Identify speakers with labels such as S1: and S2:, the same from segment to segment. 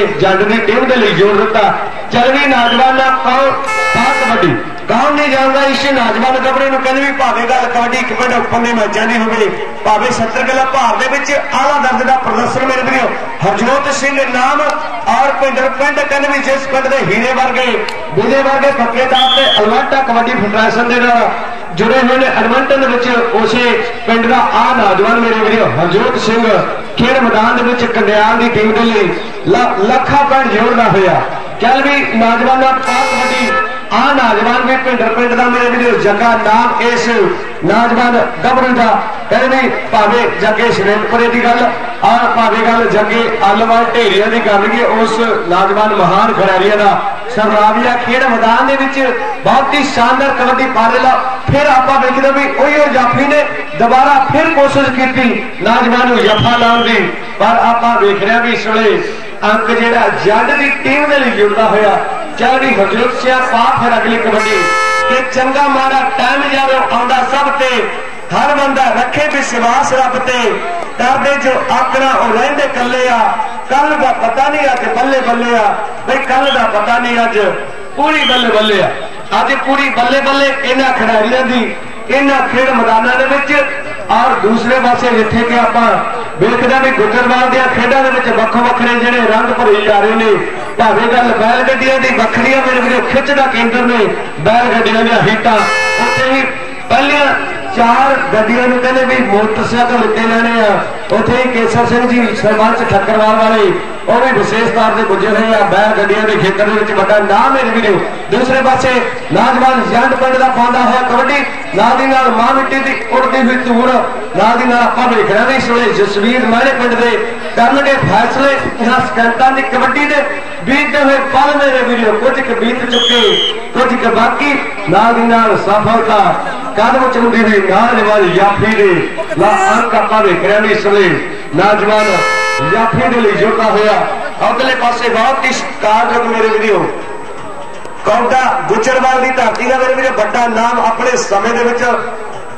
S1: ਨੇ ਜੱਟ ਦੀ ਟੀਮ ਦੇ ਲਈ ਜੋੜ ਦਿੱਤਾ। ਚਰਵੀ ਨੌਜਵਾਨ ਕੌਣ ਪਾ ਕਬੱਡੀ ਕੌਣ ਨਹੀਂ ਜਾਣਦਾ ਇਸ ਨੌਜਵਾਨ ਕਬੜੇ ਨੂੰ ਕਹਿੰਦੇ ਵੀ ਭਾਵੇਂ ਗੱਲ ਕਬੱਡੀ ਇੱਕ ਮਿੰਟ ਓਪਨ ਮੈਚਾਂ ਦੀ ਹੋਵੇ ਭਾਵੇਂ 70 ਕਿਲੋ ਭਾਰ ਦੇ ਵਿੱਚ ਆਲਾ ਦਰਦ ਦਾ ਪ੍ਰਦਰਸ਼ਨ ਮੇਰੇ ਵੀਰੋ ਹਰਜੋਤ ਸਿੰਘ ਨਾਮ ਔਰ ਪਿੰਡਰ ਪਿੰਡ ਕਹਿੰਦੇ ਵੀ ਜਿਸ ਪਿੰਡ ਦੇ ਹੀਰੇ ਵਰਗੇ, ਬਿਲੇ ਵਰਗੇ ਪੱਕੇਦਾਰ ਤੇ ਅਲਵਾਟਾ ਕਬੱਡੀ ਫੈਡਰੇਸ਼ਨ ਦੇ ਨਾਲ ਜੁੜੇ ਹੋਏ ਨੇ। ਐਡਮੰਟਨ ਦੇ ਵਿੱਚ ਉਸੇ ਪਿੰਡ ਦਾ ਆ ਨੌਜਵਾਨ ਮੇਰੇ ਵੀਰੋ, ਹਰਜੋਤ ਸਿੰਘ ਖੇਡ ਮੈਦਾਨ ਦੇ ਵਿੱਚ ਕੰਡਿਆਲ ਦੀ ਟੀਮ ਦੇ ਲਈ ਲੱਖਾਂ ਪੈਣ ਜੋੜਦਾ ਹੋਇਆ। ਚੱਲ ਵੀ ਨੌਜਵਾਨਾਂ ਪਾਕ ਕਬੱਡੀ ਆ ਨੌਜਵਾਨ ਵੀ ਪਿੰਡਰ ਪਿੰਡ ਦਾ ਮੇਰੇ ਵੀਰੋ ਜੱਗਾ ਨਾਮ ਇਸ ਨੌਜਵਾਨ ਗੱਭਰੂ ਦਾ। ਕਹਿੰਦੇ ਭਾਵੇਂ ਜੱਗੇ ਸ਼ਰੇਨਪੁਰੇ ਦੀ ਗੱਲ ਆ ਭਾਵੇਂ ਗੱਲ ਜੱਗੇ ਅਲਵਾਲ ਢੇਰੀਆਂ ਦੀ ਗੱਲ ਕੀ ਉਸ ਨੌਜਵਾਨ ਮਹਾਨ ਖਿਡਾਰੀਆਂ ਦਾ। ਸਰਰਾਵੀਆ ਖੇਡ ਮੈਦਾਨ ਦੇ ਵਿੱਚ ਬਹੁਤ ਹੀ ਸ਼ਾਨਦਾਰ ਕਬੱਡੀ ਪਾ ਪਾਰੇਲਾ ਫਿਰ ਆਪਾਂ ਵੇਖਦੇ ਵੀ ਉਹੀ ਜਾਫੀ ਨੇ ਦੁਬਾਰਾ ਫਿਰ ਕੋਸ਼ਿਸ਼ ਕੀਤੀ ਨੌਜਵਾਨ ਨੂੰ ਜਫਾ ਲਾਉਣ ਦੀ। ਪਰ ਆਪਾਂ ਵੇਖ ਰਿਹਾ ਵੀ ਇਸ ਵੇਲੇ ਅੰਕ ਜਿਹੜਾ ਜੱਟ ਦੀ ਟੀਮ ਦੇ ਲਈ ਜੁੜਦਾ ਹੋਇਆ ਚੜ੍ਹਦੀ ਹਜ਼ਰਤ ਸਿਆ ਪਾ ਫਿਰ ਅਗਲੀ ਕਬੱਡੀ। ਕਿ ਚੰਗਾ ਮਾੜਾ ਟਾਈਮ ਜਦੋਂ ਆਉਂਦਾ ਸਭ ਤੇ, ਹਰ ਬੰਦਾ ਰੱਖੇ ਵਿਸ਼ਵਾਸ ਰੱਬ ਤੇ। ਕਰਦੇ ਜੋ ਆਕਰਾ ਉਹ ਰਹਿੰਦੇ ਕੱਲੇ ਆ। ਕੱਲ ਦਾ ਪਤਾ ਨਹੀਂ ਅੱਜ ਬੱਲੇ ਬੱਲੇ ਆ। ਬਈ ਕੱਲ ਦਾ ਪਤਾ ਨਹੀਂ ਅੱਜ ਪੂਰੀ ਬੱਲੇ ਬੱਲੇ ਆ। ਅੱਜ ਪੂਰੀ ਬੱਲੇ ਬੱਲੇ ਇਹਨਾਂ ਖਿਡਾਰੀਆਂ ਦੀ, ਇਹਨਾਂ ਖੇਡ ਮੈਦਾਨਾਂ ਦੇ ਵਿੱਚ ਔਰ ਦੂਸਰੇ ਪਾਸੇ ਜਿੱਥੇ ਕਿ ਆਪਾਂ ਵੇਖਦੇ ਵੀ ਗੁੱਜਰਵਾਲ ਦੀਆਂ ਖੇਡਾਂ ਦੇ ਵਿੱਚ ਵੱਖੋ ਵੱਖਰੇ ਜਿਹੜੇ ਰੰਗ ਭਰੇ ਜਾ ਰਹੇ ਨੇ, ਭਾਵੇਂ ਗੱਲ ਬੈਲ ਗੱਡੀਆਂ ਦੀ ਵੱਖਰੀਆਂ ਮੇਰੇ ਵੀਰੋ ਖਿੱਚ ਦਾ ਕੇਂਦਰ ਨੇ ਬੈਲ ਗੱਡੀਆਂ ਦੀਆਂ ਹੀਟਾਂ। ਉੱਥੇ ਹੀ ਪਹਿਲੀਆਂ ਚਾਰ ਗੱਡੀਆਂ ਨੂੰ ਕਹਿੰਦੇ ਵੀ ਮੋਟਰਸਾਈਕਲ ਉੱਤੇ ਲੈਣੇ ਆ। ਉੱਥੇ ਹੀ ਕੇਸਰ ਸਿੰਘ ਜੀ, ਸਰਪੰਚ ਠੱਕਰਵਾਲ ਵਾਲੇ ਉਹ ਵੀ ਵਿਸ਼ੇਸ਼ ਤੌਰ ਤੇ ਗੁਜਰ ਰਹੇ ਆ ਬੈਲ ਗੱਡੀਆਂ ਦੇ ਖੇਤਰ ਦੇ ਵਿੱਚ ਵੱਡਾ ਨਾਮ ਮੇਰੇ ਵੀਰੋ ਦੂਸਰੇ ਪਾਸੇ ਨੌਜਵਾਨ ਜੰਡ ਪਿੰਡ ਦਾ ਪਾਉਂਦਾ ਹੋਇਆ ਕਬੱਡੀ, ਨਾਲ ਦੀ ਨਾਲ ਮਾਂ ਮਿੱਟੀ ਦੀ ਉੜਦੀ ਹੋਈ ਧੂੜ, ਨਾਲ ਦੀ ਨਾਲ ਆਪਾਂ ਵੇਖ ਰਹੇ ਇਸ ਵੇਲੇ ਜਸਵੀਰ ਮਾਣੇ ਪਿੰਡ ਦੇ ਕਰਨਗੇ ਫੈਸਲੇ, ਇਹਨਾਂ ਸਕਿੰਟਾਂ ਦੀ ਕਬੱਡੀ ਦੇ ਬੀਤਦੇ ਹੋਏ ਪਲ ਮੇਰੇ ਵੀਡੀਓ। ਕੁਝ ਕੁ ਬੀਤ ਚੁੱਕੇ, ਕੁਝ ਕੁ ਬਾਕੀ, ਨਾਲ ਦੀ ਨਾਲ ਸਫਲਤਾ ਕਦਮ ਚੁੰਦੀ ਹੋਈ ਨਾਲ ਵਾਲ ਯਾਫੀ ਦੇ ਲਾ ਅੰਕ ਆਪਾਂ ਵੇਖ ਰਹੇ ਇਸ ਵੇਲੇ ਨੌਜਵਾਨ ਯਾਫੀ ਦੇ ਲਈ ਜੁੜਦਾ ਹੋਇਆ। ਅਗਲੇ ਪਾਸੇ ਬਹੁਤ ਹੀ ਕਾਰਜਕ ਮੇਰੇ ਵੀਰੋ। ਕੌਡਾ ਗੁਜਰਵਾਲ ਦੀ ਧਰਤੀ ਦਾ ਮੇਰੇ ਵੀਰੋ ਵੱਡਾ ਨਾਮ ਆਪਣੇ ਸਮੇਂ ਦੇ ਵਿੱਚ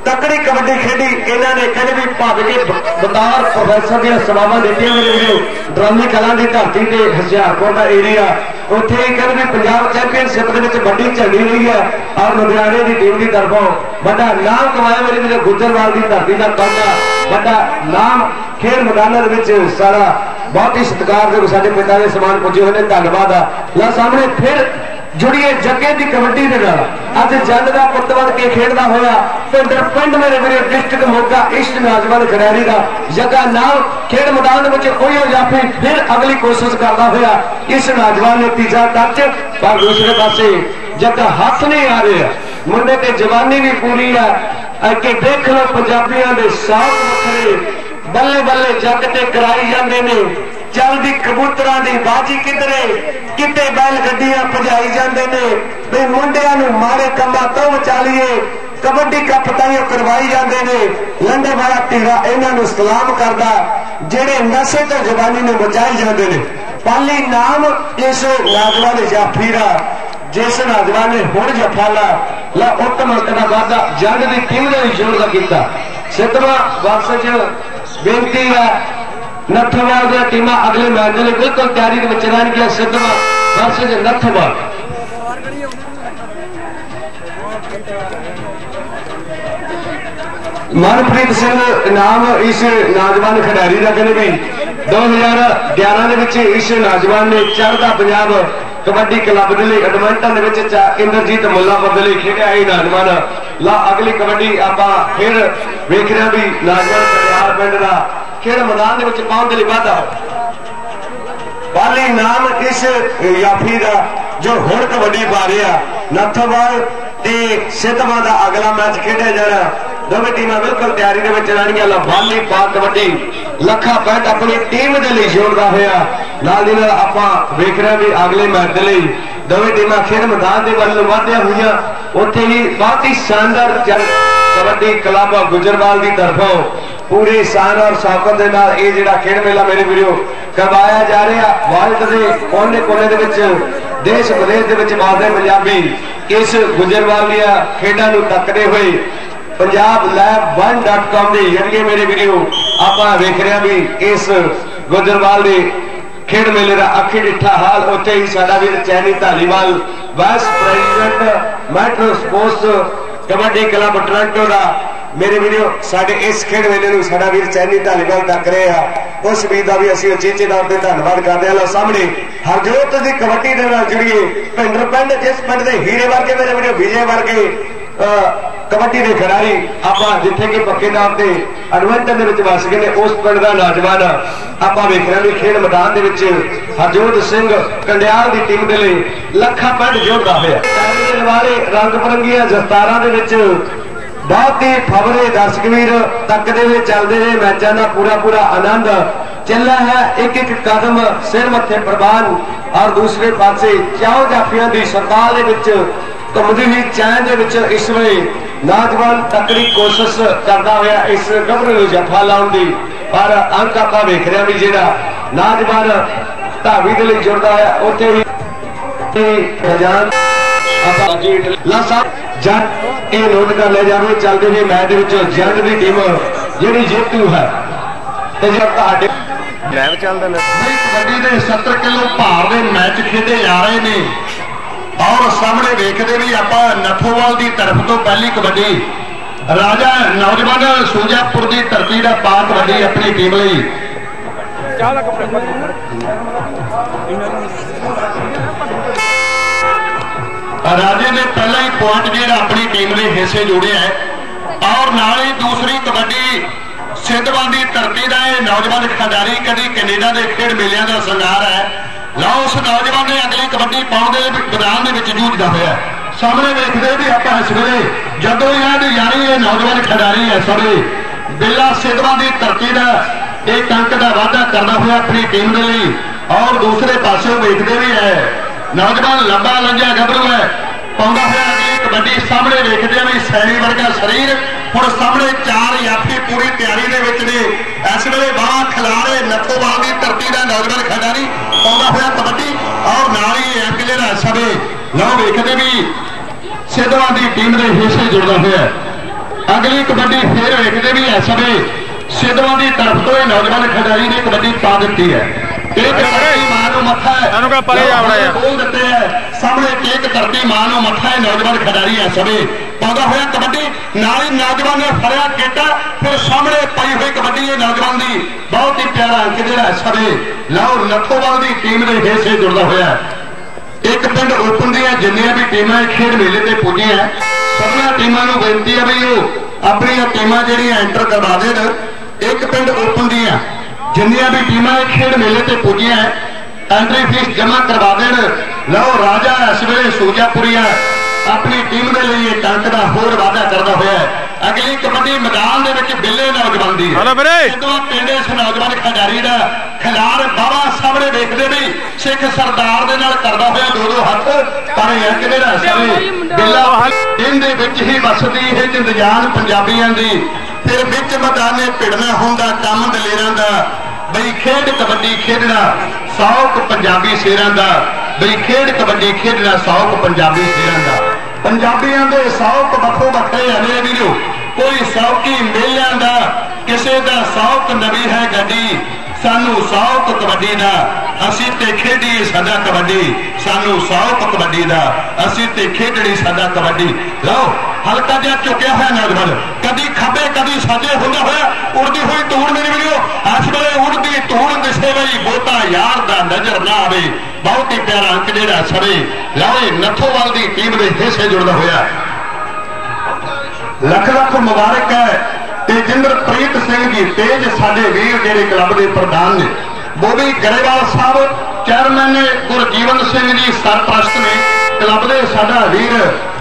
S1: ਤਕੜੀ ਕਬੱਡੀ ਖੇਡੀ, ਇਹਨਾਂ ਨੇ ਕਹਿੰਦੇ ਵੀ ਭੱਜ ਕੇ ਬਤਾਰ ਪ੍ਰੋਫੈਸਰ ਦੀਆਂ ਸੇਵਾਵਾਂ ਦਿੱਤੀਆਂ ਮੇਰੇ ਵੀਰੋ ਡਰਾਮੀ ਕਲਾਂ ਦੀ ਧਰਤੀ ਤੇ ਹਸਿਆਰਪੁਰ ਦਾ ਏਰੀਆ ਉੱਥੇ ਹੀ ਕਹਿੰਦੇ ਵੀ ਪੰਜਾਬ ਚੈਂਪੀਅਨਸ਼ਿਪ ਦੇ ਵਿੱਚ ਵੱਡੀ ਝੰਡੀ ਰਹੀ ਹੈ ਔਰ ਲੁਧਿਆਣੇ ਦੀ ਟੀਮ ਦੀ ਤਰਫੋਂ। ਵੱਡਾ ਨਾਮ ਕਮਾਇਆ ਮੇਰੇ ਵੀਰੋ ਗੁੱਜਰਵਾਲ ਦੀ ਧਰਤੀ ਦਾ ਕੌਡਾ ਵੱਡਾ ਨਾਮ ਖੇਡ ਮੈਦਾਨਾਂ ਦੇ ਵਿੱਚ ਸਾਰਾ। ਬਹੁਤ ਹੀ ਸਤਿਕਾਰ ਦੇ ਸਾਡੇ ਪਿਤਾ ਦੇ ਸਮਾਨ ਪੁੱਜੇ ਹੋਏ ਨੇ, ਧੰਨਵਾਦ ਆ। ਲੈ ਸਾਹਮਣੇ ਫਿਰ ਜੁੜੀਏ ਜੱਗੇ ਦੀ ਕਬੱਡੀ ਦੇ ਨਾਲ। ਅੱਜ ਜੰਡ ਦਾ ਪੁੱਤ ਬਣ ਕੇ ਖੇਡਦਾ ਹੋਇਆ ਪਿੰਡਰ ਪਿੰਡ ਮੇਰੇ ਵੀਰੇ ਡਿਸਟ੍ਰਿਕਟ ਮੋਗਾ ਇਸ਼ਟ ਨੌਜਵਾਨ ਖਿਡਾਰੀ ਦਾ ਜੱਗਾ ਨਾਮ ਖੇਡ ਮੈਦਾਨ ਵਿੱਚ ਕੋਈ ਜਾਫੀ ਫਿਰ ਅਗਲੀ ਕੋਸ਼ਿਸ਼ ਕਰਦਾ ਹੋਇਆ ਇਸ ਨੌਜਵਾਨ ਨੇ ਤੀਜਾ ਟੱਚ ਪਰ ਦੂਸਰੇ ਪਾਸੇ ਜੱਗਾ ਹੱਥ ਨਹੀਂ ਆ ਰਿਹਾ। ਮੁੰਡੇ ਤੇ ਜਵਾਨੀ ਵੀ ਪੂਰੀ ਆ। ਕਿ ਦੇਖ ਲਓ ਪੰਜਾਬੀਆਂ ਦੇ ਸਾਥ ਵੱਖਰੇ ਬੱਲੇ ਬੱਲੇ ਜੱਗ ਤੇ ਕਰਾਈ ਜਾਂਦੇ ਨੇ। ਚੱਲਦੀ ਕਬੂਤਰਾਂ ਦੀ ਬਾਜੀ ਕਿਧਰੇ? ਕਿਤੇ ਬੈਲ ਗੱਡੀਆਂ ਭਜਾਈ ਜਾਂਦੇ ਨੇ। ਵੀ ਮੁੰਡਿਆਂ ਨੂੰ ਮਾਰੇ ਕੰਮਾਂ ਤੋਂ ਬਚਾਲੀਏ ਕਬੱਡੀ ਕੱਪ ਤਾਈਓ ਕਰਵਾਈ ਜਾਂਦੇ ਨੇ। ਲੰਡੇ ਵਾਲਾ ਟੀਰਾ ਇਹਨਾਂ ਨੂੰ ਸਲਾਮ ਕਰਦਾ। ਜਿਹੜੇ ਨਸ਼ੇ ਤੋਂ ਜਵਾਨੀ ਨੂੰ ਬਚਾਈ ਜਾਂਦੇ ਨੇ। ਪਾਲੀ ਨਾਮ ਇਸ ਨੌਜਵਾਨ ਜਾਫੀ ਦਾ ਜਿਸ ਨੌਜਵਾਨ ਨੇ ਹੁਣ ਜਫਾਲਾ। ਲਾ ਉੱਤਮ ਦਾ ਵਾਦਾ ਜੰਗ ਦੀ ਟੀਮ ਦੇ ਜੋਰ ਦਾ ਕੀਤਾ। ਸਿੱਧਵਾ ਵਰਸ ਚ ਬੇਨਤੀ ਹੈ ਨੱਥਵਾਲ ਦੀਆਂ ਟੀਮਾਂ ਅਗਲੇ ਮੈਚ ਦੇ ਲਈ ਬਿਲਕੁਲ ਤਿਆਰੀ ਦੇ ਵਿੱਚ ਰਹਿਣਗੀਆਂ ਸਿੱਧਵਾ ਵਰਸਜ ਨੱਥਵਾਲ। ਮਨਪ੍ਰੀਤ ਸਿੰਘ ਨਾਮ ਇਸ ਨੌਜਵਾਨ ਖਿਡਾਰੀ ਦਾ ਕਹਿੰਦੇ ਵੀ 2011 ਦੇ ਵਿੱਚ ਇਸ ਨੌਜਵਾਨ ਨੇ ਚੜ੍ਹਦਾ ਪੰਜਾਬ ਕਬੱਡੀ ਕਲੱਬ ਦੇ ਲਈ ਐਡਮਿੰਟਨ ਦੇ ਵਿੱਚ ਇੰਦਰਜੀਤ ਮੁੱਲਾਪੁਰ ਦੇ ਲਈ ਖੇਡਿਆ ਇਹ ਨੌਜਵਾਨ। ਲਾ ਅਗਲੀ ਕਬੱਡੀ ਆਪਾਂ ਫਿਰ ਵੇਖ ਰਹੇ ਵੀ ਨੌਜਵਾਨ ਪੰਜਾਬ ਪਿੰਡ ਦਾ ਖੇਡ ਮੈਦਾਨ ਦੇ ਵਿੱਚ ਪਾਉਣ ਦੇ ਲਈ ਵਾਧਾ ਬਾਲੀ ਨਾਮ ਇਸ ਯਾਫੀ ਦਾ ਜੋ ਹੁਣ ਕਬੱਡੀ ਪਾ ਰਿਹਾ। ਨੱਥਵਾਲ ਤੇ ਸਿੱਧਵਾਂ ਦਾ ਅਗਲਾ ਮੈਚ ਖੇਡਿਆ ਜਾਣਾ ਦੋਵੇਂ ਟੀਮਾਂ ਬਿਲਕੁਲ ਤਿਆਰੀ ਦੇ ਵਿੱਚ ਰਹਿਣਗੀਆਂ। ਲਾ ਪਾ ਕਬੱਡੀ। ਲੱਖਾ ਪੈਂਟ ਆਪਣੀ ਟੀਮ ਦੇ ਲਈ ਜੋੜਦਾ ਹੋਇਆ। ਨਾਲ ਦੀ ਨਾਲ ਆਪਾਂ ਵੇਖ ਰਹੇ ਵੀ ਅਗਲੇ ਮੈਚ ਦੇ ਲਈ ਦੋਵੇਂ ਟੀਮਾਂ ਖੇਡ ਮੈਦਾਨ ਦੇ ਵੱਲ ਵਧਿਆ ਹੋਈਆਂ। ਉੱਥੇ ਹੀ ਬਹੁਤ ਹੀ ਸ਼ਾਨਦਾਰ ਕਬੱਡੀ ਕਲੱਬ ਗੁਜਰਵਾਲ ਦੀ ਤਰਫੋਂ ਪੂਰੇ ਸ਼ਾਨ ਔਰ ਸ਼ੌਕਤ ਦੇ ਨਾਲ ਇਹ ਜਿਹੜਾ ਖੇਡ ਮੇਲਾ ਮੇਰੇ ਵੀਰੋ ਕਰਵਾਇਆ ਜਾ ਰਿਹਾ ਵਰਲਡ ਦੇ ਕੋਨੇ ਕੋਨੇ ਦੇ ਵਿੱਚ, ਦੇਸ਼ ਵਿਦੇਸ਼ ਦੇ ਵਿੱਚ ਮਾਰਦੇ ਪੰਜਾਬੀ ਇਸ ਗੁਜਰਵਾਲ ਖੇਡਾਂ ਨੂੰ ਤੱਕਦੇ ਹੋਏ ਪੰਜਾਬ ਲੈਬ 1.com ਦੇ ਜਰੀਏ ਮੇਰੇ ਵੀਰੋ ਆਪਾਂ ਵੇਖ ਰਹੇ ਵੀ ਇਸ ਗੁਜਰਵਾਲ ਦੇ ਖੇਡ ਮੇਲੇ ਦਾ ਅੱਖੀ ਡਿੱਠਾ ਹਾਲ, ਉੱਥੇ ਹੀ ਸਾਡਾ ਵੀਰ Chaini Dhaliwal vice president metro sports kabaddi club Toronto ਦਾ ਮੇਰੇ ਵੀਡੀਓ ਸਾਡੇ ਇਸ ਖੇਡ ਮੇਲੇ ਨੂੰ ਸਾਡਾ ਵੀਰ ਚੈਨੀ ਧਾਲੀਵਾਲ ਤੱਕ ਰਹੇ ਉਸ ਵੀਰ ਦਾ ਵੀ ਅਸੀਂ ਉਚੇਚੇ ਤੌਰ ਤੇ ਧੰਨਵਾਦ ਕਰਦੇ ਹਾਂ। ਲੋ ਸਾਹਮਣੇ, ਹਰਜੋਤ ਦੀ ਕਬੱਡੀ ਦੇ ਨਾਲ ਜੁੜੀਏ। ਪਿੰਡ ਪਿੰਡ, ਜਿਸ ਪਿੰਡ ਦੇ ਹੀਰੇ ਵਰਗੇ ਮੇਰੇ ਵੀਡੀਓ ਵਿਜੇ ਵਰਗੇ ਕਬੱਡੀ ਦੇ ਖਿਡਾਰੀ ਆਪਾਂ ਜਿੱਥੇ ਕਿ ਪੱਕੇ ਨਾਮ ਤੇ ਐਡਵੈਂਟਰ ਦੇ ਵਿੱਚ ਵਸ ਗਏ ਨੇ, ਉਸ ਪਿੰਡ ਦਾ ਨੌਜਵਾਨ ਆਪਾਂ ਵੇਖ ਰਹੇ ਵੀ ਖੇਡ ਮੈਦਾਨ ਦੇ ਵਿੱਚ ਹਰਜੋਤ ਸਿੰਘ ਕੰਡਿਆਲ ਦੀ ਟੀਮ ਦੇ ਲਈ ਲੱਖਾਂ ਪਿੰਡ ਜੋੜਦਾ ਹੋਇਆ। ਟਾਈਮ ਵਾਲੇ ਰੰਗ ਬਰੰਗੀਆਂ ਦਸਤਾਰਾਂ ਦੇ ਵਿੱਚ ਬਹੁਤ ਹੀ ਫਬਰੇ ਦਰਸ਼ਕ ਵੀਰ ਤੱਕਦੇ ਹੋਏ ਚੱਲਦੇ ਨੇ ਮੈਚਾਂ ਦਾ ਪੂਰਾ ਪੂਰਾ ਆਨੰਦ। ਚੱਲਾ ਹੈ ਇੱਕ ਇੱਕ ਕਦਮ ਸਿਰ ਮੱਥੇ ਪ੍ਰਵਾਨ ਔਰ ਦੂਸਰੇ ਪਾਸੇ ਚਾਉ ਜਾਫੀਆਂ ਦੀ ਸਰਕਾਰ ਦੇ ਵਿੱਚ ਘੁੰਮਦੀ ਹੋਈ ਚੈਨ ਦੇ ਵਿੱਚ ਇਸ ਵੇਲੇ ਨੌਜਵਾਨ ਤਕੜੀ ਕੋਸ਼ਿਸ਼ ਕਰਦਾ ਹੋਇਆ ਇਸ ਗੱਭਰੂ ਨੂੰ ਜਫਾ ਲਾਉਣ ਦੀ। ਪਰ ਅੰਕ ਆਪਾਂ ਵੇਖ ਰਹੇ ਵੀ ਜਿਹੜਾ ਨੌਜਵਾਨ ਧਾਵੀ ਦੇ ਲਈ ਜੁੜਦਾ ਹੈ ਉੱਥੇ ਹੀ ਖਜ਼ਾਨ ਆਪਾਂ ਲਾ ਸਾਹਿਬ ਜੱਟ ਇਹ ਨੋਟ ਕਰ ਲੈ ਜਾਵੇ ਚੱਲਦੇ ਨੇ ਮੈਚ ਦੇ ਵਿੱਚ ਜੱਟ ਦੀ ਟੀਮ ਜਿਹੜੀ ਜੇਤੂ ਹੈ। ਤੇ ਜੇ ਤੁਹਾਡੇ
S2: ਲੈਵ ਚੱਲਦਾ ਨਾ।
S3: ਬਈ ਕਬੱਡੀ ਦੇ 70 ਕਿਲੋ ਭਾਰ ਦੇ ਮੈਚ ਖੇਡੇ ਜਾ ਰਹੇ ਨੇ। ਔਰ ਸਾਹਮਣੇ ਵੇਖਦੇ ਵੀ ਆਪਾਂ ਨਥੋਵਾਲ ਦੀ ਤਰਫ ਤੋਂ ਪਹਿਲੀ ਕਬੱਡੀ। ਰਾਜਾ ਨੌਜਵਾਨ ਸੂਜਾਪੁਰ ਦੀ ਧਰਤੀ ਦਾ ਪਾ ਕਬੱਡੀ ਆਪਣੀ ਟੀਮ ਲਈ।
S2: ਚਾਹ ਦਾ ਕੱਪੜਾ
S3: ਰਾਜੇ ਨੇ ਪਹਿਲਾ ਹੀ ਪੁਆਇੰਟ ਜਿਹੜਾ ਆਪਣੀ ਟੀਮ ਦੇ ਹਿੱਸੇ ਜੋੜਿਆ ਹੈ ਔਰ ਨਾਲ ਹੀ ਦੂਸਰੀ ਕਬੱਡੀ ਸਿੰਧਵਾਂ ਦੀ ਧਰਤੀ ਦਾ ਇਹ ਨੌਜਵਾਨ ਖਿਡਾਰੀ ਕਦੀ ਕੈਨੇਡਾ ਦੇ ਖੇਡ ਮੇਲਿਆਂ ਦਾ ਸੰਗਾਰ ਹੈ। ਲਓ ਉਸ ਨੌਜਵਾਨ ਨੇ ਅਗਲੀ ਕਬੱਡੀ ਪਾਉਣ ਦੇ ਮੈਦਾਨ ਦੇ ਵਿੱਚ ਜੂਝਦਾ ਹੋਇਆ ਸਾਹਮਣੇ ਵੇਖਦੇ ਵੀ ਆਪਾਂ ਇਸ ਵੇਲੇ ਜਦੋਂ ਇਹਨਾਂ ਦੀ ਯਾਰੀ ਇਹ ਨੌਜਵਾਨ ਖਿਡਾਰੀ ਹੈ ਸਾਰੇ ਬਿੱਲਾ ਸਿੰਧਵਾਂ ਦੀ ਧਰਤੀ ਦਾ ਇਹ ਅੰਕ ਦਾ ਵਾਅਦਾ ਕਰਦਾ ਹੋਇਆ ਆਪਣੀ ਟੀਮ ਦੇ ਲਈ। ਔਰ ਦੂਸਰੇ ਪਾਸੇ ਵੇਖਦੇ ਵੀ ਹੈ, ਨੌਜਵਾਨ ਲੰਬਾ ਲੰਜਾ ਗੱਭਰੂ ਹੈ। ਪਾਉਂਦਾ ਹੋਇਆ ਅਗਲੀ ਕਬੱਡੀ ਸਾਹਮਣੇ ਵੇਖਦੇ ਆ ਵੀ ਸੈਣੀ ਵਰਗਾ ਸਰੀਰ। ਹੁਣ ਸਾਹਮਣੇ ਚਾਰ ਯਾਫੀ ਪੂਰੀ ਤਿਆਰੀ ਦੇ ਵਿੱਚ ਨੇ। ਇਸ ਵੇਲੇ ਬਾਹ ਖਿਲਾਰੇ ਨੱਥੋਵਾਲ ਦੀ ਧਰਤੀ ਦਾ ਨੌਜਵਾਨ ਖਿਡਾਰੀ ਪਾਉਂਦਾ ਹੋਇਆ ਕਬੱਡੀ। ਔਰ ਨਾਲ ਹੀ ਅੰਕ ਜਿਹੜਾ ਸਭੇ ਲਓ ਵੇਖਦੇ ਵੀ ਸਿੱਧਵਾਂ ਦੀ ਟੀਮ ਦੇ ਹਿੱਸੇ ਜੁੜਦਾ ਹੋਇਆ ਅਗਲੀ ਕਬੱਡੀ ਫੇਰ ਵੇਖਦੇ ਵੀ ਐ ਸਭੇ ਸਿੱਧਵਾਂ ਦੀ ਤਰਫ ਤੋਂ ਇਹ ਨੌਜਵਾਨ ਖਿਡਾਰੀ ਨੇ ਕਬੱਡੀ ਪਾ ਦਿੱਤੀ ਹੈ। ਇੱਕ ਧਰਤੀ ਨੂੰ ਮੱਥਾ ਹੈ।
S2: ਇਹਨੂੰ ਕਹ ਪਰੇ ਆਵੜਾ ਯਾਰ।
S3: ਬੋਲ ਦਿੱਤੇ ਹੈ। ਸਾਹਮਣੇ ਇੱਕ ਧਰਤੀ ਮਾਂ ਨੂੰ ਮੱਥਾ ਹੈ ਨੌਜਵਾਨ ਖਿਡਾਰੀ ਹੈ ਸਭੇ। ਪਾਉਂਦਾ ਹੋਇਆ ਕਬੱਡੀ ਨਾਲ ਹੀ ਨੌਜਵਾਨ ਨੇ ਫੜਿਆ ਕੇਟਾ ਫਿਰ ਸਾਹਮਣੇ ਪਈ ਹੋਈ ਕਬੱਡੀ ਇਹ ਨੌਜਵਾਨ ਦੀ। ਬਹੁਤ ਹੀ ਪਿਆਰਾ ਅੰਕ ਜਿਹੜਾ ਹੈ ਸਭੇ। ਲਓ ਨੱਥੋਵਾਲ ਦੀ ਟੀਮ ਦੇ ਹਿੱਸੇ ਜੁੜਦਾ ਹੋਇਆ ਹੈ। ਇੱਕ ਪਿੰਡ ਓਪਨ ਦੀਆਂ ਜਿੰਨੀਆਂ ਵੀ ਟੀਮਾਂ ਖੇਡ ਮੇਲੇ ਤੇ ਪੁੱਜੀਆਂ ਸਭਨਾਂ ਟੀਮਾਂ ਨੂੰ ਬੇਨਤੀ ਹੈ ਵੀ ਉਹ ਆਪਣੀਆਂ ਟੀਮਾਂ ਜਿਹੜੀਆਂ ਐਂਟਰ ਕਰਵਾ ਦੇਣ। ਇੱਕ ਪਿੰਡ ਓਪਨ ਦੀਆਂ ਜਿੰਨੀਆਂ ਵੀ ਟੀਮਾਂ ਇਹ ਖੇਡ ਮੇਲੇ ਤੇ ਪੁੱਜੀਆਂ ਐਂਟਰੀ ਫੀਸ ਜਮ੍ਹਾਂ ਕਰਵਾ ਦੇਣ। ਲਓ ਰਾਜਾ ਇਸ ਵੇਲੇ ਸੂਜਾਪੁਰੀਆ ਆਪਣੀ ਟੀਮ ਦੇ ਲਈ ਇਹ ਟੰਕ ਦਾ ਹੋਰ ਵਾਅਦਾ ਕਰਦਾ ਹੋਇਆ ਹੈ। ਅਗਲੀ ਕਬੱਡੀ ਮੈਦਾਨ ਦੇ ਵਿੱਚ ਬਿੱਲੇ ਨੌਜਵਾਨ ਦੀ। ਹੈ
S2: ਹਲੋ ਵੀਰੇ।
S3: ਜਦੋਂ ਪਿੰਡ ਇਸ ਨੌਜਵਾਨ ਖਿਡਾਰੀ ਦਾ ਖਿਲਾਰ ਬਾਬਾ ਸਾਹਮਣੇ ਵੇਖਦੇ ਵੀ ਸਿੱਖ ਸਰਦਾਰ ਦੇ ਨਾਲ ਕਰਦਾ ਹੋਇਆ ਦੋ ਦੋ ਹੱਥ। ਪਰ ਇਹ ਕਿਹੜੇ ਦਾ ਸਵੇ ਬਿੱਲਾ ਇਹਦੇ ਵਿੱਚ ਹੀ ਵਸਦੀ ਹੈ ਜਿੰਦਜਾਨ ਪੰਜਾਬੀਆਂ ਦੀ। ਫਿਰ ਵਿੱਚ ਮੈਦਾਨੇ ਭਿੜਨਾ ਹੁੰਦਾ ਕੰਮ ਦਲੇਰਾਂ ਦਾ। ਬਈ ਖੇਡ ਕਬੱਡੀ ਖੇਡਣਾ ਸੌਕ ਪੰਜਾਬੀ ਸ਼ੇਰਾਂ ਦਾ। ਬਈ ਖੇਡ ਕਬੱਡੀ ਖੇਡਣਾ ਸੌਕ ਪੰਜਾਬੀ ਸ਼ੇਰਾਂ ਦਾ। ਪੰਜਾਬੀਆਂ ਦੇ ਸੌਕ ਵੱਖੋ ਵੱਖਰੇ ਹਲੇ ਵੀਰੋ। ਕੋਈ ਸੌਕੀ ਮੇਲਿਆਂ ਦਾ, ਕਿਸੇ ਦਾ ਸੌਕ ਨਵੀਂ ਹੈ ਗੱਡੀ। ਸਾਨੂੰ ਸੌਕ ਕਬੱਡੀ ਦਾ, ਅਸੀਂ ਤੇ ਖੇਡੀ ਸਾਡਾ ਕਬੱਡੀ। ਸਾਨੂੰ ਸੌਕ ਕਬੱਡੀ ਦਾ, ਅਸੀਂ ਤੇ ਖੇਡਣੀ ਸਾਡਾ ਕਬੱਡੀ। ਲਓ, ਹਲਕਾ ਜਿਹਾ ਝੁਕਿਆ ਹੋਇਆ ਨੌਜਵਾਨ। ਕਦੀ ਖੱਬੇ, ਕਦੀ ਸੱਜੇ ਹੁੰਦਾ ਹੋਇਆ, ਉੜਦੀ ਹੋਈ ਧੂੜ ਮੇਰੀ ਵੀਡੀਓ ਇਸ ਵੇਲੇ ਉੜਦੀ ਧੂੜ ਦਿਸੇ ਲਈ ਬੋਤਾ ਯਾਰ ਦਾ ਨਜ਼ਰ ਨਾ ਆਵੇ। ਬਹੁਤ ਹੀ ਪਿਆਰਾ ਅੰਕ ਜਿਹੜਾ ਸਵੇ ਲਓ ਇਹ ਨੱਥੋਵਾਲ ਦੀ ਟੀਮ ਦੇ ਹਿੱਸੇ ਜੁੜਦਾ ਹੋਇਆ। ਲੱਖ ਲੱਖ ਮੁਬਾਰਕ ਹੈ। ਤੇਜਿੰਦਰਪ੍ਰੀਤ ਸਿੰਘ ਜੀ, ਤੇਜ ਸਾਡੇ ਵੀਰ ਜਿਹੜੇ ਕਲੱਬ ਦੇ ਪ੍ਰਧਾਨ ਨੇ। ਬੋਬੀ ਗਰੇਵਾਲ ਸਾਹਿਬ, ਚੇਅਰਮੈਨ ਨੇ ਗੁਰਜੀਵਨ ਸਿੰਘ ਜੀ ਸਰਪ੍ਰਸਤ ਨੇ। ਕਲੱਬ ਦੇ ਸਾਡਾ ਵੀਰ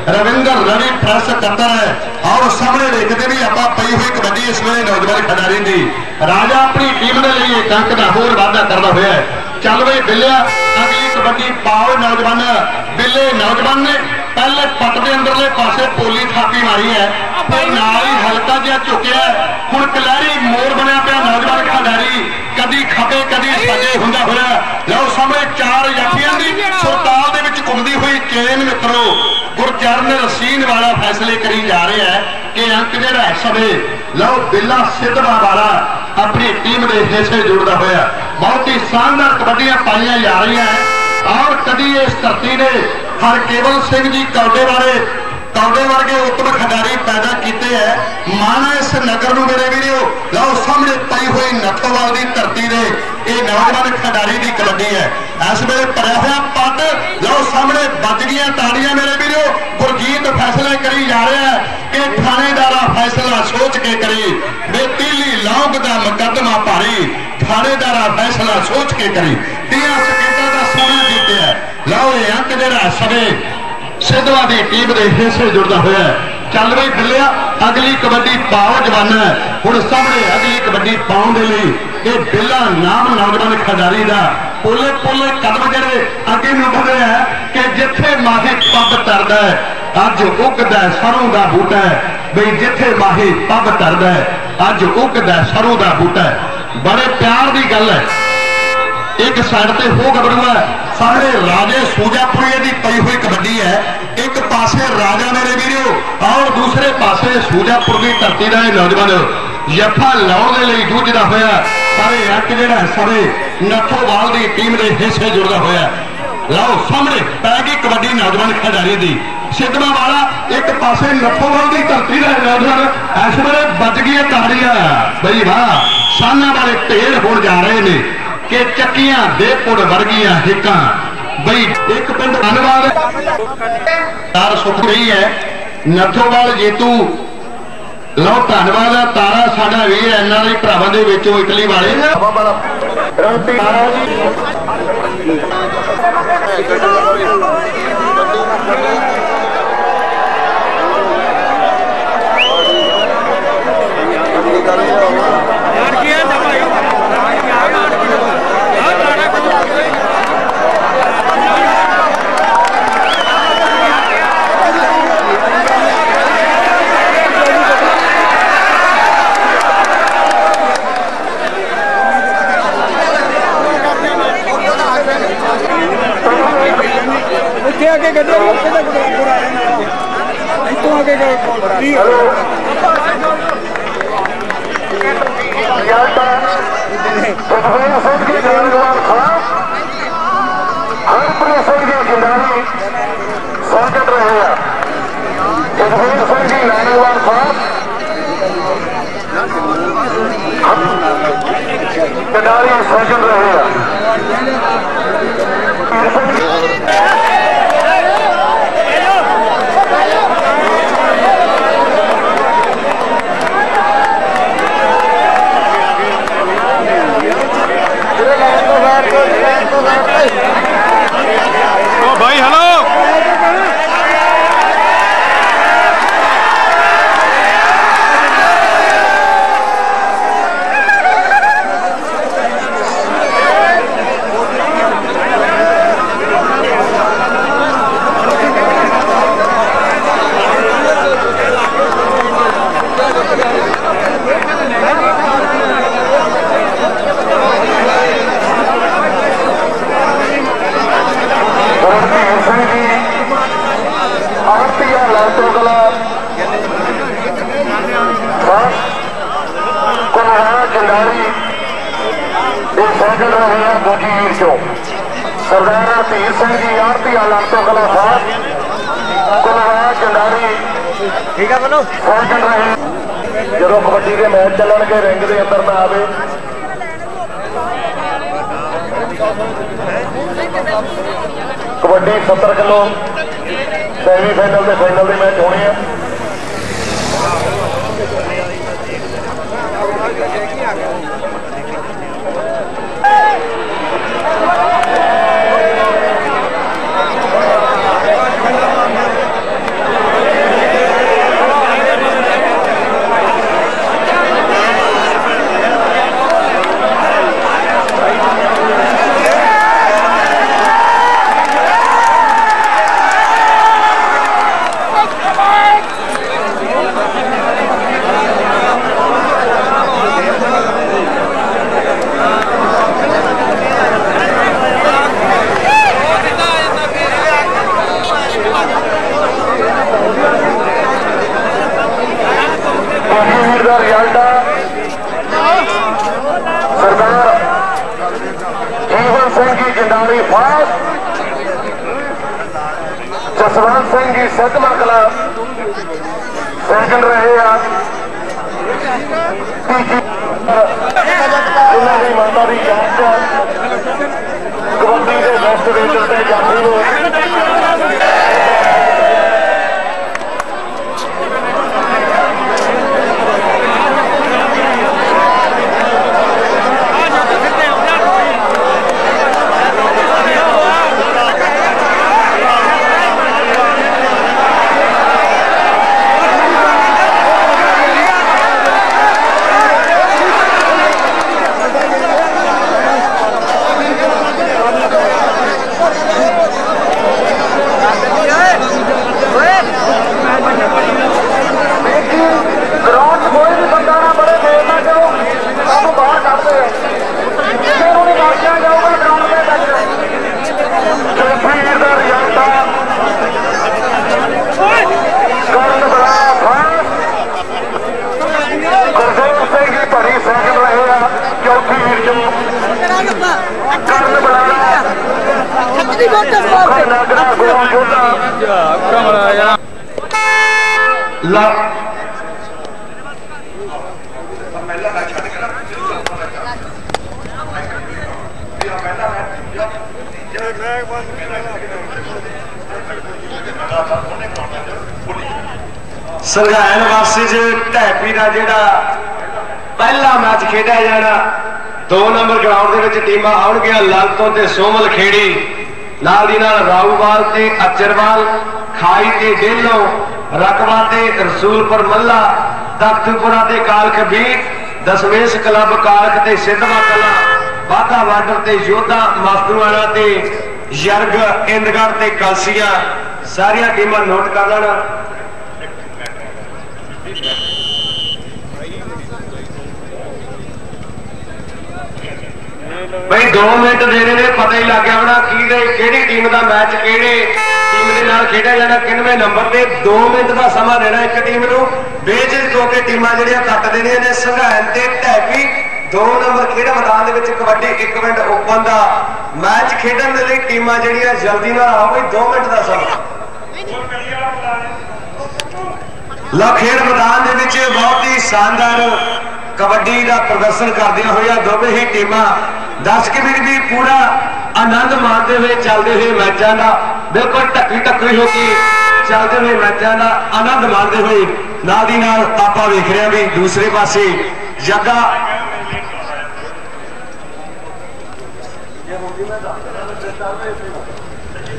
S3: ਰਵਿੰਦਰ ਰਵੀ ਪ੍ਰੈਸ ਕਰਦਾ ਹੈ। ਔਰ ਸਾਹਮਣੇ ਵੇਖਦੇ ਵੀ ਆਪਾਂ ਪਈ ਹੋਈ ਕਬੱਡੀ ਇਸ ਵੇਲੇ ਨੌਜਵਾਨ ਖਿਡਾਰੀ ਦੀ। ਰਾਜਾ ਆਪਣੀ ਟੀਮ ਦੇ ਲਈ ਇੱਕ ਅੰਕ ਦਾ ਹੋਰ ਵਾਅਦਾ ਕਰਦਾ ਹੋਇਆ ਹੈ। ਚੱਲ ਵੇ ਬਿੱਲਿਆ ਕਬੱਡੀ ਪਾਓ ਨੌਜਵਾਨ ਬਿੱਲੇ ਨੌਜਵਾਨ ਨੇ ਪਹਿਲੇ ਪੱਟ ਦੇ ਅੰਦਰਲੇ ਪਾਸੇ ਪੋਲੀ ਥਾਪੀ ਮਾਰੀ ਹੈ। ਤੇ ਨਾਲ ਹੀ ਹਲਕਾ ਜਿਹਾ ਝੁਕਿਆ ਹੈ। ਹੁਣ ਕਲਹਿਰੀ ਮੋਰ ਬਣਿਆ ਪਿਆ ਨੌਜਵਾਨ ਖਿਡਾਰੀ। ਕਦੀ ਖੱਬੇ ਕਦੀ ਸੱਜੇ ਹੁੰਦਾ ਹੋਇਆ। ਲਓ ਸਾਹਮਣੇ ਚਾਰ ਜਾਫੀਆਂ ਦੀ ਸੁਰਤਾਲ ਦੇ ਵਿੱਚ ਘੁੰਮਦੀ ਹੋਈ ਚੇਨ ਮਿੱਤਰੋ ਗੁਰਚਰਨ ਰਸੀਨ ਵਾਲਾ ਫੈਸਲੇ ਕਰੀ ਜਾ ਰਿਹਾ ਹੈ ਕਿ ਅੰਕ ਜਿਹੜਾ ਇਸ ਸਮੇਂ ਲਓ ਬਿੱਲਾ ਸਿੱਧਵਾ ਵਾਲਾ ਆਪਣੀ ਟੀਮ ਦੇ ਹਿੱਸੇ ਜੁੜਦਾ ਹੋਇਆ। ਬਹੁਤ ਹੀ ਸ਼ਾਨਦਾਰ ਕਬੱਡੀਆਂ ਪਾਈਆਂ ਜਾ ਰਹੀਆਂ ਔਰ ਕਦੀ ਇਸ ਧਰਤੀ ਨੇ ਹਰਕੇਵਲ ਸਿੰਘ ਜੀ ਕੌਡੇ ਵਾਲੇ ਕੌਡੇ ਵਰਗੇ ਉੱਤਮ ਖਿਡਾਰੀ ਪੈਦਾ ਕੀਤੇ ਐ। ਮਾਣਾ ਇਸ ਨਗਰ ਨੂੰ ਮੇਰੇ ਵੀਰੋ। ਲਓ ਸਾਹਮਣੇ ਪਈ ਹੋਈ ਨੱਥੋਵਾਲ ਦੀ ਧਰਤੀ ਦੇ ਇਹ ਨੌਜਵਾਨ ਖਿਡਾਰੀ ਦੀ ਕਬੱਡੀ ਹੈ ਇਸ ਵੇਲੇ ਭਰਿਆ ਹੋਇਆ ਪੱਟ, ਲਓ ਸਾਹਮਣੇ ਵੱਜ ਗਈਆਂ ਤਾੜੀਆਂ ਮੇਰੇ ਵੀਰੋ। ਗੁਰਜੀਤ ਫੈਸਲੇ ਕਰੀ ਜਾ ਰਿਹਾ ਹੈ ਕਿ ਥਾਣੇਦਾਰਾ ਫੈਸਲਾ ਸੋਚ ਕੇ ਕਰੀ। ਬੇਤੀਲੀ ਲੌਂਗ ਦਾ ਮੁਕੱਦਮਾ ਭਾਰੀ, ਥਾਣੇਦਾਰਾ ਫੈਸਲਾ ਸੋਚ ਕੇ ਕਰੀ। ਜਿਹੜਾ ਸਵੇ ਸਿੱਧਵਾ ਦੀ ਟੀਮ ਦੇ ਹਿੱਸੇ ਜੁੜਦਾ ਹੋਇਆ ਚੱਲ ਵੀ ਫਿੱਲਿਆ ਅਗਲੀ ਕਬੱਡੀ ਪਾਓ ਜਵਾਨਾ ਹੁਣ ਸਾਹਮਣੇ ਅਗਲੀ ਕਬੱਡੀ ਪਾਉਣ ਦੇ ਲਈ ਇਹ ਬਿੱਲਾ ਨਾਮ ਨੌਜਵਾਨ ਖਿਡਾਰੀ ਦਾ ਪੋਲੇ ਪੋਲੇ ਕਦਮ ਜਿਹੜੇ ਅੱਗੇ ਨੂੰ ਵਧੇ ਹੈ ਕਿ ਜਿੱਥੇ ਮਾਹੀ ਪੱਬ ਤਰਦਾ ਅੱਜ ਉੱਗਦਾ ਸਰੋਂ ਦਾ ਬੂਟਾ ਬਈ ਜਿੱਥੇ ਮਾਹੀ ਪੱਬ ਤਰਦਾ ਅੱਜ ਉੱਗਦਾ ਸਰੋਂ ਦਾ ਬੂਟਾ ਬੜੇ ਪਿਆਰ ਦੀ ਗੱਲ ਹੈ। ਇੱਕ ਸਾਈਡ ਤੇ ਹੋ ਗੱਭਰੂ ਹੈ। ਸਾਰੇ ਰਾਜੇ ਸੂਜਾਪੁਰੀਏ ਦੀ ਪਈ ਹੋਈ ਕਬੱਡੀ ਹੈ। ਇੱਕ ਪਾਸੇ ਰਾਜਾ ਮੇਰੇ ਵੀਰੋ, ਔਰ ਦੂਸਰੇ ਪਾਸੇ ਸੂਜਾਪੁਰ ਦੀ ਧਰਤੀ ਦਾ ਇਹ ਨੌਜਵਾਨ ਜੱਫਾ ਲਾਉਣ ਦੇ ਲਈ ਜੂਝਦਾ ਹੋਇਆ ਸਾਰੇ ਇਹ ਜਿਹੜਾ ਸਾਰੇ ਨੱਥੋਵਾਲ ਦੀ ਟੀਮ ਦੇ ਹਿੱਸੇ ਜੁੜਦਾ ਹੋਇਆ ਲਓ, ਸਾਹਮਣੇ ਪੈ ਗਈ ਕਬੱਡੀ ਨੌਜਵਾਨ ਖਿਡਾਰੀ ਦੀ। ਸਿੱਧਵਾ ਵਾਲਾ, ਇੱਕ ਪਾਸੇ ਨੱਥੋਵਾਲ ਦੀ ਧਰਤੀ ਦਾ ਇਹ ਨੌਜਵਾਨ ਇਸ ਵੇਲੇ ਵੱਜ ਗਈਆਂ ਤਾੜੀਆਂ। ਬਈ ਵਾਹ ਸਾਨਾਂ ਵਾਲੇ ਢੇਰ ਹੋਣ ਜਾ ਰਹੇ ਨੇ। ਕਿ ਚੱਕੀਆਂ ਦੇ ਪੁੜ ਵਰਗੀਆਂ ਹਿੱਕਾਂ। ਬਈ, ਇੱਕ ਪਿੰਡ ਧੰਨਵਾਦ। ਤਾਰ ਸੁੱਖ ਗਈ ਹੈ। ਨੱਥੋਵਾਲ ਜੇਤੂ। ਲਓ, ਧੰਨਵਾਦ ਹੈ ਤਾਰਾ ਸਾਡਾ ਵੀਰ ਐਨਆਰਆਈ ਭਰਾਵਾਂ ਦੇ ਵਿੱਚੋਂ ਇਟਲੀ ਵਾਲੇ। Tara ji. Kabaddi 70 kilo. Semi final ਤੇ ਫਾਈਨਲ ਦੇ ਮੈਚ ਹੋਣੇ ਆ। ਸਿੰਘ ਜੀ ਜੰਡਾਲੀ ਫਾਸ।
S4: ਜਸਵੰਤ ਸਿੰਘ ਜੀ ਸੈਕਮਾ ਕਲਾਸ ਸੈਕੰਡ ਰਹੇ ਆ। ਇਹਨਾਂ ਦੀ ਮਾਤਾ ਦੀ ਯਾਦ ਚ ਕਬੱਡੀ ਦੇ ਵੈਸਟ ਰੇਂਜਰ ਤੇ ਜਾਂਦੀ ਨੂੰ
S1: ਸੰਘਾਇਨ ਵਾਸੀ ਚ ਢੈਪੀ ਦਾ ਜਿਹੜਾ ਪਹਿਲਾ ਮੈਚ ਖੇਡਿਆ ਜਾਣਾ। 2 ਨੰਬਰ ਗਰਾਊਂਡ ਦੇ ਵਿੱਚ ਟੀਮਾਂ ਆਉਣਗੀਆਂ ਲਾਲਤੋਂ ਤੇ ਸੋਮਲ ਖੇੜੀ। ਨਾਲ ਦੀ ਨਾਲ ਰਾਊਵਾਲ ਤੇ ਅਚਰਵਾਲ, ਖਾਈ ਤੇ ਡੇਲੋਂ ਰਕਵਾ ਤੇ ਰਸੂਲਪੁਰ ਮੱਲਾ ਤਖਤਪੁਰਾ ਤੇ ਕਾਲ ਕਬੀਰ ਦਸਵੇਸ਼ ਕਲੱਬ ਕਾਲਕ ਤੇ ਸਿੱਧਵਾ ਕਲਾ ਬਾਗਾ ਬਾਰਡਰ ਤੇ ਯੋਧਾ ਮਸਤੂਆਣਾ ਤੇ ਯਰਗ ਇੰਦਗੜ ਤੇ ਕਲਸੀਆ। ਸਾਰੀਆਂ ਟੀਮਾਂ ਨੋਟ ਕਰ ਲੈਣਾ। ਬਈ 2 ਮਿੰਟ ਦੇਣੇ ਨੇ, ਪਤਾ ਹੀ ਲੱਗ ਗਿਆ ਹੋਣਾ ਕੀ ਦੇ, ਕਿਹੜੀ ਟੀਮ ਦਾ ਮੈਚ ਕਿਹੜੇ ਟੀਮ ਦੇ ਨਾਲ ਖੇਡਿਆ ਜਾਣਾ, ਕਿੰਨਵੇਂ ਨੰਬਰ ਤੇ 2 ਮਿੰਟ ਦਾ ਸਮਾਂ ਦੇਣਾ ਇੱਕ ਟੀਮ ਨੂੰ। ਬੇਝਿਜਕ ਹੋ ਕੇ ਟੀਮਾਂ ਜਿਹੜੀਆਂ ਕੱਟ ਦੇਣੀਆਂ ਨੇ ਸੰਘਾਇਨ ਤੇ ਢੈਪੀ 2 ਨੰਬਰ ਖੇਡ ਮੈਦਾਨ ਦੇ ਵਿੱਚ ਕਬੱਡੀ 1 ਮਿੰਟ ਓਪਨ ਦਾ। ਮੈਚ ਖੇਡਣ ਦੇ ਲਈ ਟੀਮਾਂ ਜਿਹੜੀਆਂ ਜਲਦੀ ਨਾਲ ਆਓ, ਬਈ 2 ਮਿੰਟ ਦਾ ਸਮਾਂ। ਲਓ, ਖੇਡ ਮੈਦਾਨ ਦੇ ਵਿੱਚ ਬਹੁਤ ਹੀ ਸ਼ਾਨਦਾਰ ਕਬੱਡੀ ਦਾ ਪ੍ਰਦਰਸ਼ਨ ਕਰਦੀਆਂ ਹੋਈਆਂ ਦੋਵੇਂ ਹੀ ਟੀਮਾਂ ਦਰਸ਼ਕ ਵੀਰ ਵੀ ਪੂਰਾ ਆਨੰਦ ਮਾਣਦੇ ਹੋਏ ਚੱਲਦੇ ਹੋਏ ਮੈਚਾਂ ਦਾ ਬਿਲਕੁਲ ਟੱਕੀ ਟੱਕੀ ਹੋ ਕੇ ਚੱਲਦੇ ਹੋਏ ਮੈਚਾਂ ਦਾ ਆਨੰਦ ਮਾਣਦੇ ਹੋਏ ਨਾਲ ਦੀ ਨਾਲ ਆਪਾਂ ਵੇਖ ਰਹੇ ਵੀ ਦੂਸਰੇ ਪਾਸੇ ਜੱਗਾ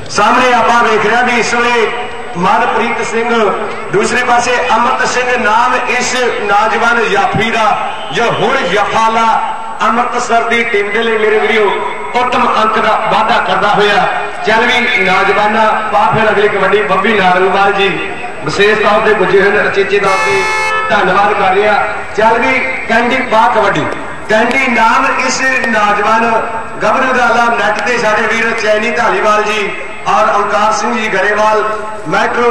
S1: ਸਾਹਮਣੇ ਆਪਾਂ ਵੇਖ ਰਹੇ ਹਾਂ ਵੀ ਇਸ ਵੇਲੇ ਮਨਪ੍ਰੀਤ ਸਿੰਘ, ਦੂਸਰੇ ਪਾਸੇ ਅਮਰਤ ਸਿੰਘ, ਨਾਮ ਇਸ ਨੌਜਵਾਨ ਯਾਫ਼ੀ ਦਾ ਜੋ ਹੁਣ ਜਫਾਲਾ ਅੰਮ੍ਰਿਤਸਰ ਦੀ ਟੀਮ ਦੇ ਲਈ ਮੇਰੇ ਵੀਡੀਓ ਉੱਤਮ ਅੰਕ ਦਾ ਵਾਅਦਾ ਕਰਦਾ ਹੋਇਆ ਚੱਲ ਵੀ ਨੌਜਵਾਨਾਂ, ਪਾ ਫਿਰ ਅਗਲੀ ਕਬੱਡੀ ਬੱਬੀ ਨਾਰੰਗਵਾਲ ਜੀ। ਵਿਸ਼ੇਸ਼ ਤੌਰ ਤੇ ਪੁੱਜੇ ਹੋਏ ਅਚੇਚੇ ਤੌਰ ਤੇ ਧੰਨਵਾਦ ਕਰ ਰਿਹਾ ਚੱਲ ਵੀ ਕੈਂਡੀ ਪਾ ਕਬੱਡੀ। ਕੈਂਡੀ ਨਾਮ ਇਸ ਨੌਜਵਾਨ ਗੱਭਰੂ ਦਾ ਨੈਟ ਤੇ ਸਾਡੇ ਵੀਰ ਚੈਨੀ ਢਾਲੀਵਾਲ ਜੀ ਔਰ Omkar Singh ji Grewal, metro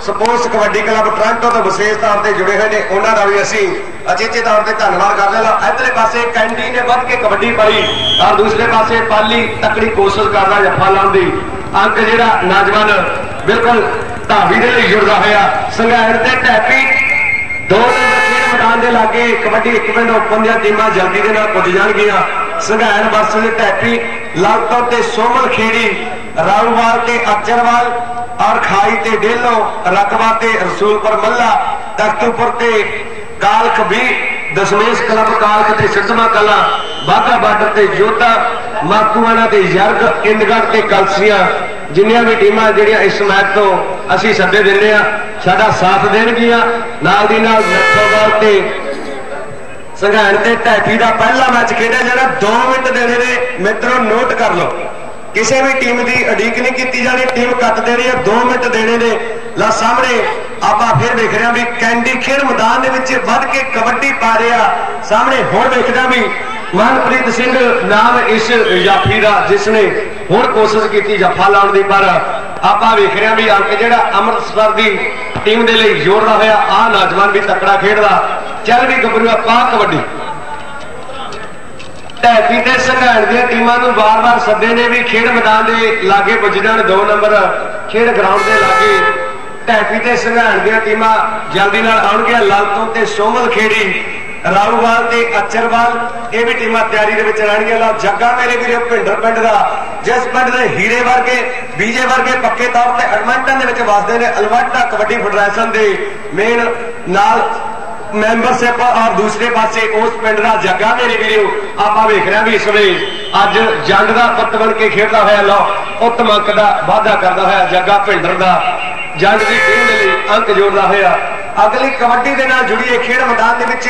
S1: sports kabaddi club Toronto ਤੋਂ ਵਿਸ਼ੇਸ਼ ਤੌਰ ਤੇ ਜੁੜੇ ਹੋਏ ਨੇ, ਉਹਨਾਂ ਦਾ ਵੀ ਅਸੀਂ ਅਚੇਚੇ ਤੌਰ ਤੇ ਧੰਨਵਾਦ ਕਰਦੇ ਹਾਂ। ਇਧਰਲੇ ਪਾਸੇ ਕੈਂਡੀ ਨੇ ਵੱਧ ਕੇ ਕਬੱਡੀ ਪਾਈ, ਔਰ ਦੂਸਰੇ ਪਾਸੇ ਪਾਲੀ ਤਕੜੀ ਕੋਸ਼ਿਸ਼ ਕਰਦਾ ਜੱਫਾ ਲਾਉਣ ਦੀ। ਅੰਕ ਜਿਹੜਾ ਨੌਜਵਾਨ ਬਿਲਕੁਲ ਧਾਵੀ ਦੇ ਲਈ ਜੁੜਦਾ ਹੋਇਆ ਸੰਘਾਇਰ ਤੇ ਟੈਪੀ, ਦੋ ਨੰਬਰ ਮੈਦਾਨ ਦੇ ਲਾਗੇ ਕਬੱਡੀ ਇੱਕ ਮਿੰਟ ਓਪਨ ਦੀਆਂ ਟੀਮਾਂ ਜਲਦੀ ਦੇ ਨਾਲ ਪੁੱਜ ਜਾਣਗੀਆਂ। ਸੰਘਾਇਰ ਵਰਸਸ ਟੈਪੀ ਲਾਲਤੋਂ ਤੇ ਸੋਮਲ ਖੇੜੀ ਰਾਉਵਾਲ ਤੇ ਅਚਰਵਾਲ ਔਰ ਖਾਈ ਤੇ ਡੇਲੋ, ਰਕਬਾ ਤੇ ਰਸੂਲਪੁਰ ਮੱਲਾ, ਤਖਤੂਪੁਰ ਤੇ ਕਾਲਖ ਵੀ ਦਸ਼ਮੇਸ਼ ਕਲੱਬ, ਕਾਲਖ ਤੇ ਸਿੱਧਮਾ ਕਲਾ ਬਾਗਾ ਬਾਰਡਰ ਤੇ ਯੋਧਾ ਮਾਕੂਆਣਾ ਤੇ ਯਰਗ, ਇੰਦਗੜ ਤੇ ਕਲਸੀਆਂ, ਜਿੰਨੀਆਂ ਵੀ ਟੀਮਾਂ ਜਿਹੜੀਆਂ ਇਸ ਮੈਚ ਤੋਂ ਅਸੀਂ ਸੱਦੇ ਦਿੰਦੇ ਆ ਸਾਡਾ ਸਾਥ ਦੇਣਗੀਆਂ। ਨਾਲ ਦੀ ਨਾਲ ਨੱਥੋਵਾਲ ਤੇ ਸੰਘਾਣ ਤੇ ਢੈਫੀ ਦਾ ਪਹਿਲਾ ਮੈਚ ਖੇਡਿਆ ਜਾਣਾ 2 ਮਿੰਟ ਦੇਣੇ ਨੇ, ਮਿੱਤਰੋ ਨੋਟ ਕਰ ਲਓ। ਕਿਸੇ ਵੀ ਟੀਮ ਦੀ ਅਡੀਕ ਨਹੀਂ ਕੀਤੀ ਜਾਣੀ, ਟੀਮ ਕੱਟ ਦੇਣੀ ਹੈ 2 ਮਿੰਟ ਦੇਣੇ ਨੇ। ਲਾ ਸਾਹਮਣੇ ਆਪਾਂ ਫਿਰ ਦੇਖ ਰਹੇ ਹਾਂ ਵੀ ਕੈਂਡੀ ਖੇਡ ਮੈਦਾਨ ਦੇ ਵਿੱਚ ਵੱਧ ਕੇ ਕਬੱਡੀ ਪਾ ਰਿਹਾ। ਸਾਹਮਣੇ ਹੁਣ ਵੇਖਦਾ ਵੀ ਮਨਪ੍ਰੀਤ ਸਿੰਘ ਨਾਮ ਇਸ ਜਾਫੀ ਦਾ, ਜਿਸ ਨੇ ਹੁਣ ਕੋਸ਼ਿਸ਼ ਕੀਤੀ ਜੱਫਾ ਲਾਉਣ ਦੀ, ਪਰ ਆਪਾਂ ਵੇਖ ਰਹੇ ਹਾਂ ਵੀ ਅੰਕ ਜਿਹੜਾ ਅੰਮ੍ਰਿਤਸਰ ਦੀ ਟੀਮ ਦੇ ਲਈ ਜੋੜਦਾ ਹੋਇਆ, ਆ ਨੌਜਵਾਨ ਵੀ ਤਕੜਾ ਖੇਡਦਾ। ਚੱਲ ਵੀ ਗੱਭਰੂ ਪਾ ਕਬੱਡੀ। ਢੈਪੀ ਤੇ ਸੰਘਾਣ ਦੀਆਂ ਟੀਮਾਂ ਨੂੰ ਵਾਰ-ਵਾਰ ਸੱਦੇ ਨੇ ਵੀ ਖੇਡ ਮੈਦਾਨ ਦੇ ਲਾਗੇ ਪੁੱਜ ਜਾਣ 2 ਨੰਬਰ ਖੇਡ ਗਰਾਊਂਡ ਦੇ ਲਾਗੇ ਢੈਪੀ ਤੇ ਸੰਘਾਣ ਦੀਆਂ ਟੀਮਾਂ ਜਲਦੀ ਨਾਲ ਆਉਣਗੀਆਂ। ਲਾਲਤੋਂ ਤੇ ਸੋਮਲ ਖੇੜੀ ਰਾਊਵਾਲ ਤੇ ਅਚਰਵਾਲ ਇਹ ਵੀ ਟੀਮਾਂ ਤਿਆਰੀ ਦੇ ਵਿੱਚ ਰਹਿਣਗੀਆਂ। ਲਓ, ਜੱਗਾ ਮੇਰੇ ਵੀਰੇ, ਭਿੰਡਰ ਪਿੰਡ ਦਾ। ਜਿਸ ਪਿੰਡ ਦੇ ਹੀਰੇ ਵਰਗੇ, ਬੀਜੇ ਵਰਗੇ ਪੱਕੇ ਤੌਰ ਤੇ ਐਡਮਿੰਟਨ ਦੇ ਵਿੱਚ ਵਸਦੇ ਨੇ ਅਲਵਟਾ ਕਬੱਡੀ ਫੈਡਰੇਸ਼ਨ ਦੇ ਮੇਨ ਨਾਲ ਮੈਂਬਰਸ਼ਿਪ ਔਰ ਦੂਸਰੇ ਪਾਸੇ ਉਸ ਪਿੰਡ ਦਾ ਜੱਗਾ ਮੇਰੇ ਵੀਰੋ, ਆਪਾਂ ਵੇਖ ਰਹੇ ਹਾਂ ਵੀ ਇਸ ਵੇਲੇ ਅੱਜ ਜੰਡ ਦਾ ਪੁੱਤ ਬਣ ਕੇ ਖੇਡਦਾ ਹੋਇਆ, ਲਓ, ਉੱਤਮ ਅੰਕ ਦਾ ਵਾਅਦਾ ਕਰਦਾ ਹੋਇਆ ਜੱਗਾ ਭਿੰਡਰ ਦਾ। ਜੰਡ ਦੀ ਟੀਮ ਦੇ ਲਈ ਅੰਕ ਜੋੜਦਾ ਹੋਇਆ। ਅਗਲੀ ਕਬੱਡੀ ਦੇ ਨਾਲ ਜੁੜੀ ਇਹ ਖੇਡ ਮੈਦਾਨ ਦੇ ਵਿੱਚ।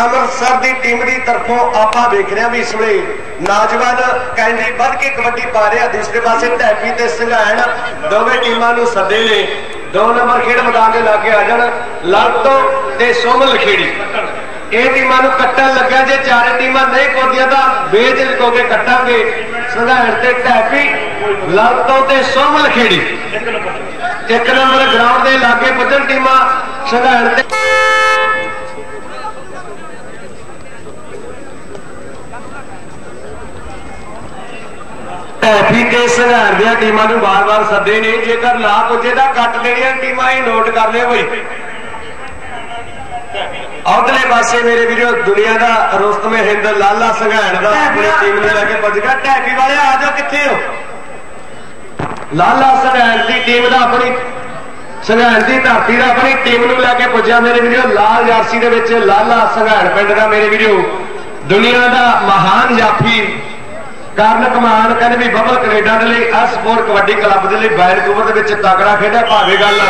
S1: ਅੰਮ੍ਰਿਤਸਰ ਦੀ ਟੀਮ ਦੀ ਤਰਫੋਂ ਆਪਾਂ ਵੇਖ ਰਹੇ ਹਾਂ ਵੀ ਇਸ ਵੇਲੇ ਨੌਜਵਾਨ ਕੈਂਡੀ ਵੱਧ ਕੇ ਕਬੱਡੀ ਪਾ ਰਿਹਾ। ਦੂਸਰੇ ਪਾਸੇ ਢੈਪੀ ਤੇ ਸੰਘਾਣ ਦੋਵੇਂ ਟੀਮਾਂ ਨੂੰ ਸੱਦੇ ਨੇ। ਦੋ ਨੰਬਰ ਖੇਡ ਮੈਦਾਨ ਦੇ ਲਾਗੇ ਆ ਜਾਣ ਲੜਤੋ ਤੇ ਸੋਮਲ ਖੇੜੀ। ਇਹ ਟੀਮਾਂ ਨੂੰ ਕੱਟਣ ਲੱਗਿਆ ਜੇ ਚਾਰੇ ਟੀਮਾਂ ਨਹੀਂ ਪਹੁੰਚੀਆਂ ਤਾਂ ਵੇਚ ਲਕੋ ਕੇ ਕੱਟਾਂਗੇ। ਸੰਘਾਣ ਤੇ ਢੈਪੀ ਲੜਤੋ ਤੇ ਸੋਮਲ ਖੇੜੀ। ਇੱਕ ਨੰਬਰ ਗਰਾਊਂਡ ਦੇ ਲਾਗੇ ਪੁੱਜਣ ਟੀਮਾਂ ਸੰਘਾਣ ਤੇ ਤੇ ਸੰਘਾਰ ਦੀਆਂ ਟੀਮਾਂ ਨੂੰ ਵਾਰ-ਵਾਰ ਸੱਦੇ ਨੇ। ਜੇਕਰ ਨਾ ਪੁੱਜੇ ਤਾਂ ਕੱਟ ਦੇਣੀਆਂ ਟੀਮਾਂ ਇਹ ਨੋਟ ਕਰ ਲਿਓ ਬਈ। ਔਦਲੇ ਪਾਸੇ ਮੇਰੇ ਵੀਰੋ ਦੁਨੀਆ ਦਾ ਰੁਸਤਮੇ ਹਿੰਦ ਲਾਲਾ ਸੰਘਾਣ ਦਾ ਆਪਣੀ ਟੀਮ ਨੂੰ ਲੈ ਕੇ ਪੁੱਜ ਗਿਆ। ਢੈਫੀ ਵਾਲੇ ਆ ਜਾਓ ਕਿੱਥੇ ਹੋ? ਲਾਲਾ ਸੰਘਾਣ ਦੀ ਟੀਮ ਦਾ ਆਪਣੀ ਸੰਘਾਣ ਦੀ ਧਰਤੀ ਦਾ ਆਪਣੀ ਟੀਮ ਨੂੰ ਲੈ ਕੇ ਪੁੱਜਿਆ ਮੇਰੇ ਵੀਡੀਓ ਲਾਲ ਜਾਰਸੀ ਦੇ ਵਿੱਚ ਲਾਲਾ ਸੰਘਾਣ ਪਿੰਡ ਦਾ ਮੇਰੇ ਵੀਡੀਓ ਦੁਨੀਆ ਦਾ ਮਹਾਨ ਜਾਫੀ, ਕਰਨ ਕਮਾਨ, ਕਹਿੰਦੇ ਵੀ ਬੱਬਲ ਕੈਨੇਡਾ ਦੇ ਲਈ ਅਸਪੋਰ ਕਬੱਡੀ ਕਲੱਬ ਦੇ ਲਈ ਵੈਨਕੂਵਰ ਦੇ ਵਿੱਚ ਤਕੜਾ ਖੇਡਿਆ, ਭਾਵੇਂ ਗੱਲ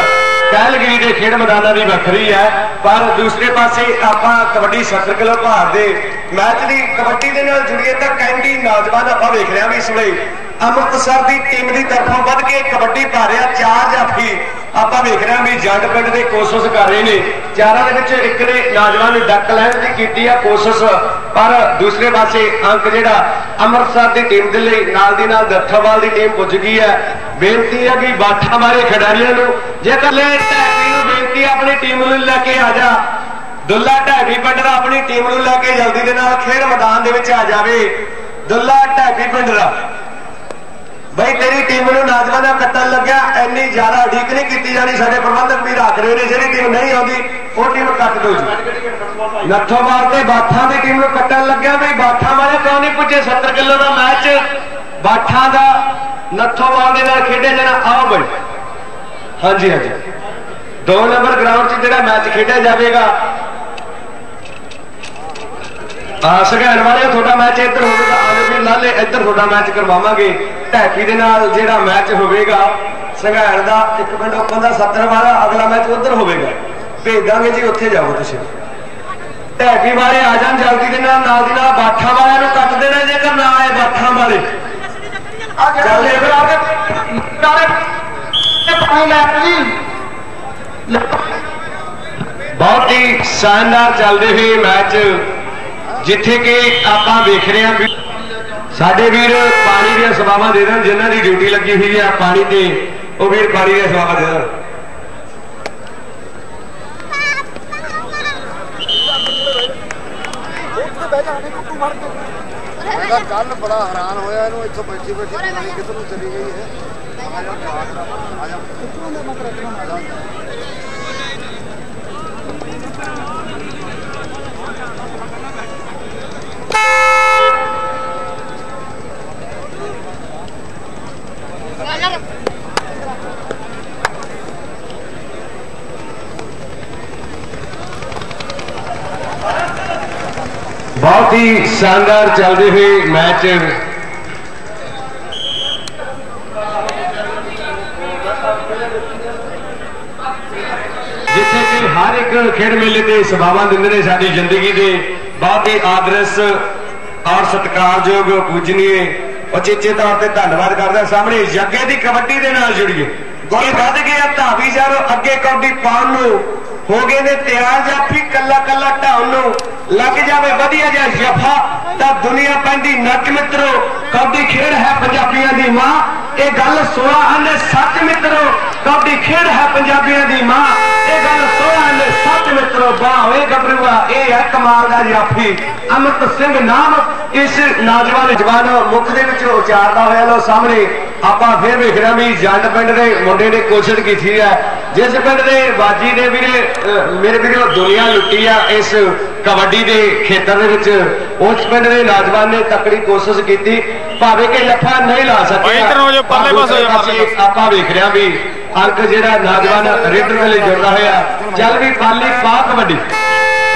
S1: ਪਹਿਲਗਿਰੀ ਦੇ ਖੇਡ ਮੈਦਾਨਾਂ ਦੀ ਵੱਖਰੀ ਹੈ, ਪਰ ਦੂਸਰੇ ਪਾਸੇ ਆਪਾਂ ਕਬੱਡੀ 70 ਕਿਲੋ ਭਾਰ ਦੇ ਮੈਚ ਦੀ ਕਬੱਡੀ ਦੇ ਨਾਲ ਜੁੜੀਏ ਤਾਂ ਕੈਂਡੀ ਨੌਜਵਾਨ ਆਪਾਂ ਵੇਖ ਰਿਹਾ ਵੀ ਇਸ ਵੇਲੇ ਅੰਮ੍ਰਿਤਸਰ ਦੀ ਟੀਮ ਦੀ ਤਰਫੋਂ ਵੱਧ ਕੇ ਕਬੱਡੀ ਭਾਰਿਆ ਚਾਰ ਜਾਫੀ ਆਪਾਂ ਵੇਖ ਰਹੇ ਹਾਂ ਵੀ ਜੰਡ ਪਿੰਡ ਦੇ ਕੋਸ਼ਿਸ਼ ਕਰ ਰਹੇ ਨੇ। ਚਾਰਾਂ ਦੇ ਵਿੱਚ ਇੱਕ ਨੇ ਨੌਜਵਾਨ ਨੇ ਡੱਕ ਲੈਣ ਦੀ ਕੀਤੀ ਆ ਕੋਸ਼ਿਸ਼, ਪਰ ਦੂਸਰੇ ਪਾਸੇ ਅੰਕ ਜਿਹੜਾ ਅੰਮ੍ਰਿਤਸਰ ਦੀ ਟੀਮ ਦੇ ਲਈ ਨਾਲ ਦੀ ਨਾਲ ਦੱਥਾਵਾਲ ਦੀ ਟੀਮ ਪੁੱਜ ਗਈ ਹੈ। ਬੇਨਤੀ ਹੈ ਕਿ ਬਾਠਾ ਮਾਰੇ ਖਿਡਾਰੀਆਂ ਨੂੰ ਜੇਕਰ ਲੈ ਢੈਬੀ ਨੂੰ ਬੇਨਤੀ ਆਪਣੀ ਟੀਮ ਨੂੰ ਲੈ ਕੇ ਆ ਜਾ। ਦੁੱਲਾ ਢੈਬੀ ਪਿੰਡ ਦਾ ਆਪਣੀ ਟੀਮ ਨੂੰ ਲੈ ਕੇ ਜਲਦੀ ਦੇ ਨਾਲ ਖੇਡ ਮੈਦਾਨ ਦੇ ਵਿੱਚ ਆ ਜਾਵੇ। ਦੁੱਲਾ ਢੈਬੀ ਪਿੰਡ ਦਾ ਬਈ ਤੇਰੀ ਟੀਮ ਨੂੰ ਨੌਜਵਾਨਾਂ ਕੱਟਣ ਲੱਗਿਆ, ਇੰਨੀ ਜ਼ਿਆਦਾ ਉਡੀਕ ਨਹੀਂ ਕੀਤੀ ਜਾਣੀ, ਸਾਡੇ ਪ੍ਰਬੰਧਕ ਵੀ ਰੱਖ ਰਹੇ ਨੇ, ਜਿਹੜੀ ਟੀਮ ਨਹੀਂ ਆਉਂਦੀ, ਉਹ ਟੀਮ ਕੱਟ ਦੋ ਜੀ। ਨੱਥੋਵਾਲ ਤੇ ਬਾਠਾਂ ਦੀ ਟੀਮ ਨੂੰ ਕੱਟਣ ਲੱਗਿਆ ਬਈ, ਬਾਠਾਂ ਵਾਲੇ ਕਿਉਂ ਨਹੀਂ ਪੁੱਜੇ? 70 ਕਿਲੋ ਦਾ ਮੈਚ ਬਾਠਾਂ ਦਾ ਨੱਥੋਵਾਲ ਦੇ ਨਾਲ ਖੇਡਿਆ ਜਾਣਾ, ਆਓ ਬਈ। ਹਾਂਜੀ ਹਾਂਜੀ। ਦੋ ਨੰਬਰ ਗਰਾਊਂਡ 'ਚ ਜਿਹੜਾ ਮੈਚ ਖੇਡਿਆ ਜਾਵੇਗਾ ਆ ਸਗੈਣ ਵਾਲੇ ਤੁਹਾਡਾ ਮੈਚ ਇੱਧਰ ਹੋਵੇਗਾ ਆਲੇ ਵੀ ਲਾਲੇ ਇੱਧਰ ਤੁਹਾਡਾ ਮੈਚ ਕਰਵਾਵਾਂਗੇ। ਢੈਕੀ ਦੇ ਨਾਲ ਜਿਹੜਾ ਮੈਚ ਹੋਵੇਗਾ ਸਗੈਣ ਦਾ ਇੱਕ ਮਿੰਟ ਓਪਨ ਦਾ 70 ਵਾਲਾ ਅਗਲਾ ਮੈਚ ਉੱਧਰ ਹੋਵੇਗਾ। ਭੇਜ ਦਾਂਗੇ ਜੀ ਉੱਥੇ ਜਾਓ ਤੁਸੀਂ। ਢੈਕੀ ਵਾਲੇ ਆ ਜਾਣ ਜਲਦੀ ਦੇ ਨਾਲ ਨਾਲ ਦੀ ਨਾਲ ਬਾਠਾਂ ਵਾਲਿਆਂ ਨੂੰ ਕੱਟ ਦੇਣਾ ਜੇਕਰ ਨਾ ਆਏ ਬਾਠਾਂ ਵਾਲੇ। ਚੱਲ ਇਧਰ ਆ ਕੇ। ਨਾਲੇ ਪਾਣੀ ਲੈ ਜੀ। ਬਹੁਤ ਹੀ ਸ਼ਾਨਦਾਰ ਚੱਲਦੇ ਹੋਏ ਮੈਚ ਜਿੱਥੇ ਕਿ ਆਪਾਂ ਵੇਖ ਰਹੇ ਹਾਂ ਵੀ ਸਾਡੇ ਵੀਰ ਪਾਣੀ ਦੀਆਂ ਸੇਵਾਵਾਂ ਦੇ ਦੇਣ, ਜਿਨ੍ਹਾਂ ਦੀ ਡਿਊਟੀ ਲੱਗੀ ਹੋਈ ਹੈ ਪਾਣੀ ਤੇ, ਉਹ ਵੀਰ ਪਾਣੀ ਦੀਆਂ ਸੇਵਾਵਾਂ ਦੇ ਦੇਣ।
S5: ਇਹਦਾ ਕੱਲ ਬੜਾ ਹੈਰਾਨ ਹੋਇਆ ਇਹਨੂੰ, ਇੱਥੋਂ ਬੈਠੀ ਬੈਠੀ ਕਿੱਧਰ ਨੂੰ ਚਲੀ ਗਈ ਹੈ। ਆ ਜਾ ਕਿੱਥੋਂ ਦਾ ਮਤਲਬ ਕਿਹੜਾ ਆ ਜਾ
S1: ਬਹੁਤ ਹੀ ਸ਼ਾਨਦਾਰ ਚੱਲਦੇ ਹੋਏ ਮੈਚ ਜਿੱਥੇ ਕਿ ਹਰ ਇੱਕ ਖੇਡ ਮੇਲੇ ਤੇ ਸਭਾਵਾਂ ਦਿੰਦੇ ਨੇ ਸਾਡੀ ਜ਼ਿੰਦਗੀ ਦੇ ਬਹੁਤ ਹੀ ਆਦਰਸ਼ ਔਰ ਸਤਿਕਾਰਯੋਗ ਪੂਜਨੀਏ। ਉਚੇਚੇ ਤੌਰ ਤੇ ਧੰਨਵਾਦ ਕਰਦਾ। ਸਾਹਮਣੇ ਯੱਗੇ ਦੀ ਕਬੱਡੀ ਦੇ ਨਾਲ ਜੁੜੀਏ। ਇਹ ਵੱਧ ਗਿਆ, ਧਾਵੀ ਯਾਰੋ ਅੱਗੇ ਕਬੱਡੀ ਪਾਉਣ ਨੂੰ ਹੋ ਗਏ ਨੇ ਤਿਆਰ। ਜਾਫੀ ਕੱਲਾ ਕੱਲਾ ਢਾਉਣ ਨੂੰ ਲੱਗ ਜਾਵੇ ਵਧੀਆ ਜਿਹਾ ਜਫਾ, ਤਾਂ ਦੁਨੀਆ ਪੈਂਦੀ ਨੱਕ ਮਿੱਤਰੋ, ਕਬੱਡੀ ਖੇਡ ਹੈ ਪੰਜਾਬੀਆਂ ਦੀ ਮਾਂ। ਇਹ ਗੱਲ 16 ਆਨੇ ਸੱਚ ਮਿੱਤਰੋ, ਕਬੱਡੀ ਖੇਡ ਹੈ ਪੰਜਾਬੀਆਂ ਦੀ ਮਾਂ। ਇਹ ਗੱਲ 16 ਆਨੇ ਸੱਚ ਮਿੱਤਰੋ ਬਾਵੇਂ ਗੱਭਰੂਆ, ਇਹ ਹੈ ਕਮਾਲ ਦਾ ਜਾਫੀ। ਅਮਰਤ ਸਿੰਘ ਨਾਮ ਇਸ ਨੌਜਵਾਨ ਜਵਾਨ ਮੁਖ ਦੇ ਵਿੱਚ ਉਚਾਰਦਾ ਹੋਇਆ ਲੋ ਸਾਹਮਣੇ। ਆਪਾਂ ਫਿਰ ਵੇਖ ਰਹੇ ਵੀ ਜੰਡ ਪਿੰਡ ਦੇ ਮੁੰਡੇ ਨੇ ਕੋਸ਼ਿਸ਼ ਕੀਤੀ ਹੈ। ਜਿਸ ਪਿੰਡ ਦੇ ਬਾਜੀ ਦੇ ਵੀਰੇ ਮੇਰੇ ਵੀਰੋ ਦੁਨੀਆ ਲੁੱਟੀ ਆ ਇਸ ਕਬੱਡੀ ਦੇ ਖੇਤਰ ਦੇ ਵਿੱਚ। ਉਸ ਪਿੰਡ ਦੇ ਨੌਜਵਾਨ ਨੇ ਤਕੜੀ ਕੋਸ਼ਿਸ਼ ਕੀਤੀ ਭਾਵੇਂ ਕਿ ਲੱਫਾ ਨਹੀਂ ਲਾ ਸਕਿਆ।
S2: ਇੱਧਰ ਹੋ ਜਾਓ, ਪਰਲੇ ਪਾਸੇ ਹੋ ਜਾਓ, ਪਰਲੇ
S1: ਆਪਾਂ ਵੇਖ ਰਹੇ ਵੀ ਅੰਕ ਜਿਹੜਾ ਨੌਜਵਾਨ ਰੇਡਰ ਵੇਲੇ ਜੁੜਦਾ ਹੋਇਆ। ਚੱਲ ਵੀ ਪਾਲੀ ਪਾ ਕਬੱਡੀ।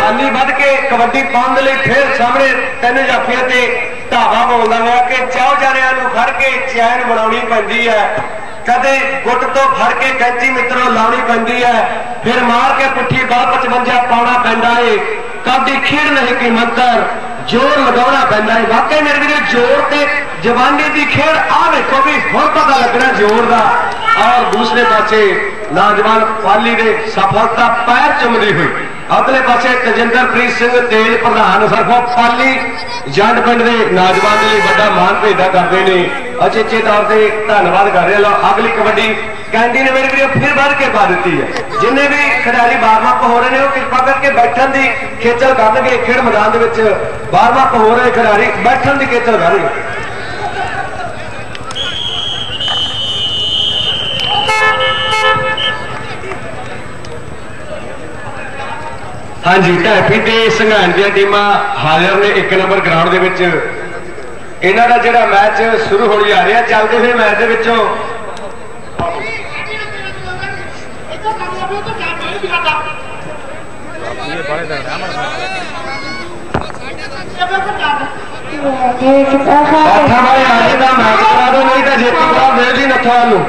S1: ਪਾਲੀ ਵੱਧ ਕੇ ਕਬੱਡੀ ਪਾਉਣ ਦੇ ਲਈ ਫਿਰ ਸਾਹਮਣੇ ਤਿੰਨ ਜਾਫੀਆਂ ਤੇ ਢਾਵਾ ਬੋਲਦਾ ਹੋਇਆ ਕਿ ਚਾਹ ਜਾਰਿਆਂ ਨੂੰ ਖੜ ਕੇ ਚੈਨ ਬਣਾਉਣੀ ਪੈਂਦੀ ਹੈ। ਕਦੇ ਗੁੱਟ ਤੋਂ ਫੜ ਕੇ ਕੈਂਚੀ ਮਿੱਤਰੋਂ ਲਾਉਣੀ ਪੈਂਦੀ ਹੈ, ਫਿਰ ਮਾਰ ਕੇ ਪੁੱਠੀ ਬਾਹ 55 ਪਾਉਣਾ ਪੈਂਦਾ ਏ। ਕਬੱਡੀ ਖੇਡ ਨਹੀਂ ਕੀ ਮੰਤਰ, ਜ਼ੋਰ ਲਗਾਉਣਾ ਪੈਂਦਾ ਏ। ਵਾਕਈ ਮੇਰੇ ਵੀਰੇ, ਜ਼ੋਰ ਤੇ ਜਵਾਨੀ ਦੀ ਖੇੜ ਆ ਵੇਖੋ ਵੀ ਹੁਣ ਪਤਾ ਲੱਗਣਾ ਜ਼ੋਰ ਦਾ। ਔਰ ਦੂਸਰੇ ਪਾਸੇ ਨੌਜਵਾਨ ਪਾਲੀ ਦੇ ਸਫਲਤਾ ਪੈਰ ਚੁੰਮਦੀ ਹੋਈ ਅਗਲੇ ਪਾਸੇ ਤਜਿੰਦਰਪ੍ਰੀਤ ਸਿੰਘ ਤੇਲ ਪ੍ਰਧਾਨ ਸਰਫੋ ਪਾਲੀ ਜੰਡ ਪਿੰਡ ਦੇ ਨੌਜਵਾਨ ਦੇ ਲਈ ਵੱਡਾ ਮਾਣ ਭੇਜਦਾ ਕਰਦੇ ਨੇ ਅਚੇਚੇ ਤੌਰ ਤੇ ਧੰਨਵਾਦ ਕਰ ਰਿਹਾ ਲੋ ਅਗਲੀ ਕਬੱਡੀ ਕੈਂਡੀ ਨੇ ਮੇਰੇ ਵੀਰੇ ਫਿਰ ਵੱਧ ਕੇ ਪਾ ਦਿੱਤੀ ਹੈ ਜਿੰਨੇ ਵੀ ਖਿਡਾਰੀ ਵਾਰਮ ਹੋ ਰਹੇ ਨੇ ਉਹ ਕਿਰਪਾ ਕਰਕੇ ਬੈਠਣ ਦੀ ਖੇਚਲ ਕਰਨਗੇ ਖੇਡ ਮੈਦਾਨ ਦੇ ਵਿੱਚ ਵਾਰਮ ਹੋ ਰਹੇ ਖਿਡਾਰੀ ਬੈਠਣ ਦੀ ਖੇਚਲ ਕਰਨਗੇ ਹਾਂਜੀ ਢੈਪੀ ਤੇ ਸੰਘਾਣ ਦੀਆਂ ਟੀਮਾਂ ਹਾਜ਼ਰ ਨੇ ਇੱਕ ਨੰਬਰ ਗਰਾਊਂਡ ਦੇ ਵਿੱਚ। ਇਹਨਾਂ ਦਾ ਜਿਹੜਾ ਮੈਚ ਸ਼ੁਰੂ ਹੋਣ ਜਾ ਰਿਹਾ, ਚੱਲਦੇ ਹੋਏ ਮੈਚ ਦੇ ਵਿੱਚੋਂ ਆਠਾਂ ਵਾਲੇ ਅੱਜ ਦਾ ਮੈਚ ਕਰਾ ਦੋ, ਨਹੀਂ ਤਾਂ ਜੇਤੂ ਕਰਾ ਦੇ ਦੀ ਨੱਥਾ ਨੂੰ।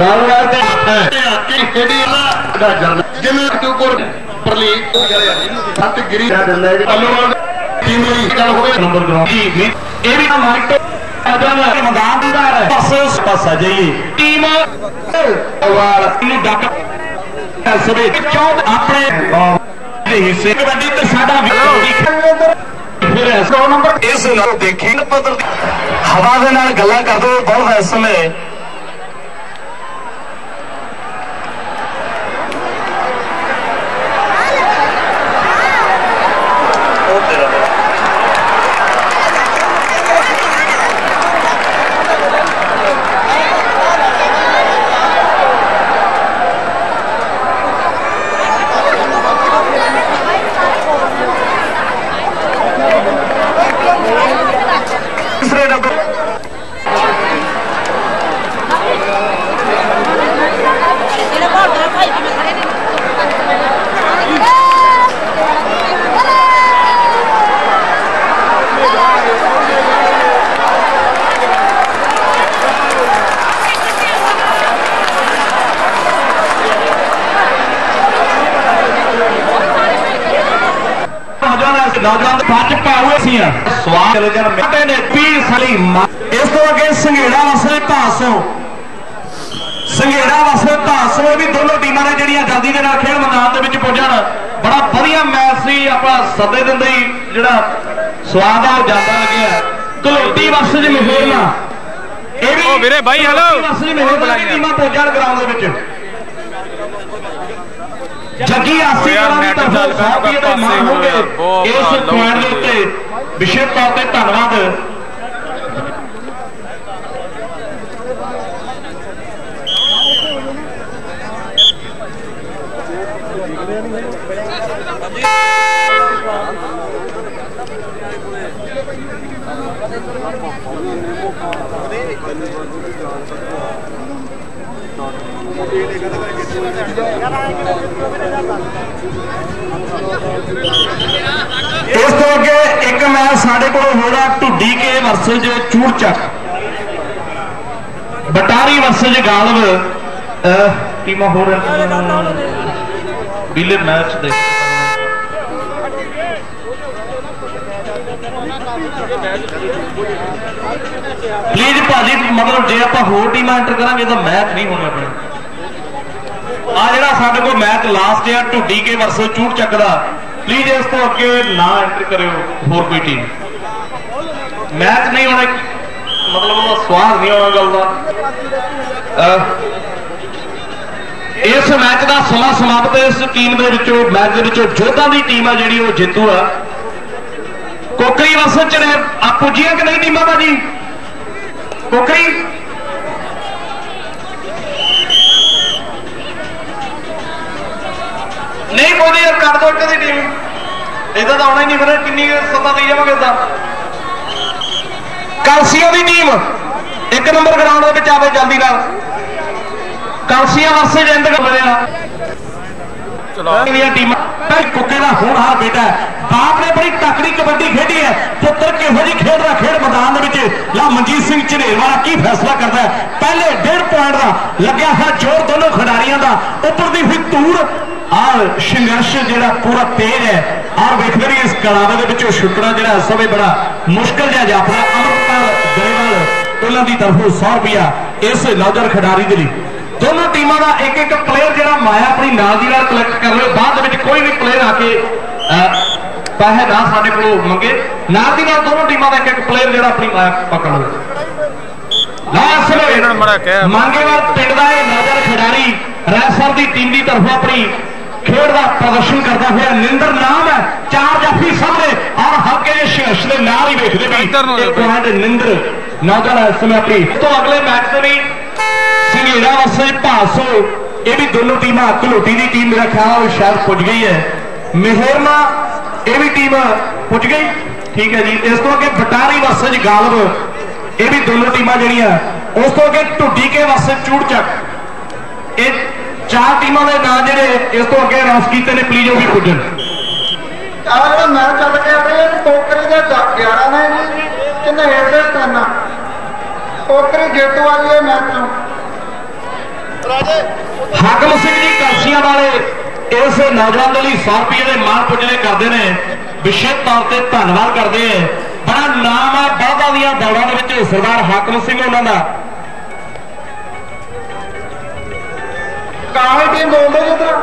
S1: ਰਾਉਲ ਤੇ
S4: ਕਿ ਕਿਹੜੀ ਦਾ ਜਨਮ ਜਿਵੇਂ ਤੂੰ ਕੋਲ ਪਰਲੀ ਸੱਤ ਗਿਰੀ ਅੱਲੋਵਾਲ ਟੀਮ ਲਈ ਗੱਲ ਹੋਵੇ। ਨੰਬਰ ਗਰਾਊਂਡ ਜੀ
S1: ਇਹ ਵੀ ਮਾਈਕ ਅਜਾ ਮੈਦਾਨ ਹੁੰਦਾ ਹੈ। ਪਾਸੇ ਪਾਸਾ ਜਾਈਏ। ਟੀਮ ਵਾਲ ਨੂੰ ਡੱਕ ਸਵੇ ਚੌਂ ਆਪਣੇ ਦੇ ਹਿੱਸੇ। ਕਬੱਡੀ ਤੇ ਸਾਡਾ ਫਿਰ 100 ਨੰਬਰ ਇਸ ਨਾਲ ਦੇਖੀ ਨਾ ਪੱਧਰ ਹਵਾ ਦੇ ਨਾਲ ਗੱਲਾਂ ਕਰਦੇ ਬਹੁਤ ਇਸ ਸਮੇਂ ਤੀਸਰੇ ਨੰਬਰ
S6: ਇਹਨੇ ਭਾਲ ਦੇ ਭਾਈ ਕਿਵੇਂ ਖੜੇ ਨੇ
S1: ਨੌਜਵਾਨ ਨੌਜਵਾਨ ਪੱਜ ਪਾਉਏ ਸੀ ਸਵਾਲ ਚਲੇ ਜਾਣ ਮਿੱਟੇ ਨੇ ਪੀਰ ਸਲੀ ਇਸ ਤੋਂ ਅੱਗੇ ਸੰਘੇੜਾ ਵਸੇ ਭਾਸੋਂ ਸੰਘੇੜਾ ਵਸੇ ਭਾਸੋਂ ਇਹ ਵੀ ਦੋਨੋਂ ਟੀਮਾਂ ਨੇ ਜਿਹੜੀਆਂ ਜਲਦੀ ਦੇ ਨਾਲ ਖੇਡ ਮੈਦਾਨ ਦੇ ਵਿੱਚ ਪਹੁੰਚਣ ਬੜਾ ਵਧੀਆ ਮੈਚ ਸੀ ਆਪਾਂ ਸੱਦੇ ਦਿੰਦੇ ਹੀ ਜਿਹੜਾ ਸਵਾਦ ਆ ਉਹ ਜਾਂਦਾ ਲੱਗਿਆ। ਕਲੋਟੀ ਵਸੇ ਜੀ ਮਹਿਰਨਾ ਇਹ ਵੀ
S2: ਓ ਵੀਰੇ ਬਾਈ, ਹੈਲੋ।
S1: ਮਹਿਰਨਾ ਟੀਮਾਂ ਪਹੁੰਚਣ ਗਰਾਊਂਡ ਦੇ ਵਿੱਚ ਜੱਗੀ ਆਸੀ
S2: ਯਾਰ,
S1: ਕਰਾਂ ਦੀ
S2: ਨੈਟ
S1: ਤਰਫੋਂ
S2: ਚੱਲ ਪਿਆ,
S1: ਸਾਹਿਬ ਜੀ ਦੇ
S2: ਪਾਸੇ
S1: ਮਾਨ ਹੋਣਗੇ
S2: ਬਹੁਤ
S1: ਇਸ
S2: ਬੜਾ ਲਓ।
S1: ਪੁਆਇੰਟ ਦੇ ਉੱਤੇ ਵਿਸ਼ੇਸ਼ ਤੌਰ ਤੇ ਧੰਨਵਾਦ ਇਸ ਤੋਂ ਅੱਗੇ ਇੱਕ ਮੈਚ ਸਾਡੇ ਕੋਲ ਹੋਣਾ Dhudike versus Churchak Batari versus Galav ਅਹ, ਟੀਮਾਂ ਹੋਰ ਬਿਲੇ ਮੈਚ ਦੇ। ਪਲੀਜ਼ ਭਾਜੀ ਮਤਲਬ ਜੇ ਆਪਾਂ ਹੋਰ ਟੀਮਾਂ ਐਂਟਰ ਕਰਾਂਗੇ ਤਾਂ ਮੈਚ ਨਹੀਂ ਹੋਣਾ ਆਪਣੇ। ਆ ਜਿਹੜਾ ਸਾਡੇ ਕੋਲ ਮੈਚ ਲਾਸਟ ਹੈ ਢੁੱਡੀ ਕੇ ਵਰਸਸ ਚੂੜ ਚੱਕ ਪਲੀਜ਼ ਇਸ ਤੋਂ ਅੱਗੇ ਨਾ ਐਂਟਰ ਕਰਿਓ ਹੋਰ ਕੋਈ ਟੀਮ ਮੈਚ ਨਹੀਂ ਹੋਣਾ, ਮਤਲਬ ਉਹਦਾ ਸਵਾਦ ਨਹੀਂ ਆਉਣਾ ਗੱਲ ਦਾ।
S4: ਇਸ ਮੈਚ ਦਾ ਸਮਾਂ ਸਮਾਪਤ ਇਸ ਟੀਮ ਦੇ ਵਿੱਚੋਂ, ਮੈਚ ਦੇ ਵਿੱਚੋਂ ਜੋਧਾ ਦੀ ਟੀਮ ਆ ਜਿਹੜੀ ਉਹ ਜੇਤੂ ਆ। ਕੋਕਰੀ ਵਸਨ ਚ ਨੇ ਆ ਪੁੱਜੀਆਂ ਕਿ ਨਹੀਂ ਟੀਮਾਂ ਭਾਜੀ? ਕੋਕਰੀ? ਨਹੀਂ ਬੋਲੀ ਯਾਰ ਕਰ ਦੋ ਦੀ ਟੀਮ ਇਹਦਾ ਤਾਂ ਆਉਣਾ ਹੀ ਨਹੀਂ ਫਿਰ ਕਿੰਨੀ ਸੱਤਾ ਦੇਈ ਜਾਵਾਂਗੇ ਤਾਂ ਕਲਸੀਆ ਦੀ ਟੀਮ ਇੱਕ ਨੰਬਰ ਗਰਾਊਂਡ ਦੇ ਵਿੱਚ ਆਵੇ ਜਲਦੀ ਨਾਲ। ਕਲਸੀਆ ਵਾਸਤੇ ਜਿੰਦ ਕਰ ਬਣਿਆ
S2: ਚਲੋ।
S4: ਦੀਆਂ ਟੀਮਾਂ ਪਰ ਕੁੱਕੇ ਦਾ ਹੋਣਹਾਰ ਬੇਟਾ। ਬਾਪ ਨੇ ਬੜੀ ਤਕੜੀ ਕਬੱਡੀ ਖੇਡੀ ਹੈ। ਪੁੱਤਰ ਕਿਹੋ ਜਿਹੀ ਖੇਡ ਰਿਹਾ ਖੇਡ ਮੈਦਾਨ ਦੇ ਵਿੱਚ ਲਾ ਮਨਜੀਤ ਸਿੰਘ ਝਨੇਰ ਵਾਲਾ ਕੀ ਫੈਸਲਾ ਕਰਦਾ ਹੈ? ਪਹਿਲੇ ਡੇਢ ਪੁਆਇੰਟ ਦਾ ਲੱਗਿਆ ਹੋਇਆ ਜ਼ੋਰ ਦੋਨੋਂ ਖਿਡਾਰੀਆਂ ਦਾ। ਉੱਪਰ ਦੀ ਹੋਈ ਧੂੜ ਆਹ ਸੰਘਰਸ਼ ਜਿਹੜਾ ਪੂਰਾ ਤੇਜ਼ ਹੈ। ਆਹ ਵੇਖਦੇ ਵੀ ਇਸ ਕਲਾਵੇ ਦੇ ਵਿੱਚੋਂ ਛੁੱਟਣਾ ਜਿਹੜਾ ਇਸ ਸਮੇਂ ਬੜਾ ਮੁਸ਼ਕਲ ਜਿਹਾ ਜਾਪਦਾ। ਅਮਰਪਾਲ ਗਰੇਵਾਲ ਉਹਨਾਂ ਦੀ ਤਰਫੋਂ 100 ਰੁਪਿਆ ਇਸ ਨੌਜਵਾਨ ਖਿਡਾਰੀ ਦੇ ਲਈ। ਦੋਨੋਂ ਟੀਮਾਂ ਦਾ ਇੱਕ ਇੱਕ ਪਲੇਅਰ ਜਿਹੜਾ ਮਾਇਆ ਆਪਣੀ ਨਾਲ ਦੀ ਨਾਲ ਕਲੈਕਟ ਕਰ ਲਵੇ ਬਾਅਦ ਵਿੱਚ ਕੋਈ ਵੀ ਪਲੇਅਰ ਆ ਕੇ ਪੈਸੇ ਨਾ ਸਾਡੇ ਕੋਲੋਂ ਮੰਗੇ। ਨਾਲ ਦੀ ਨਾਲ ਦੋਨੋਂ ਟੀਮਾਂ ਦਾ ਇੱਕ ਇੱਕ ਪਲੇਅਰ ਜਿਹੜਾ ਆਪਣੀ ਮਾਇਆ ਪਕੜ ਅਸਲ
S2: ਕਹਿ।
S4: ਮੰਗੇਵਾਲ ਪਿੰਡ ਦਾ ਇਹ ਨੌਜਵਾਨ ਖਿਡਾਰੀ ਰੈਸਰ ਦੀ ਟੀਮ ਦੀ ਤਰਫੋਂ ਆਪਣੀ ਖੇਡ ਦਾ ਪ੍ਰਦਰਸ਼ਨ ਕਰਦਾ ਹੋਇਆ ਨਿੰਦਰ ਨਾਮ ਹੈ। ਚਾਰ ਜਾਫੀ ਸਾਹਮਣੇ ਔਰ ਹਲਕੇ ਦੇ ਨਾਲ ਹੀ ਵੇਖਦੇ ਵੀ ਇੱਕ ਪੁਆਇੰਟ ਨਿੰਦਰ ਨੌਜਵਾਨ ਇਸ ਸਮੇਂ ਆਪਣੀ ਤੋਂ ਅਗਲੇ ਮੈਚ ਦੇ ਲਈ ਸੰਘੇੜਾ ਵਸੇ ਭਾਸੋ। ਇਹ ਵੀ ਦੋਨੋਂ ਟੀਮਾਂ ਘਲੋਟੀ ਦੀ ਟੀਮ ਮੇਰਾ ਖਿਆਲ ਸ਼ਾਇਦ ਪੁੱਜ ਗਈ ਹੈ। ਮਿਹਰਮਾ ਇਹ ਵੀ ਟੀਮ ਪੁੱਜ ਗਈ। ਠੀਕ ਹੈ ਜੀ। ਇਸ ਤੋਂ ਅੱਗੇ ਬਟਾਰੀ ਵਸੇ ਜੀ ਗਾਲਬ। ਇਹ ਵੀ ਦੋਨੋਂ ਟੀਮਾਂ ਜਿਹੜੀਆਂ ਉਸ ਤੋਂ ਅੱਗੇ ਢੁੱਡੀ ਕੇ ਵਸੇ ਚੂੜਚੱਕ। ਇਹ ਚਾਰ ਟੀਮਾਂ ਦੇ ਨਾਂ ਜਿਹੜੇ ਇਸ ਤੋਂ ਅੱਗੇ ਅਨਾਉਂਸ ਕੀਤੇ ਨੇ ਪਲੀਜ਼ ਉਹ ਵੀ ਪੁੱਜਣ।
S5: ਆ ਜਿਹੜਾ ਮੈਚ ਚੱਲ ਰਿਹਾ ਬਈ ਇਹ ਟੋਕਰੀ ਦੇ 11 ਨੇ ਜੀ ਕਿੰਨੇ ਦੇ ਤਿੰਨ ਟੋਕਰੀ ਜੇਤੂ ਵਾਲੀ ਇਹ ਮੈਚ ਤੋਂ।
S4: ਹਾਕਮ ਸਿੰਘ ਜੀ ਕਲਸੀਆਂ ਵਾਲੇ ਇਸ ਨੌਜਵਾਨ ਦੇ ਲਈ 100 ਰੁਪਏ ਦੇ ਮਾਣ ਪੁੱਜਣੇ ਕਰਦੇ ਨੇ। ਵਿਸ਼ੇਸ਼ ਤੌਰ ਤੇ ਧੰਨਵਾਦ ਕਰਦੇ ਆ ਬੜਾ ਨਾਮ ਹੈ ਬਲਦਾਂ ਦੀਆਂ ਦੌੜਾਂ ਦੇ ਵਿੱਚ ਸਰਦਾਰ ਹਾਕਮ ਸਿੰਘ ਉਹਨਾਂ ਦਾ।
S5: ਕਾਹੇ ਟੀਮ ਬੋਲਦੇ ਜਿੱਧਰ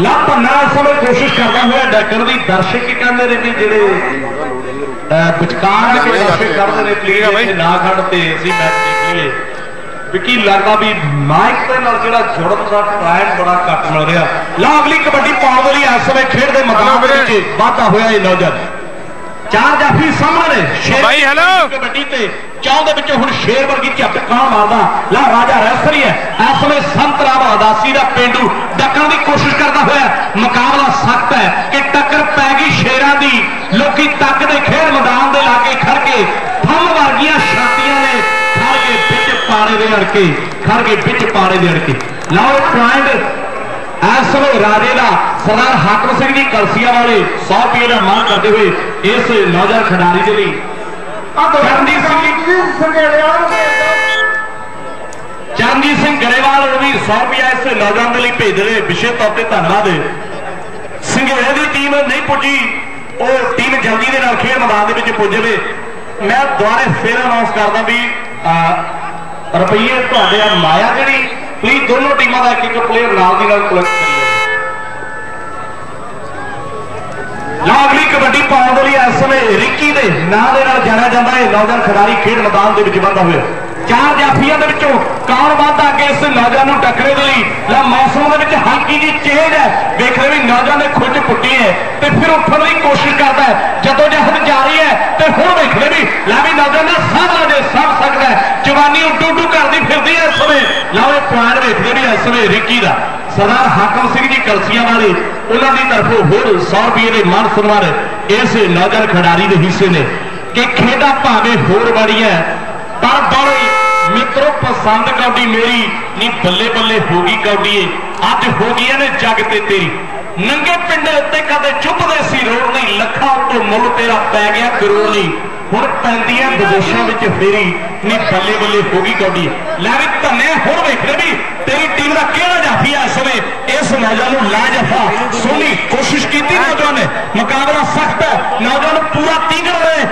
S4: ਲਾ ਭੰਨਾ ਇਸ ਸਮੇਂ ਕੋਸ਼ਿਸ਼ ਕਰਦਾ ਹੋਇਆ ਡਾਕਟਰ ਦੀ ਦਰਸ਼ਕ ਕੀ ਕਹਿੰਦੇ ਨੇ ਵੀ ਜਿਹੜੇ ਵਿਚਕਾਰ ਦੇ ਦਰਸ਼ਕ ਕਰਦੇ ਨੇ
S2: ਠੀਕ ਆ ਬਾਈ।
S4: ਪਲੀਜ਼ ਨਾ ਖੜ ਤੇ ਅਸੀਂ ਮੈਚ ਦੇਖ ਲਈਏ ਵੀ ਕੀ ਲੱਗਦਾ ਵੀ ਮਾਈਕ ਦੇ ਨਾਲ ਜਿਹੜਾ ਜੁੜਨ ਦਾ ਟਾਈਮ ਬੜਾ ਘੱਟ ਮਿਲ ਰਿਹਾ ਲਾ ਅਗਲੀ ਕਬੱਡੀ ਪਾਉਣ ਦੇ ਲਈ ਇਸ ਸਮੇਂ ਖੇਡ ਦੇ ਮੈਦਾਨ। ਵਿੱਚ ਵਾਧਾ ਹੋਇਆ ਇਹ ਨੌਜਵਾਨ ਚਾਰ ਜਾਫੀ ਸਾਹਮਣੇ ਸ਼ੇਰ
S2: ਬਾਈ, ਹੈਲੋ।
S4: ਕਬੱਡੀ ਤੇ ਚੌਂ ਦੇ ਵਿੱਚੋਂ ਹੁਣ ਸ਼ੇਰ ਵਰਗੀ ਝੱਟ ਕਾਂ ਮਾਰਦਾ। ਲਾ ਰਾਜਾ ਰੈਸਰੀ ਹੈ। ਇਸ ਸਮੇਂ ਸੰਤ ਰਾਮ ਅਦਾਸੀ ਦਾ ਪਿੰਡੂ ਡੱਕਣ ਦੀ ਕੋਸ਼ਿਸ਼ ਕਰਦਾ ਹੋਇਆ ਮੁਕਾਬਲਾ ਸਖਤ ਹੈ ਕਿ ਟੱਕਰ ਪੈ ਗਈ ਸ਼ੇਰਾਂ ਦੀ। ਲੋਕੀ ਤੱਕਦੇ ਖੇਡ ਮੈਦਾਨ ਦੇ ਲਾਗੇ ਖੜ ਕੇ ਫੰਮ ਵਰਗੀਆਂ ਛਾਤੀਆਂ ਨੇ ਖੜ ਕੇ ਵਿੱਚ ਪਾੜੇ ਦੇ ਅੜਕੇ, ਖੜ ਕੇ ਵਿੱਚ ਪਾੜੇ ਦੇ ਅੜਕੇ। ਲਓ ਪੁਆਇੰਟ ਇਸ ਵੇਲੇ ਰਾਜੇ ਦਾ ਸਰਦਾਰ ਹਾਕਮ ਸਿੰਘ ਦੀ ਕਲਸੀਆ ਵਾਲੇ 100 ਰੁਪਏ ਦਾ ਮਾਣ ਕਰਦੇ ਹੋਏ ਇਸ ਨੌਜਵਾਨ ਖਿਡਾਰੀ ਦੇ ਲਈ ਚਰਨਜੀਤ ਸਿੰਘ ਜੀ।
S5: ਜੀ ਸੰਗੇੜੇ
S4: ਚਰਨਜੀਤ ਸਿੰਘ ਗਰੇਵਾਲ ਨੂੰ ਵੀ 100 ਰੁਪਏ ਇਸ ਨੌਜਵਾਨ ਦੇ ਲਈ ਭੇਜ ਰਹੇ। ਵਿਸ਼ੇ ਤੌਰ ਤੇ ਧੰਨਵਾਦ ਸਿੰਘੇੜੇ ਦੀ ਟੀਮ ਨਹੀਂ ਪੁੱਜੀ। ਉਹ ਟੀਮ ਜਲਦੀ ਦੇ ਨਾਲ ਖੇਡ ਮੈਦਾਨ ਦੇ ਵਿੱਚ ਪੁੱਜ ਜਾਵੇ। ਮੈਂ ਦੁਬਾਰੇ ਫੇਰ ਅਨਾਉਂਸ ਕਰਦਾ ਵੀ ਰੁਪਈਏ ਤੁਹਾਡੇ ਆ ਮਾਇਆ ਜਿਹੜੀ ਪਲੀਜ਼ ਦੋਨੋਂ ਟੀਮਾਂ ਦਾ ਇੱਕ ਇੱਕ ਪਲੇਅਰ ਨਾਲ ਦੀ ਨਾਲ ਕਲੈਕਟ ਕਰੀਏ। ਲਓ ਅਗਲੀ ਕਬੱਡੀ ਪਾਉਣ ਦੇ ਲਈ ਇਸ ਸਮੇਂ ਰਿੱਕੀ ਦੇ ਨਾਂ ਦੇ ਨਾਲ ਜਾਣਿਆ ਜਾਂਦਾ ਹੈ। ਨੌਜਵਾਨ ਖਿਡਾਰੀ ਖੇਡ ਮੈਦਾਨ ਦੇ ਵਿੱਚ ਵੱਧਦਾ ਹੋਇਆ। ਚਾਰ ਜਾਫੀਆਂ ਦੇ ਵਿੱਚੋਂ ਕੌਣ ਵੱਧਦਾ ਅੱਗੇ? ਇਸ ਨੌਜਵਾਨ ਨੂੰ ਟੱਕਰੇ ਦੇ ਲਈ ਲਾ, ਮੌਸਮ ਦੇ ਵਿੱਚ ਹਲਕੀ ਜੀ ਚੇਜ ਹੈ। ਵੇਖ ਰਹੇ ਵੀ ਨੌਜਵਾਨ ਨੇ ਖੁੱਜ ਪੁੱਟੀ ਹੈ ਤੇ ਫਿਰ ਉੱਠਣ ਦੀ ਕੋਸ਼ਿਸ਼ ਕਰਦਾ ਹੈ। ਜਦੋਂ ਜਹਦ ਜਾਰੀ ਹੈ ਤੇ ਹੁਣ ਵੇਖ ਰਹੇ ਵੀ, ਲਾ ਵੀ ਨੌਜਵਾਨ ਦਾ ਸਾਹ ਦੇ ਸਭ ਸਕਦਾ ਹੈ। ਜਵਾਨੀ ਉੱਡੂ ਉੱਡੂ ਕਰਦੀ ਫਿਰਦੀ ਹੈ ਇਸ ਸਮੇਂ। ਲਓ ਇਹ ਪੁਆਇੰਟ ਵੇਖਦੇ ਵੀ ਇਸ ਸਮੇਂ ਰਿੱਕੀ ਦਾ। ਸਰਦਾਰ ਹਾਕਮ ਸਿੰਘ ਜੀ ਕਲਸੀਆਂ ਵਾਲੇ, ਉਹਨਾਂ ਦੀ ਤਰਫੋਂ ਹੋਰ 100 ਰੁਪਏ ਦੇ ਮਾਨ ਸਨਮਾਨ ਇਸ ਨੌਜਵਾਨ ਖਿਡਾਰੀ ਦੇ ਹਿੱਸੇ ਨੇ। ਕਿ ਖੇਡਾਂ ਭਾਵੇਂ ਹੋਰ ਬੜੀਆਂ ਪਰ ਬੜੀ ਮਿੱਤਰੋ, ਪਸੰਦ ਕੌਡੀ ਮੇਰੀ, ਨੀ ਬੱਲੇ ਬੱਲੇ ਹੋ ਗਈ ਕੌਡੀਏ ਅੱਜ ਹੋ ਗਈਆਂ ਨੇ ਜੱਗ ਤੇ ਤੇਰੀ। ਨੰਗੇ ਪਿੰਡ ਉੱਤੇ ਕਦੇ ਚੁੱਭਦੇ ਸੀ ਰੋੜ ਨਹੀਂ ਲੱਖਾਂ ਤੋਂ ਮੁੱਲ ਤੇਰਾ ਪੈ ਗਿਆ ਕਰੋੜ ਨਹੀਂ ਹੁਣ ਪੈਂਦੀਆਂ ਵਿਦੇਸ਼ਾਂ ਵਿੱਚ ਫੇਰੀ, ਨੀ ਬੱਲੇ ਬੱਲੇ ਹੋ ਗਈ ਕੌਡੀ ਲੈ ਵੀ ਧੰਨੇ, ਹੁਣ ਵੇਖ ਲੈ ਵੀ ਤੇਰੀ ਟੀਮ ਦਾ ਕਿਹੜਾ ਜਾਫੀ ਆ ਇਸ ਵੇਲੇ ਇਸ ਨੌਜਵਾਨ ਨੂੰ ਲਾ ਜਫਾ ਸੋਹਣੀ ਕੋਸ਼ਿਸ਼ ਕੀਤੀ ਨੌਜਵਾਨ ਨੇ। ਮੁਕਾਬਲਾ ਸਖਤ ਹੈ। ਨੌਜਵਾਨ ਪੂਰਾ ਤੀਗੜ ਰਹੇ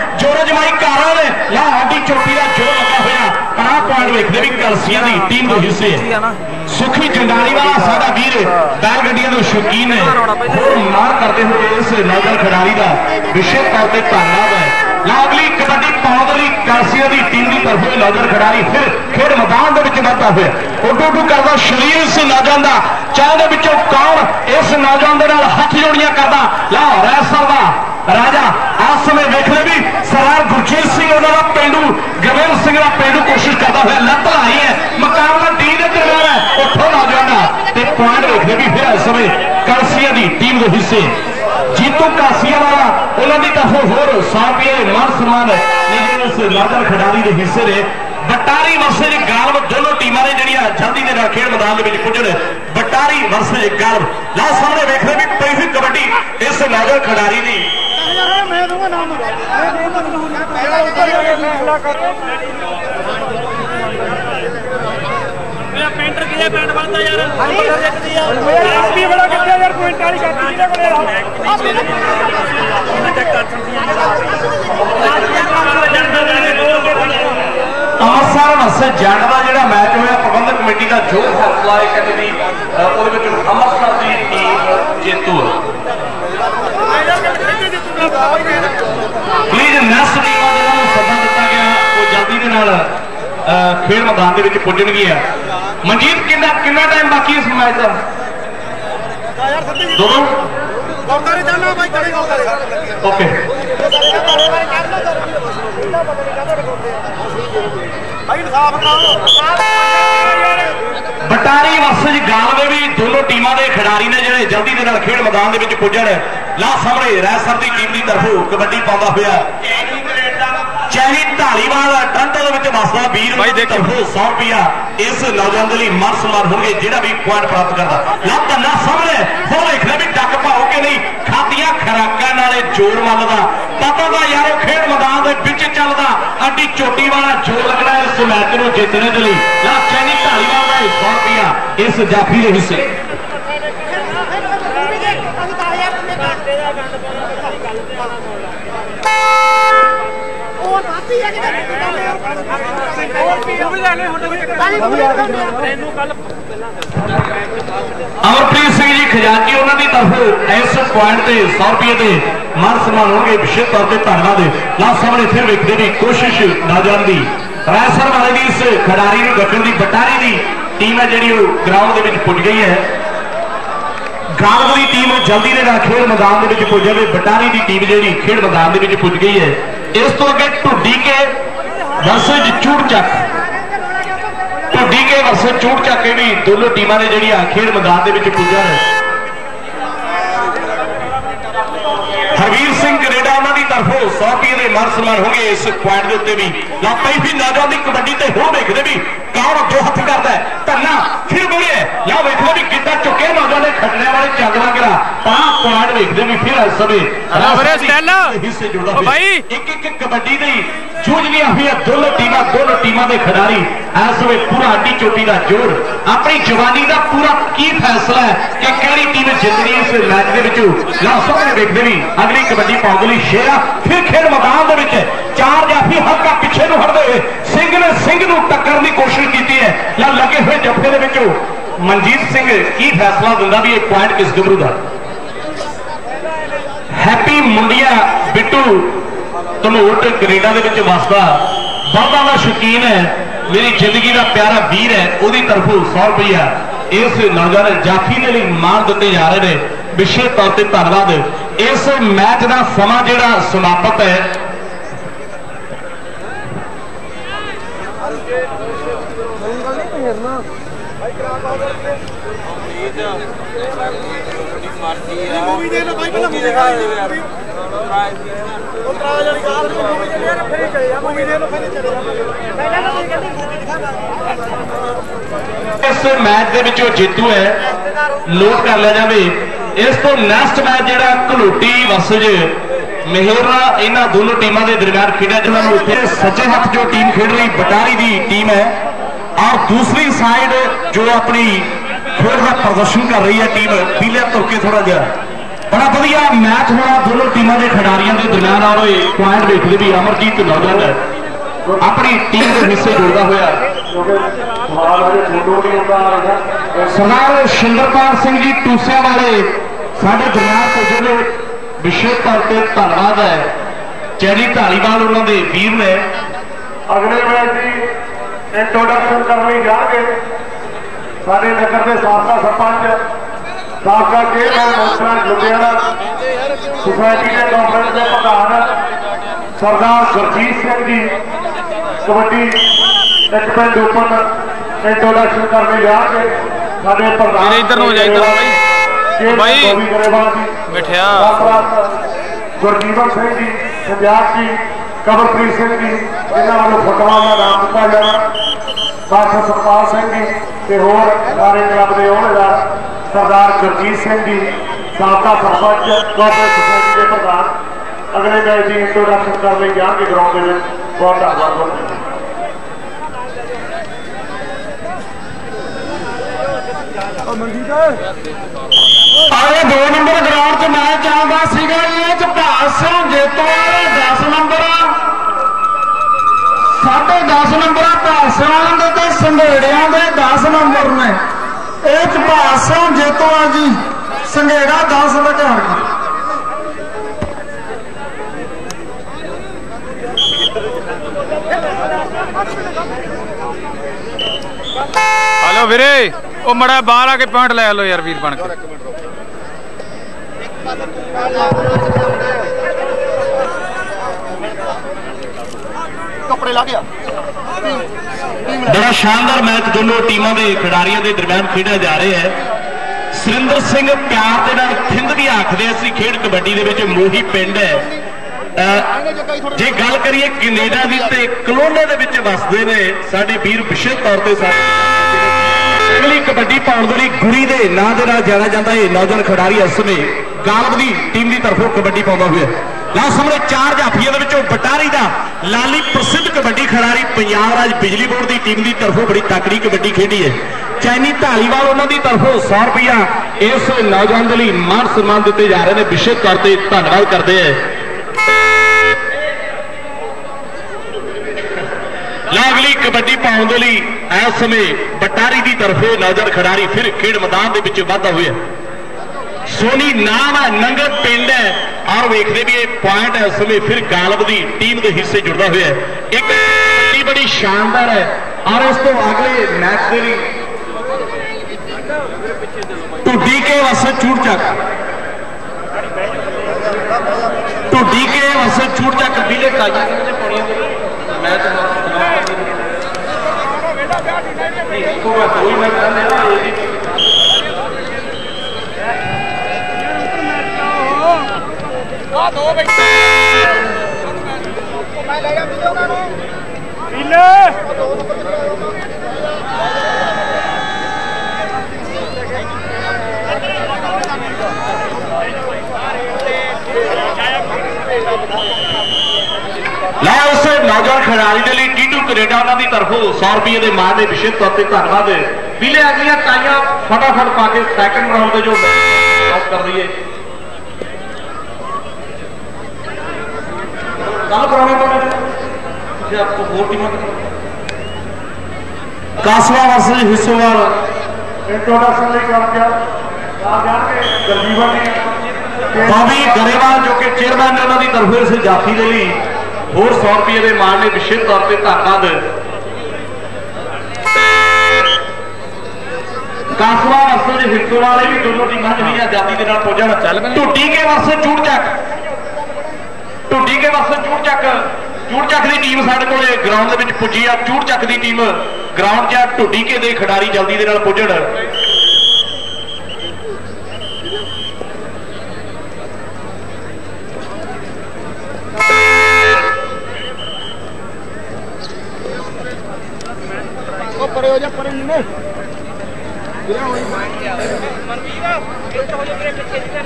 S4: ਦਾ ਵੀ ਕਲਸੀਆਂ ਦੀ ਟੀਮ ਦੇ ਹਿੱਸੇ ਹੈ। ਸੁਖੀ ਜੰਡਾਲੀ ਵਾਲਾ ਸਾਡਾ ਵੀਰ ਬੈਲ ਗੱਡੀਆਂ ਦੇ ਸ਼ੌਕੀਨ ਹੈ। ਉਹ ਮਾਰ ਕਰਦੇ ਹੋਏ ਇਸ ਨੌਜਵਾਨ ਖਿਡਾਰੀ ਦਾ ਵਿਸ਼ੇਸ਼ ਤੌਰ ਤੇ ਧੰਨਵਾਦ ਹੈ। ਲਾਗਲੀ ਕਬੱਡੀ ਪਾਉਣ ਲਈ ਕਾਸੀਆ ਦੀ ਟੀਮ ਦੀ ਤਰਫੋਂ ਨੌਜਵਾਨ ਖਿਡਾਰੀ ਫਿਰ ਖੇਡ ਮੈਦਾਨ ਦੇ ਵਿੱਚ ਵੱਧਦਾ ਹੋਇਆ ਉੱਡੂ ਉੱਡੂ ਕਰਦਾ ਸ਼ਰੀਰ ਇਸ ਨੌਜਵਾਨ ਦਾ। ਚਾਹ ਦੇ ਵਿੱਚੋਂ ਕੌਣ ਇਸ ਨੌਜਵਾਨ ਦੇ ਨਾਲ ਹੱਥ ਜੋੜੀਆਂ ਕਰਦਾ? ਲਾਹੌਰ ਐਸਰ ਦਾ। ਰਾਜਾ ਆਸ ਸਮੇਂ ਵੇਖ ਲੈ ਵੀ ਸਰਦਾਰ ਗੁਰਜੀਤ ਸਿੰਘ ਉਹਨਾਂ ਦਾ ਪਿੰਡੂ ਗਵੇਲ ਸਿੰਘ ਦਾ ਪਿੰਡੂ ਕੋਸ਼ਿਸ਼ ਕਰਦਾ ਹੋਇਆ ਲੱਤ ਲਾਈ ਹੈ, ਮੁਕਾਬਲਾ ਡੀ ਦੇ ਦਰਮਿਆਨ ਹੈ, ਉੱਥੋਂ ਨੌਜਵਾਨ ਦਾ ਤੇ ਪੁਆਇੰਟ ਵੇਖ ਲੈ ਵੀ ਫਿਰ ਇਸ ਸਮੇਂ ਕਾਸੀਆ ਦੀ ਟੀਮ ਦੇ ਹਿੱਸੇ ਜੀਤੂ ਕਾਸੀਆ ਵਾਲਾ, ਉਹਨਾਂ ਦੀ ਤਰਫੋਂ ਹੋਰ 100 ਰੁਪਏ ਮਾਨ ਸਨਮਾਨ ਇਸ ਨੌਜਵਾਨ ਖਿਡਾਰੀ ਦੇ ਹਿੱਸੇ ਨੇ। ਬਟਾਰੀ ਵਰਸੇ ਗਾਲਬ ਦੋਨੋਂ ਟੀਮਾਂ ਨੇ ਜਿਹੜੀਆਂ ਜਲਦੀ ਦੇ ਨਾਲ ਖੇਡ ਮੈਦਾਨ ਦੇ ਵਿੱਚ ਪੁੱਜਣ। ਬਟਾਰੀ ਵਰਸੇ ਗਾਲਬ। ਲਾ ਸਾਹਮਣੇ ਵੇਖ ਰਹੇ ਵੀ ਪਈ ਕਬੱਡੀ ਇਸ ਨੌਜਵਾਨ ਖਿਡਾਰੀ ਦੀ।
S5: ਮੈਂ ਦੂੰਗਾ ਨਾਮ ਮੈਂ ਦੂੰਗਾ
S3: ਮੇਰਾ ਪੈਂਟਰ ਕਿਹਦੇ ਪੈਂਟ ਬੰਦਾ ਯਾਰ
S5: ਆਪੀ ਬੜਾ ਕਿੱਥੇ ਯਾਰ? ਪੁਆਇੰਟ ਵਾਲੀ ਕਰਤੀ ਜਿਹਦੇ ਕੋਲੇ
S4: ਅੰਮ੍ਰਿਤਸਰ ਵਰਸੇ ਜੰਡ ਦਾ ਜਿਹੜਾ ਮੈਚ ਹੋਇਆ ਪ੍ਰਬੰਧਕ ਕਮੇਟੀ ਦਾ ਜੋ ਫੈਸਲਾ ਹੈ ਕਹਿੰਦੇ ਵੀ ਉਹਦੇ ਵਿੱਚ ਅੰਮ੍ਰਿਤਸਰ ਦੀ ਟੀਮ ਜੇਤੂ ਹੈ ਪਲੀਜ਼ ਨੈਕਸਟ ਟੀਮਾਂ ਜਿਹਨਾਂ ਨੂੰ ਸੱਦਾ ਦਿੱਤਾ ਗਿਆ। ਉਹ ਜਲਦੀ ਦੇ ਨਾਲ ਖੇਡ ਮੈਦਾਨ ਦੇ ਵਿੱਚ ਪੁੱਜਣਗੀਆਂ ਮਨਜੀਤ, ਕਿੰਨਾ ਕਿੰਨਾ ਟਾਈਮ ਬਾਕੀ ਇਸ ਮੈਚ ਦਾ? ਦੋਨੋਂ
S5: ਗੌਰਦਾਰੇ ਜਾਣਾ ਬਾਈ ਕੜੀ ਗੌਰਦਾਰੇ
S4: ਓਕੇ
S5: ਬਾਈ ਇਨਸਾਫ ਕਰਾਓ
S4: ਬਟਾਰੀ ਵਰਸਜ ਗਾਲਵੇ ਵੀ ਦੋਨੋਂ ਟੀਮਾਂ ਦੇ ਖਿਡਾਰੀ ਨੇ ਜਿਹੜੇ ਜਲਦੀ ਦੇ ਨਾਲ ਖੇਡ ਮੈਦਾਨ ਦੇ ਵਿੱਚ ਪੁੱਜਣ। ਲਾ ਸਾਹਮਣੇ ਰੈਸਰ ਦੀ ਟੀਮ ਦੀ ਤਰਫੋਂ ਕਬੱਡੀ ਪਾਉਂਦਾ ਹੋਇਆ। ਚੈਨੀ ਢਾਲੀਵਾਲ ਟਰੰਟੋ ਦੇ ਵਿੱਚ ਵਸਦਾ ਵੀਰ
S2: ਬਾਈ
S4: ਦੀ
S2: ਦੇਖਿਓ।
S4: ਤਰਫੋਂ 100 ਰੁਪਿਆ ਇਸ ਨੌਜਵਾਨ ਦੇ ਲਈ ਮਾਨ ਸਨਮਾਨ ਹੋਣਗੇ ਜਿਹੜਾ ਵੀ ਪੁਆਇੰਟ ਪ੍ਰਾਪਤ ਕਰਦਾ। ਲਾ ਧੰਨਾ ਸਾਹਮਣੇ ਹੋ ਦੇਖ ਲੈ ਵੀ ਡੱਕ ਪਾਓ ਕਿ ਨਹੀਂ ਖਾਦੀਆਂ ਖਰਾਕਾਂ ਨਾਲੇ ਜੋਰ ਮੰਨਦਾ ਪਤਾ ਦਾ ਯਾਰ ਉਹ ਖੇਡ ਮੈਦਾਨ ਦੇ ਵਿੱਚ ਚੱਲਦਾ। ਅੱਡੀ ਚੋਟੀ ਵਾਲਾ ਜੋਰ ਲੱਗਣਾ ਇਸ ਮੈਚ ਨੂੰ ਜਿੱਤਣੇ ਦੇ ਲਈ। ਲਾ ਚੈਨੀ ਢਾਲੀਵਾਲ ਦਾ 100 ਰੁਪਿਆ ਇਸ ਜਾਫੀ ਦੇ ਹਿੱਸੇ
S5: ਉਹ ਨਾਤੀ ਹੈ ਕਿਤੇ
S3: ਤੈਨੂੰ ਕੱਲ
S4: ਅਮਰਪ੍ਰੀਤ ਸਿੰਘ ਜੀ ਖਜ਼ਾਨਜੀ ਉਹਨਾਂ ਦੀ ਤਰਫੋਂ ਇਸ ਪੁਆਇੰਟ ਤੇ 100 ਰੁਪਏ ਦੇ ਮਾਨ ਸਨਮਾਨ ਹੋਣਗੇ, ਵਿਸ਼ੇਸ਼ ਤੌਰ ਤੇ ਧੰਨਵਾਦ ਲਾ ਸਾਹਮਣੇ ਫਿਰ ਵੇਖਦੇ ਦੀ ਕੋਸ਼ਿਸ਼ ਨੌਜਵਾਨ ਦੀ। ਰੈਸਰ ਵਾਲੇ ਦੀ ਇਸ ਖਿਡਾਰੀ ਨੂੰ ਗੱਕਣ ਦੀ ਬਟਾਰੀ ਦੀ ਟੀਮ ਹੈ ਜਿਹੜੀ ਉਹ ਗਰਾਊਂਡ ਦੇ ਵਿੱਚ ਪੁੱਜ ਗਈ ਹੈ। ਗਰਾਊਂਡ ਦੀ ਟੀਮ ਜਲਦੀ ਦੇ ਨਾਲ ਖੇਡ ਮੈਦਾਨ ਦੇ ਵਿੱਚ ਪੁੱਜ ਜਾਵੇ। ਬਟਾਰੀ ਦੀ ਟੀਮ ਜਿਹੜੀ ਖੇਡ ਮੈਦਾਨ ਦੇ ਵਿੱਚ ਪੁੱਜ ਗਈ ਹੈ। ਇਸ ਤੋਂ ਅੱਗੇ ਢੁੱਡੀ ਕੇ ਵਰਸਜ ਚੂੜ ਚੱਕ। ਢੁੱਡੀ ਕੇ ਵਰਸਜ ਚੂੜ ਚੱਕ ਕੇ ਵੀ ਦੋਨੋਂ ਟੀਮਾਂ ਨੇ ਜਿਹੜੀਆਂ ਖੇਡ ਮੈਦਾਨ ਦੇ ਵਿੱਚ ਪੁੱਜਣ ਹਰਵੀਰ ਸਿੰਘ ਕੈਨੇਡਾ ਉਹਨਾਂ ਦੀ ਤਰਫੋਂ 100 ਰੁਪਏ ਦੇ ਮਾਨ ਸਨਮਾਨ ਹੋਣਗੇ ਇਸ ਪੁਆਇੰਟ ਦੇ ਉੱਤੇ ਵੀ। ਲਾ ਪਈ ਵੀ ਨੌਜਵਾਨ ਦੀ ਕਬੱਡੀ ਤੇ ਹੋਰ ਵੇਖਦੇ ਵੀ। ਕੌਣ ਦੋ ਹੱਥ ਕਰਦਾ ਹੈ ਧੰਨਾ ਫਿਰ ਮੁੜੇ ਲਾ ਵੇਖਦੇ ਵੀ ਕਿੱਦਾਂ ਚੁੱਕੇ ਨੌਜਵਾਨ ਦੇ ਖੱਡਣੇ ਵਾਲੇ ਚੰਦਵਾ ਗਰਾ ਤਾਂ ਪੁਆਇੰਟ ਵੇਖਦੇ ਵੀ ਫਿਰ ਇਸ ਸਮੇਂ
S2: ਹਲੋ ਵੀਰੇ, ਸਟੈਲ।
S4: ਹਿੱਸੇ ਜੁੜਦਾ
S2: ਓ
S4: ਹੋਇਆ।
S2: ਬਾਈ।
S4: ਇੱਕ ਇੱਕ ਕਬੱਡੀ ਦੀ ਜੂਝਦੀਆਂ ਹੋਈਆਂ ਦੋਨੋਂ ਟੀਮਾਂ ਦੋਨੋਂ ਟੀਮਾਂ ਦੇ ਖਿਡਾਰੀ ਇਸ ਵੇਲੇ ਪੂਰਾ ਅੱਡੀ ਚੋਟੀ ਦਾ ਜੋਰ। ਆਪਣੀ ਜਵਾਨੀ ਦਾ ਪੂਰਾ ਕੀ ਫੈਸਲਾ ਹੈ ਕਿ ਕਿਹੜੀ ਟੀਮ ਜਿੱਤਣੀ ਇਸ ਮੈਚ ਦੇ ਵਿੱਚ? ਲਓ, ਸਾਹਮਣੇ ਵੇਖਦੇ ਵੀ ਅਗਲੀ ਕਬੱਡੀ ਪਾਉਣ ਦੇ ਲਈ ਸ਼ੇਰਾ ਫਿਰ ਖੇਡ ਮੈਦਾਨ ਦੇ ਵਿੱਚ ਚਾਰ ਜਾਫੀ ਹਲਕਾ ਪਿੱਛੇ ਨੂੰ ਹਟਦੇ ਹੋਏ ਸਿੰਘ ਨੇ ਸਿੰਘ ਨੂੰ ਟੱਕਰਨ ਦੀ ਕੋਸ਼ਿਸ਼ ਕੀਤੀ ਹੈ। ਲਾ ਲੱਗੇ ਹੋਏ ਜੱਫੇ ਦੇ ਵਿੱਚੋਂ ਮਨਜੀਤ ਸਿੰਘ ਕੀ ਫੈਸਲਾ ਦਿੰਦਾ ਵੀ ਇਹ ਪੁਆਇੰਟ ਕਿਸ ਗੱਭਰੂ ਦਾ? ਹੈਪੀ ਮੁੰਡਿਆ ਬਿੱਟੂ ਧਨੋਟ ਕੈਨੇਡਾ ਦੇ ਵਿੱਚ ਵਸਦਾ। ਬਲਦਾਂ ਦਾ ਸ਼ੌਕੀਨ ਹੈ, ਮੇਰੀ ਜ਼ਿੰਦਗੀ ਦਾ ਪਿਆਰਾ ਵੀਰ ਹੈ, ਉਹਦੀ ਤਰਫੋਂ 100 ਰੁਪਇਆ ਇਸ ਨੌਜਵਾਨ ਜਾਫੀ ਦੇ ਲਈ ਮਾਣ ਦਿੱਤੇ ਜਾ ਰਹੇ ਨੇ। ਵਿਸ਼ੇਸ਼ ਤੌਰ ਤੇ ਧੰਨਵਾਦ। ਇਸ ਮੈਚ ਦਾ ਸਮਾਂ ਜਿਹੜਾ ਸਮਾਪਤ ਹੈ।
S5: ਮੂਵੀ ਦੇ ਲੋ ਬਾਈ ਪਹਿਲਾਂ ਮੂਵੀ ਦਿਖਾ। ਦੇ ਉਹ ਤਰਾ ਜਾਨੀ ਗਾਲ ਨੂੰ ਮੂਵੀ ਦੇ ਲਿਆ ਫਿਰ ਚਲੇ ਆ ਮੂਵੀ ਦੇ ਲੋ ਫਿਰ ਚਲੇ ਆ ਪਹਿਲਾਂ ਤਾਂ ਕਹਿੰਦੀ ਮੂਵੀ ਦਿਖਾ
S4: ਇਸ ਮੈਚ ਦੇ ਵਿੱਚ ਜੇਤੂ ਹੈ। ਨੋਟ ਕਰ ਲਿਆ ਜਾਵੇ, ਇਸ ਤੋਂ ਨੈਕਸਟ ਮੈਚ ਜਿਹੜਾ ਘਲੋਟੀ ਵਰਸਜ ਮਹਿਰਾ ਇਹਨਾਂ ਦੋਨੋਂ ਟੀਮਾਂ ਦੇ ਦਰਮਿਆਨ ਖੇਡਿਆ ਜਿਹਨਾਂ ਨੂੰ ਉੱਥੇ ਸੱਜੇ ਹੱਥ ਜੋ ਟੀਮ ਖੇਡ ਰਹੀ ਬਟਾਰੀ ਦੀ ਟੀਮ ਹੈ। ਔਰ ਦੂਸਰੀ ਸਾਈਡ ਜੋ ਆਪਣੀ ਖੇਡ ਦਾ ਪ੍ਰਦਰਸ਼ਨ ਕਰ ਰਹੀ ਹੈ, ਟੀਮ ਪੀਲੇ ਤੁਰ ਕੇ ਥੋੜਾ ਜਿਹਾ। ਬੜਾ ਵਧੀਆ ਮੈਚ ਹੋਣਾ ਦੋਨੋਂ ਟੀਮਾਂ ਦੇ ਖਿਡਾਰੀਆਂ ਦੇ ਦਰਮਿਆਨ ਔਰ ਇਹ ਪੁਆਇੰਟ ਵੇਖਦੇ ਵੀ ਅਮਰਜੀਤ ਨੌਜਵਾਨ ਹੈ। ਆਪਣੀ ਟੀਮ ਦੇ ਹਿੱਸੇ ਜੁੜਦਾ ਹੋਇਆ।
S1: ਸਵਾਲ
S4: ਸਰਦਾਰ ਸ਼ਿੰਦਰਪਾਲ ਸਿੰਘ ਜੀ ਟੂਸਿਆਂ ਵਾਲੇ ਸਾਡੇ ਦਰਬਾਰ ਪੁੱਜੇ ਨੇ ਵਿਸ਼ੇਸ਼ ਤੌਰ ਤੇ ਧੰਨਵਾਦ ਹੈ। ਚੈਰੀ ਢਾਲੀਵਾਲ ਉਹਨਾਂ ਦੇ ਵੀਰ ਨੇ।
S7: ਅਗਲੇ ਮੈਚ ਦੀ ਇੰਟਰੋਡਕਸ਼ਨ ਕਰਨ ਲਈ ਜਾਣਗੇ। ਸਾਡੇ ਨਗਰ ਦੇ ਸਾਬਕਾ ਸਰਪੰਚ ਸਾਬਕਾ ਚੇਅਰਮੈਨ ਮੋਸਰਾ ਲੁਧਿਆਣਾ ਸੁਸਾਇਟੀ ਦੇ ਕਾਨਫਰੰਸ ਦੇ ਪ੍ਰਧਾਨ ਸਰਦਾਰ ਗੁਰਜੀਤ ਸਿੰਘ ਜੀ ਕਬੱਡੀ ਇੱਕ ਪਿੰਡ ਓਪਨ ਇੰਟਰੋਡਕਸ਼ਨ ਕਰਨ ਲਈ ਜਾਣਗੇ ਸਾਡੇ ਪ੍ਰਧਾਨ
S2: ਇੱਧਰ ਨੂੰ ਜਾ, ਇੱਧਰ ਬਾਈ। ਬਾਈ।
S7: ਜੀ
S2: ਮਿੱਠਿਆ
S7: ਗੁਰਜੀਵਨ ਸਿੰਘ ਜੀ ਪੰਜਾਬ ਜੀ ਕਬਰਪ੍ਰੀਤ ਸਿੰਘ ਜੀ ਇਹਨਾਂ ਵੱਲੋਂ ਫੁੱਟਬਾਲ ਦਾ ਨਾਮ ਦਿੱਤਾ ਜਾਣਾ ਡਾਕਟਰ ਸੁਖਪਾਲ ਸਿੰਘ ਜੀ ਤੇ ਹੋਰ ਸਾਰੇ ਕਲੱਬ ਦੇ ਅਹੁਦੇਦਾਰ ਸਰਦਾਰ ਗੁਰਜੀਤ ਸਿੰਘ ਜੀ ਸਾਬਕਾ ਸਰਪੰਚ ਕਾਰਪੋਰੇਟ ਸੁਸਾਇਟੀ ਦੇ ਪ੍ਰਧਾਨ ਅਗਲੇ ਮੈਚ ਦੀ ਇੰਟਰੋਡਕਸ਼ਨ ਕਰਨ ਲਈ ਜਾਣਗੇ ਗਰਾਊਂਡ ਦੇ ਵਿੱਚ ਬਹੁਤ ਧੰਨਵਾਦ ਤੁਹਾਡਾ
S4: ਆਏ 2 ਨੰਬਰ ਗਰਾਊਂਡ 'ਚ ਮੈਚ ਚੱਲਦਾ ਸੀਗਾ ਇਹ 'ਚ ਭਾਸੋਂ ਜੇਤੂ ਵਾਲੇ 10 ਨੰਬਰ ਸਾਢੇ 10 ਨੰਬਰ ਭਾਸੋਂ ਦੇ ਤੇ ਸੰਘੇੜਿਆਂ ਦੇ 10 ਨੰਬਰ ਨੇ ਇਹ ਭਾਸੋਂ ਜੇਤੂ ਆ ਜੀ ਸੰਘੇੜਾ 10 ਲਗਾਣ ਕੇ
S2: ਹਲੋ ਵੀਰੇ ਉਹ ਮੜਾ ਬਾਹਰ ਆ ਕੇ ਪੁਆਇੰਟ ਲੈ ਲਓ ਯਾਰ ਵੀਰ ਬਣ ਕੇ।
S4: ਬੜਾ ਸ਼ਾਨਦਾਰ ਮੈਚ ਦੋਨੋਂ ਟੀਮਾਂ ਦੇ ਖਿਡਾਰੀਆਂ ਦੇ ਦਰਮਿਆਨ ਖੇਡਿਆ ਜਾ ਰਿਹਾ ਹੈ। ਸੁਰਿੰਦਰ ਸਿੰਘ ਪਿਆਰ ਦੇ ਨਾਲ ਥਿੰਦ ਵੀ ਆਖਦੇ ਆ ਅਸੀਂ ਖੇਡ ਕਬੱਡੀ ਦੇ ਵਿੱਚ ਮੋਹੀ ਪਿੰਡ ਹੈ। ਜੇ ਗੱਲ ਕਰੀਏ ਕੈਨੇਡਾ ਦੀ ਤੇ ਕਲੋਨੇ ਦੇ ਵਿੱਚ ਵਸਦੇ ਨੇ ਸਾਡੇ ਵੀਰ ਵਿਸ਼ੇਸ਼ ਤੌਰ ਤੇ ਸਾਡੇ ਅਗਲੀ ਕਬੱਡੀ ਪਾਉਣ ਦੇ ਲਈ ਗੁਰੀ ਦੇ ਨਾਂ ਦੇ ਨਾਲ ਜਾਣਿਆ ਜਾਂਦਾ ਹੈ। ਨੌਜਵਾਨ ਖਿਡਾਰੀ ਇਸ ਸਮੇਂ ਗਾਲਬ ਦੀ ਟੀਮ ਦੀ ਤਰਫੋਂ ਕਬੱਡੀ ਪਾਉਂਦਾ ਹੋਇਆ ਲਓ ਸਾਹਮਣੇ ਚਾਰ ਜਾਫੀਆਂ ਦੇ ਵਿੱਚੋਂ ਬਟਾਰੀ ਦਾ ਲਾਲੀ ਪ੍ਰਸਿੱਧ ਕਬੱਡੀ ਖਿਡਾਰੀ ਪੰਜਾਬ ਰਾਜ ਬਿਜਲੀ ਬੋਰਡ ਦੀ ਟੀਮ ਦੀ ਤਰਫੋਂ ਬੜੀ ਤਾਕੜੀ ਕਬੱਡੀ ਖੇਡੀ ਹੈ। ਚੈਨੀ ਢਾਲੀਵਾਲ ਉਹਨਾਂ ਦੀ ਤਰਫੋਂ 100 ਰੁਪਇਆ ਇਸ ਨੌਜਵਾਨ ਦੇ ਲਈ ਮਾਨ ਸਨਮਾਨ ਦਿੱਤੇ ਜਾ ਰਹੇ ਨੇ, ਵਿਸ਼ੇਸ਼ ਤੌਰ ਤੇ ਧੰਨਵਾਦ ਕਰਦੇ ਹੈ। ਲਾਗਲੀ ਕਬੱਡੀ ਪਾਉਣ ਦੇ ਲਈ ਇਸ ਸਮੇਂ ਬਟਾਰੀ ਦੀ ਤਰਫੋਂ ਨੌਜਵਾਨ ਖਿਡਾਰੀ ਫਿਰ ਖੇਡ ਮੈਦਾਨ ਦੇ ਵਿੱਚ ਵਾਧਾ ਹੋਇਆ। ਸੋਨੀ ਨਾਮ ਹੈ ਨੰਗਲ ਪਿੰਡ ਹੈ। ਔਰ ਵੇਖਦੇ ਵੀ ਇਹ ਪੁਆਇੰਟ ਇਸ ਸਮੇਂ ਫਿਰ ਗਾਲਬ ਦੀ ਟੀਮ ਦੇ ਹਿੱਸੇ ਜੁੜਦਾ ਹੋਇਆ ਹੈ ਇੱਕ ਕਬੱਡੀ ਬੜੀ ਸ਼ਾਨਦਾਰ ਹੈ ਔਰ ਇਸ ਤੋਂ ਅਗਲੇ ਮੈਚ ਦੇ ਲਈ ਢੁੱਡੀ ਕੇ ਵਸੇ ਚੂੜ ਚੱਕ ਢੁੱਡੀ ਕੇ ਵਸੇ ਚੂੜ ਚੱਕ ਬਿਲੇ ਕਾਜੀ ਦੇ ਪੌੜੀਆਂ ਦੇ ਮੈਚ ਨਹੀਂ ਇੱਕੋ ਵਾਰ ਕੋਈ ਮੈਚ ਨਹੀਂ ਨਾ ਇਹ ਲੈ ਉਸ ਨੌਜਵਾਨ ਖਿਡਾਰੀ ਦੇ ਲਈ ਟੀਟੂ ਕੈਨੇਡਾ ਉਹਨਾਂ ਦੀ ਤਰਫੋਂ 100 ਰੁਪਏ ਦੇ ਮਾਨ ਦੇ ਵਿਸ਼ੇਸ਼ ਤੌਰ ਤੇ ਧੰਨਵਾਦ। ਵੀਲੇ ਅਗਲੀਆਂ ਟਾਈਆਂ ਫਟਾਫਟ ਪਾ ਕੇ ਸੈਕੰਡ ਰਾਉਂਡ ਦੇ ਜੋ ਮੈਚ ਕਰ ਦਈਏ ਕੱਲ ਕਰਾਉਣੇ ਪੈਣੇ ਜੇ ਆਪਕੋ ਹੋਰ ਟੀਮਾਂ ਕਾਸਵਾ ਵਾਸੀ ਹਿੱਸੇਵਾਲ
S7: ਇੰਟਰੋਡਕਸ਼ਨ ਲਈ ਕਰ ਗਿਆ ਆ ਜਾਣਗੇ ਗਰਜੀਵਨ ਜੀ
S4: ਬਾਬੀ ਗਰੇਵਾਲ ਜੋ ਕਿ ਚੇਅਰਮੈਨ ਨੇ ਉਹਨਾਂ ਦੀ ਤਰਫੋਂ ਇਸ ਜਾਫੀ ਦੇ ਲਈ ਹੋਰ 100 ਰੁਪਏ ਦੇ ਮਾਣ ਨੇ ਵਿਸ਼ੇਸ਼ ਤੌਰ ਤੇ ਧੰਨਵਾਦ। ਕਾਸਵਾ ਅਸਲ ਦੇ ਹਿੱਸੋ ਵਾਲੇ ਵੀ ਦੋਨੋਂ ਟੀਮਾਂ ਜਿਹੜੀਆਂ ਆਜ਼ਾਦੀ ਦੇ ਨਾਲ ਪਹੁੰਚਣ। ਢੁੱਡੀ ਕੇ ਵਾਸਤੇ ਚੂੜ ਚੱਕ। ਢੁੱਡੀ ਕੇ ਵਾਸਤੇ ਚੂੜ ਚੱਕ। ਚੂੜ ਚੱਕ ਦੀ ਟੀਮ ਸਾਡੇ ਕੋਲੇ ਗਰਾਊਂਡ ਦੇ ਵਿੱਚ ਪੁੱਜੀ ਆ। ਚੂੜ ਚੱਕ ਦੀ ਟੀਮ ਗਰਾਊਂਡ 'ਚ ਢੁੱਡੀ ਕੇ ਦੇ ਖਿਡਾਰੀ ਜਲਦੀ ਦੇ ਨਾਲ ਪੁੱਜਣ।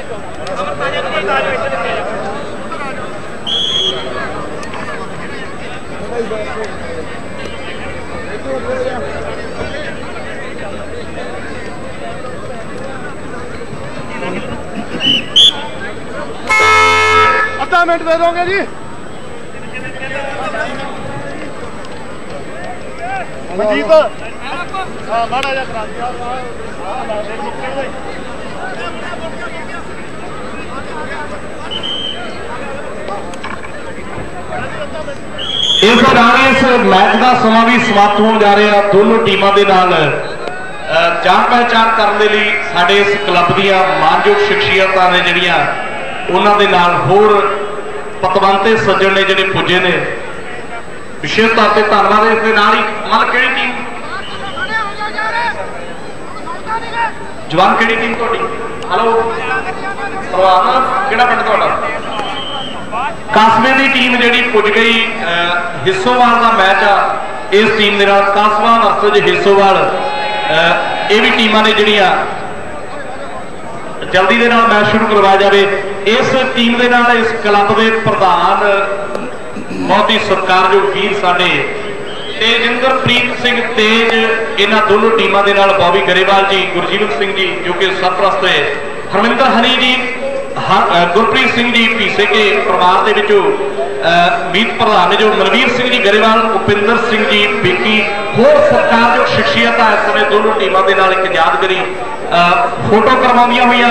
S8: ਅੱਧਾ ਮਿੰਟ ਦੇ ਦੋਗੇ ਜੀ।
S5: ਮਨਜੀਤ। ਹਾਂ, ਮਾੜਾ ਜਿਹਾ ਕਰਾ ਦਿਆ ਆ ਲਾ ਦੇ ਮੁੱਕੇ ਦੇ
S4: ਇਸ ਦੌਰਾਨ ਇਸ ਮੈਚ ਦਾ ਸਮਾਂ ਵੀ ਸਮਾਪਤ ਹੋਣ ਜਾ ਰਿਹਾ। ਦੋਨੋਂ ਟੀਮਾਂ ਦੇ ਨਾਲ ਜਾਣ ਪਹਿਚਾਣ ਕਰਨ ਦੇ ਲਈ ਸਾਡੇ ਇਸ ਕਲੱਬ ਦੀਆਂ ਮਾਨਯੋਗ ਸ਼ਖਸੀਅਤਾਂ ਨੇ ਜਿਹੜੀਆਂ, ਉਹਨਾਂ ਦੇ ਨਾਲ ਹੋਰ ਪਤਵੰਤੇ ਸੱਜਣ ਨੇ ਜਿਹੜੇ ਪੁੱਜੇ ਨੇ ਵਿਸ਼ੇਸ਼ ਤੌਰ ਤੇ ਧੰਨਵਾਦ ਇਸ ਦੇ ਨਾਲ ਹੀ। ਮਨ ਕਿਹੜੀ ਟੀਮ ਜਵਾਨ ਕਿਹੜੀ ਟੀਮ ਤੁਹਾਡੀ? ਹਲੋ ਪ੍ਰਵਾਨ ਕਿਹੜਾ ਪਿੰਡ ਤੁਹਾਡਾ? ਕਾਸਵੇ ਦੀ ਟੀਮ ਜਿਹੜੀ ਪੁੱਜ ਗਈ ਅਹ, ਹਿੱਸੋਵਾਲ ਦਾ ਮੈਚ ਆ ਇਸ ਟੀਮ ਦੇ ਨਾਲ। ਕਾਸਵਾ ਵਰਸਜ ਹਿੱਸੋਵਾਲ ਇਹ ਵੀ ਟੀਮਾਂ ਨੇ ਜਿਹੜੀਆਂ ਜਲਦੀ ਦੇ ਨਾਲ ਮੈਚ ਸ਼ੁਰੂ ਕਰਵਾਇਆ ਜਾਵੇ। ਇਸ ਟੀਮ ਦੇ ਨਾਲ ਇਸ ਕਲੱਬ ਦੇ ਪ੍ਰਧਾਨ ਬਹੁਤ ਹੀ ਸਤਿਕਾਰਯੋਗ ਵੀਰ ਸਾਡੇ ਤੇਜਿੰਦਰਪ੍ਰੀਤ ਸਿੰਘ ਤੇਜ ਇਹਨਾਂ ਦੋਨੋਂ ਟੀਮਾਂ ਦੇ ਨਾਲ ਬੌਬੀ ਗਰੇਵਾਲ ਜੀ ਗੁਰਜੀਵਨ ਸਿੰਘ ਜੀ ਜੋ ਕਿ ਸਰਪ੍ਰਸਤ ਹੈ ਹਰਮਿੰਦਰ ਹਨੀ ਜੀ ਹਰ- ਗੁਰਪ੍ਰੀਤ ਸਿੰਘ ਜੀ ਪੀਸੇ ਕੇ ਪਰਿਵਾਰ ਦੇ ਵਿੱਚੋਂ ਮੀਤ ਪ੍ਰਧਾਨ ਨੇ ਜੋ ਮਨਵੀਰ ਸਿੰਘ ਜੀ ਗਰੇਵਾਲ ਉਪਿੰਦਰ ਸਿੰਘ ਜੀ ਬੇਕੀ ਹੋਰ ਸਰਕਾਰ ਜੋ ਸ਼ਖਸੀਅਤਾਂ ਇਸ ਸਮੇਂ ਦੋਨੋਂ ਟੀਮਾਂ ਦੇ ਨਾਲ ਇੱਕ ਯਾਦਗਰੀ ਅ, ਫੋਟੋ ਕਰਵਾਉਂਦੀਆਂ ਹੋਈਆਂ।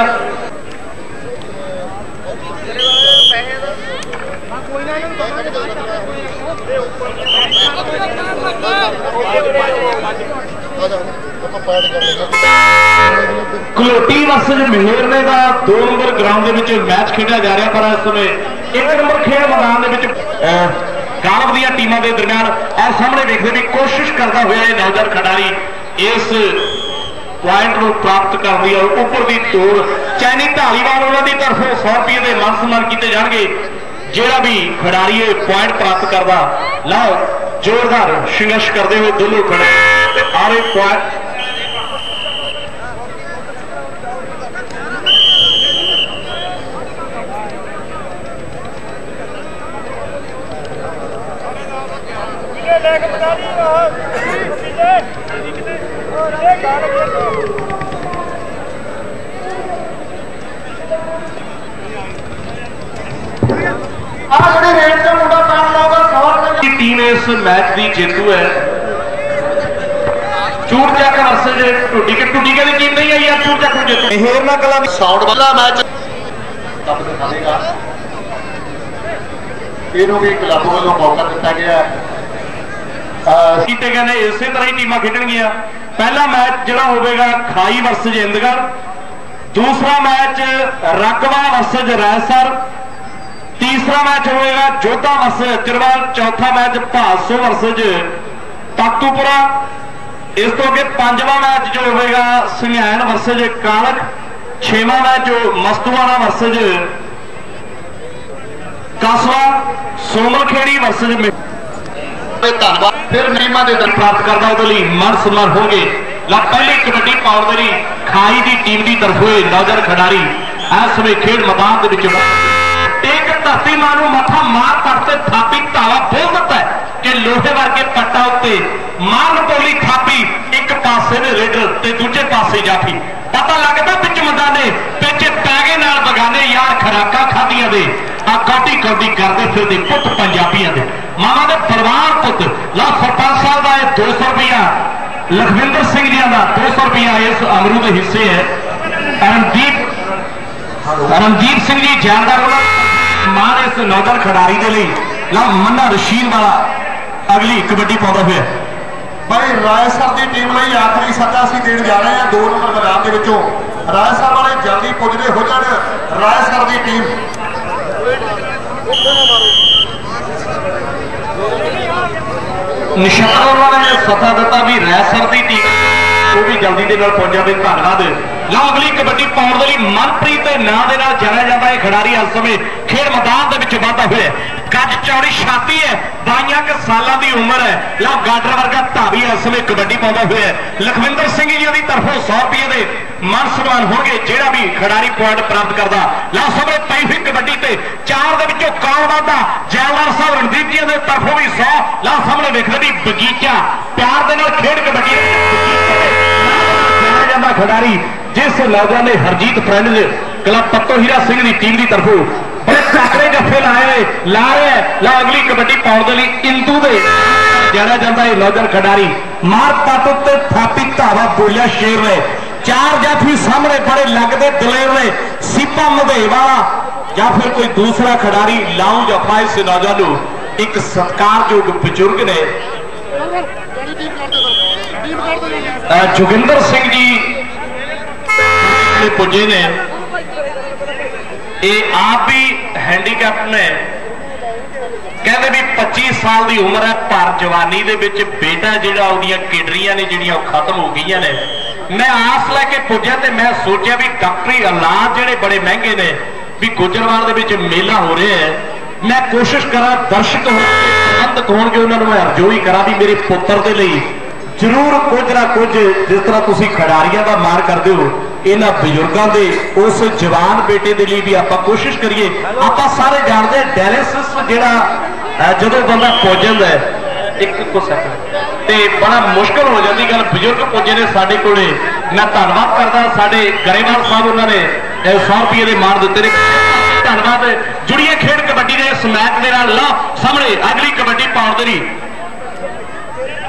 S4: ਕਲੋਟੀ ਵਰਸਜ ਮਹਿਰਨੇ ਦਾ 2 ਨੰਬਰ ਗਰਾਊਂਡ ਦੇ ਵਿੱਚ ਮੈਚ ਖੇਡਿਆ ਜਾ ਰਿਹਾ ਪਰ ਇਸ ਸਮੇਂ 1 ਨੰਬਰ ਖੇਡ ਮੈਦਾਨ ਦੇ ਵਿੱਚ ਅਹ, ਦੀਆਂ ਟੀਮਾਂ ਦੇ ਦਰਮਿਆਨ ਇਹ ਸਾਹਮਣੇ ਵੇਖਦੇ ਵੀ ਕੋਸ਼ਿਸ਼ ਕਰਦਾ ਹੋਇਆ ਇਹ ਨੌਜਵਾਨ ਖਿਡਾਰੀ ਇਸ ਪੁਆਇੰਟ ਨੂੰ ਪ੍ਰਾਪਤ ਕਰਨ ਦੀ ਔਰ ਉੱਪਰ ਦੀ ਤੋੜ ਚੈਨੀ ਢਾਲੀਵਾਲ ਉਹਨਾਂ ਦੀ ਤਰਫੋਂ 100 ਰੁਪਏ ਦੇ ਮਾਨ ਸਨਮਾਨ ਕੀਤੇ ਜਾਣਗੇ ਜਿਹੜਾ ਵੀ ਖਿਡਾਰੀ ਇਹ ਪੁਆਇੰਟ ਪ੍ਰਾਪਤ ਕਰਦਾ। ਲਓ ਜ਼ੋਰਦਾਰ ਸੰਘਰਸ਼ ਕਰਦੇ ਹੋਏ ਦੋਨੋਂ ਖੜੇ ਤੇ ਆਰੇ ਪੁਆਇੰਟ
S5: ਇਹ ਲੈ ਕੇ ਬਤਾ ਦੀ
S4: ਟੀਮ ਇਸ ਮੈਚ ਦੀ ਜੇਤੂ ਹੈ। ਚੂੜ ਚੱਕ ਵਰਸਜ ਟੁੱਡੀ ਕਿ ਟੁੱਡੀ ਦੀ ਟੀਮ ਨਹੀਂ ਆਈ ਯਾਰ ਚੂੜ ਚੱਕ ਨੂੰ ਜਿੱਤ
S1: ਮਹਿਰ ਨਾ ਕਲਾ
S3: ਸਾਊਂਡ ਵਾਲਾ ਮੈਚ। ਕਲੱਬ ਦਿਖਾਵੇਗਾ ਇਹਨੂੰ ਵੀ ਕਲੱਬ ਵੱਲੋਂ ਮੌਕਾ ਦਿੱਤਾ ਗਿਆ
S4: ਕੀਤੇ ਗਏ ਨੇ ਇਸੇ ਤਰ੍ਹਾਂ ਹੀ ਟੀਮਾਂ ਖੇਡਣਗੀਆਂ। ਪਹਿਲਾ ਮੈਚ ਜਿਹੜਾ ਹੋਵੇਗਾ ਖਾਈ ਵਰਸਜ ਇੰਦਗੜ ਦੂਸਰਾ ਮੈਚ ਰਕਵਾ ਵਰਸਜ ਰਾਇਸਰ ਤੀਸਰਾ ਮੈਚ ਹੋਵੇਗਾ ਜੋਧਾ ਵਰਸਜ ਚਰਵਾਲ ਚੌਥਾ ਮੈਚ ਭਾਸੋ ਵਰਸਜ ਤਖਤੂਪੁਰਾ ਇਸ ਤੋਂ ਅੱਗੇ ਪੰਜਵਾਂ ਮੈਚ ਜੋ ਹੋਵੇਗਾ ਸੰਘੈਣ ਵਰਸਜ ਕਾਲਕ ਛੇਵਾਂ ਮੈਚ ਜੋ ਮਸਤੂਆਣਾ ਵਰਸਜ ਕਸਵਾ ਸੋਮਲਖੇੜੀ ਵਰਸਜ ਮਿ-
S3: ਤੇ ਧੰਨਵਾਦ। ਫਿਰ ਨਿਯਮਾਂ ਦੇ
S4: ਮੈਡਲ ਪ੍ਰਾਪਤ ਕਰਦਾ ਉਹਦੇ ਲਈ ਮਾਨ ਸਨਮਾਨ ਹੋਣਗੇ ਲਾ ਪਹਿਲੀ ਕਬੱਡੀ ਪਾਉਣ ਦੇ ਲਈ ਖਾਈ ਦੀ ਟੀਮ ਦੀ ਤਰਫੋਂ ਨੌਜਵਾਨ ਖਿਡਾਰੀ। ਇਸ ਸਮੇਂ ਖੇਡ ਮੈਦਾਨ ਦੇ ਵਿੱਚ ਇੱਕ ਧਰਤੀ ਮਾਂ ਨੂੰ ਮੱਥਾ ਮਾਰ ਕਰਤੇ ਥਾਪੀ ਧਾਵਾ ਬੋਲ ਦਿੱਤਾ ਹੈ ਕਿ ਲੋਹੇ ਵਰਗੇ ਪੱਟਾ ਉੱਤੇ ਮਾਰਨ ਬੋਲੀ ਖਾਪੀ ਇੱਕ ਪਾਸੇ ਦੇ ਰੇਡਰ ਤੇ ਦੂਜੇ ਪਾਸੇ ਜਾਫੀ। ਪਤਾ ਲੱਗਦਾ ਵਿੱਚ ਮੈਦਾਨੇ ਪਿੱਛੇ ਪੈ ਨਾਲ ਬਗਾਨੇ ਯਾਰ ਖਰਾਕਾਂ ਖਾਦੀਆਂ ਦੇ। ਆ ਕਾਟੀ ਕਾਟੀ ਕਰਦੇ ਫਿਰਦੇ ਪੁੱਤ ਪੰਜਾਬੀਆਂ ਦੇ। ਮਾਵਾਂ ਦੇ ਪਰਿਵਾਰ ਪੁੱਤ, ਲਾ ਸਰਪੰਚ ਸਾਹਿਬ ਦਾ ਇਹ 200 ਰੁਪਇਆ ਲਖਵਿੰਦਰ ਸਿੰਘ ਜੀ ਦਾ 200 ਰੁਪਇਆ ਇਸ ਅਮਰੂ ਦੇ ਹਿੱਸੇ ਹੈ। ਰਣਦੀਪ ਰਣਜੀਤ ਸਿੰਘ ਜੀ, ਜਾਨਦਾਰ ਉਹਨਾਂ ਮਾਨ ਇਸ ਨੌਜਵਾਨ ਖਿਡਾਰੀ ਦੇ ਲਈ ਲਾ ਮੰਨਾ ਰਸ਼ੀਦ ਵਾਲਾ ਅਗਲੀ ਕਬੱਡੀ ਪਾਉਂਦਾ ਹੋਇਆ।
S3: ਭਾਈ ਰਾਇਸਰ ਦੀ ਟੀਮ ਲਈ ਆਖਰੀ ਸੱਦਾ ਅਸੀਂ ਦੇਣ ਜਾ ਰਹੇ ਹਾਂ 2 ਨੰਬਰ ਮੈਦਾਨ ਦੇ ਵਿੱਚੋਂ। ਰਾਇਸਰ ਵਾਲੇ ਜਲਦੀ ਪੁੱਜਦੇ ਹੋ ਜਾਣ। ਰਾਇਸਰ ਦੀ ਟੀਮ।
S4: ਨਿਸ਼ਾਨ ਉਹਨਾਂ ਨੇ ਸਤਾ ਦਿੱਤਾ ਵੀ ਰੈਸਰ ਦੀ ਟੀਮ ਉਹ ਵੀ ਜਲਦੀ ਦੇ ਨਾਲ ਪਹੁੰਚ ਜਾਵੇ ਧੰਨਵਾਦ। ਲਓ ਅਗਲੀ ਕਬੱਡੀ ਪਾਉਣ ਦੇ ਲਈ ਮਨਪ੍ਰੀਤ ਦੇ ਨਾਂ ਦੇ ਨਾਲ ਜਾਣਿਆ ਜਾਂਦਾ ਇਹ ਖਿਡਾਰੀ ਇਸ ਸਮੇਂ ਖੇਡ ਮੈਦਾਨ ਦੇ ਵਿੱਚ ਵਾਧਾ ਹੋਇਆ ਹੈ। ਕੱਦ ਚੌੜੀ ਛਾਤੀ ਹੈ। 22 ਕੁ ਸਾਲਾਂ ਦੀ ਉਮਰ ਹੈ। ਲਓ, ਗਾਡਰ ਵਰਗਾ ਧਾਵੀ ਇਸ ਸਮੇਂ ਕਬੱਡੀ ਪਾਉਂਦਾ ਹੋਇਆ ਹੈ। ਲਖਵਿੰਦਰ ਸਿੰਘ ਜੀ ਦੀ ਤਰਫੋਂ 100 ਰੁਪਏ ਦੇ ਮਾਨ ਸਨਮਾਨ ਹੋਣਗੇ, ਜਿਹੜਾ ਵੀ ਖਿਡਾਰੀ ਪੁਆਇੰਟ ਪ੍ਰਾਪਤ ਕਰਦਾ। ਲਓ ਸਮੇਂ ਪਈ ਹੋਈ ਕਬੱਡੀ ਤੇ ਚਾਰ ਦੇ ਵਿੱਚੋਂ ਕੌਣ ਵਾਧਾ? ਜੈਲਦਾਰ ਸਾਹਿਬ ਰਣਦੀਪ ਜੀ ਦੇ ਤਰਫੋਂ ਵੀ 100 ਲਓ, ਸਾਹਮਣੇ ਵੇਖਦੇ ਵੀ ਬਗੀਚਾ। ਪਿਆਰ ਦੇ ਨਾਲ ਖੇਡ ਕਬੱਡੀ। ਬਗੀਚੇ ਦੇ ਜਾਣਿਆ ਜਾਂਦਾ ਖਿਡਾਰੀ। ਜਿਸ ਨੌਜਵਾਨ ਨੇ ਹਰਜੀਤ ਫਰੈਂਡਜ਼ ਕਲੱਬ ਪੱਤੋ ਹੀਰਾ ਸਿੰਘ ਦੀ ਟੀਮ ਦੀ ਤਰਫੋਂ ਬੜੇ ਤਕੜੇ ਜੱਫੇ ਲਾਏ ਹੋਏ ਲਾ ਰਿਹਾ ਹੈ। ਲਾ ਅਗਲੀ ਕਬੱਡੀ ਪਾਉਣ ਦੇ ਲਈ ਇੰਦੂ ਦੇ ਜਾਣਿਆ ਜਾਂਦਾ ਇਹ ਨੌਜਵਾਨ ਖਿਡਾਰੀ ਮਾਰ ਪੱਟ ਉੱਤੇ ਥਾਪੀ ਧਾਵਾ ਬੋਲਿਆ ਸ਼ੇਰ ਨੇ ਚਾਰ ਜਾਫੀ ਸਾਹਮਣੇ ਬੜੇ ਲੱਗਦੇ ਦਲੇਰ ਨੇ ਸੀਪਾ ਮਧੇ ਵਾਲਾ ਜਾਂ ਫਿਰ ਕੋਈ ਦੂਸਰਾ ਖਿਡਾਰੀ ਲਾਉਂ ਜਫਾ ਇਸ ਨੌਜਵਾਨ ਨੂੰ ਇੱਕ ਸਤਿਕਾਰਯੋਗ ਬਜ਼ੁਰਗ ਨੇ ਅਹ ਜੋਗਿੰਦਰ ਸਿੰਘ ਜੀ ਜਿਹੜੇ ਪੁੱਜੇ ਨੇ ਇਹ ਆਪ ਵੀ ਹੈਂਡੀਕੈਪ ਨੇ ਕਹਿੰਦੇ ਵੀ 25 ਸਾਲ ਦੀ ਉਮਰ ਹੈ ਪਰ ਜਵਾਨੀ ਦੇ ਵਿੱਚ ਬੇਟਾ ਜਿਹੜਾ ਉਹਦੀਆਂ ਕਿਡਰੀਆਂ ਨੇ ਜਿਹੜੀਆਂ ਉਹ ਖਤਮ ਹੋ ਗਈਆਂ ਨੇ ਮੈਂ ਆਸ ਲੈ ਕੇ ਪੁੱਜਿਆ ਤੇ ਮੈਂ ਸੋਚਿਆ ਵੀ ਡਾਕਟਰੀ ਇਲਾਜ ਜਿਹੜੇ ਬੜੇ ਮਹਿੰਗੇ ਨੇ ਵੀ ਗੁਜਰਵਾਲ ਦੇ ਵਿੱਚ ਮੇਲਾ ਹੋ ਰਿਹਾ ਹੈ ਮੈਂ ਕੋਸ਼ਿਸ਼ ਕਰਾਂ ਦਰਸ਼ਕ ਹੋਣਗੇ ਪ੍ਰਬੰਧਕ ਹੋਣਗੇ ਉਹਨਾਂ ਨੂੰ ਮੈਂ ਅਰਜ਼ੋਈ ਕਰਾਂ ਵੀ ਮੇਰੇ ਪੁੱਤਰ ਦੇ ਲਈ ਜ਼ਰੂਰ ਕੁਝ ਨਾ ਕੁਝ ਜਿਸ ਤਰ੍ਹਾਂ ਤੁਸੀਂ ਖਿਡਾਰੀਆਂ ਦਾ ਮਾਰ ਕਰਦੇ ਹੋ ਇਹਨਾਂ ਬਜ਼ੁਰਗਾਂ ਦੇ, ਉਸ ਜਵਾਨ ਬੇਟੇ ਦੇ ਲਈ ਵੀ ਆਪਾਂ ਕੋਸ਼ਿਸ਼ ਕਰੀਏ। ਆਪਾਂ ਸਾਰੇ ਜਾਣਦੇ ਹਾਂ ਡਾਇਲਿਸਿਸ ਜਿਹੜਾ ਜਦੋਂ ਬੰਦਾ ਪੁੱਜ ਜਾਂਦਾ ਹੈ, ਇੱਕ ਕੋ ਸੈਕਿੰਡ ਤੇ ਬੜਾ ਮੁਸ਼ਕਲ ਹੋ ਜਾਂਦੀ ਗੱਲ, ਬਜ਼ੁਰਗ ਪੁੱਜੇ ਨੇ ਸਾਡੇ ਕੋਲੇ। ਮੈਂ ਧੰਨਵਾਦ ਕਰਦਾ ਸਾਡੇ ਗਰੇਵਾਲ ਸਾਹਿਬ ਉਹਨਾਂ ਨੇ 100 ਰੁਪਏ ਦੇ ਮਾਰ ਦਿੱਤੇ ਨੇ। ਧੰਨਵਾਦ। ਜੁੜੀਏ ਖੇਡ ਕਬੱਡੀ ਦੇ ਇਸ ਦੇ ਨਾਲ, ਲਓ, ਸਾਹਮਣੇ ਅਗਲੀ ਕਬੱਡੀ ਪਾਉਣ ਦੇ ਲਈ।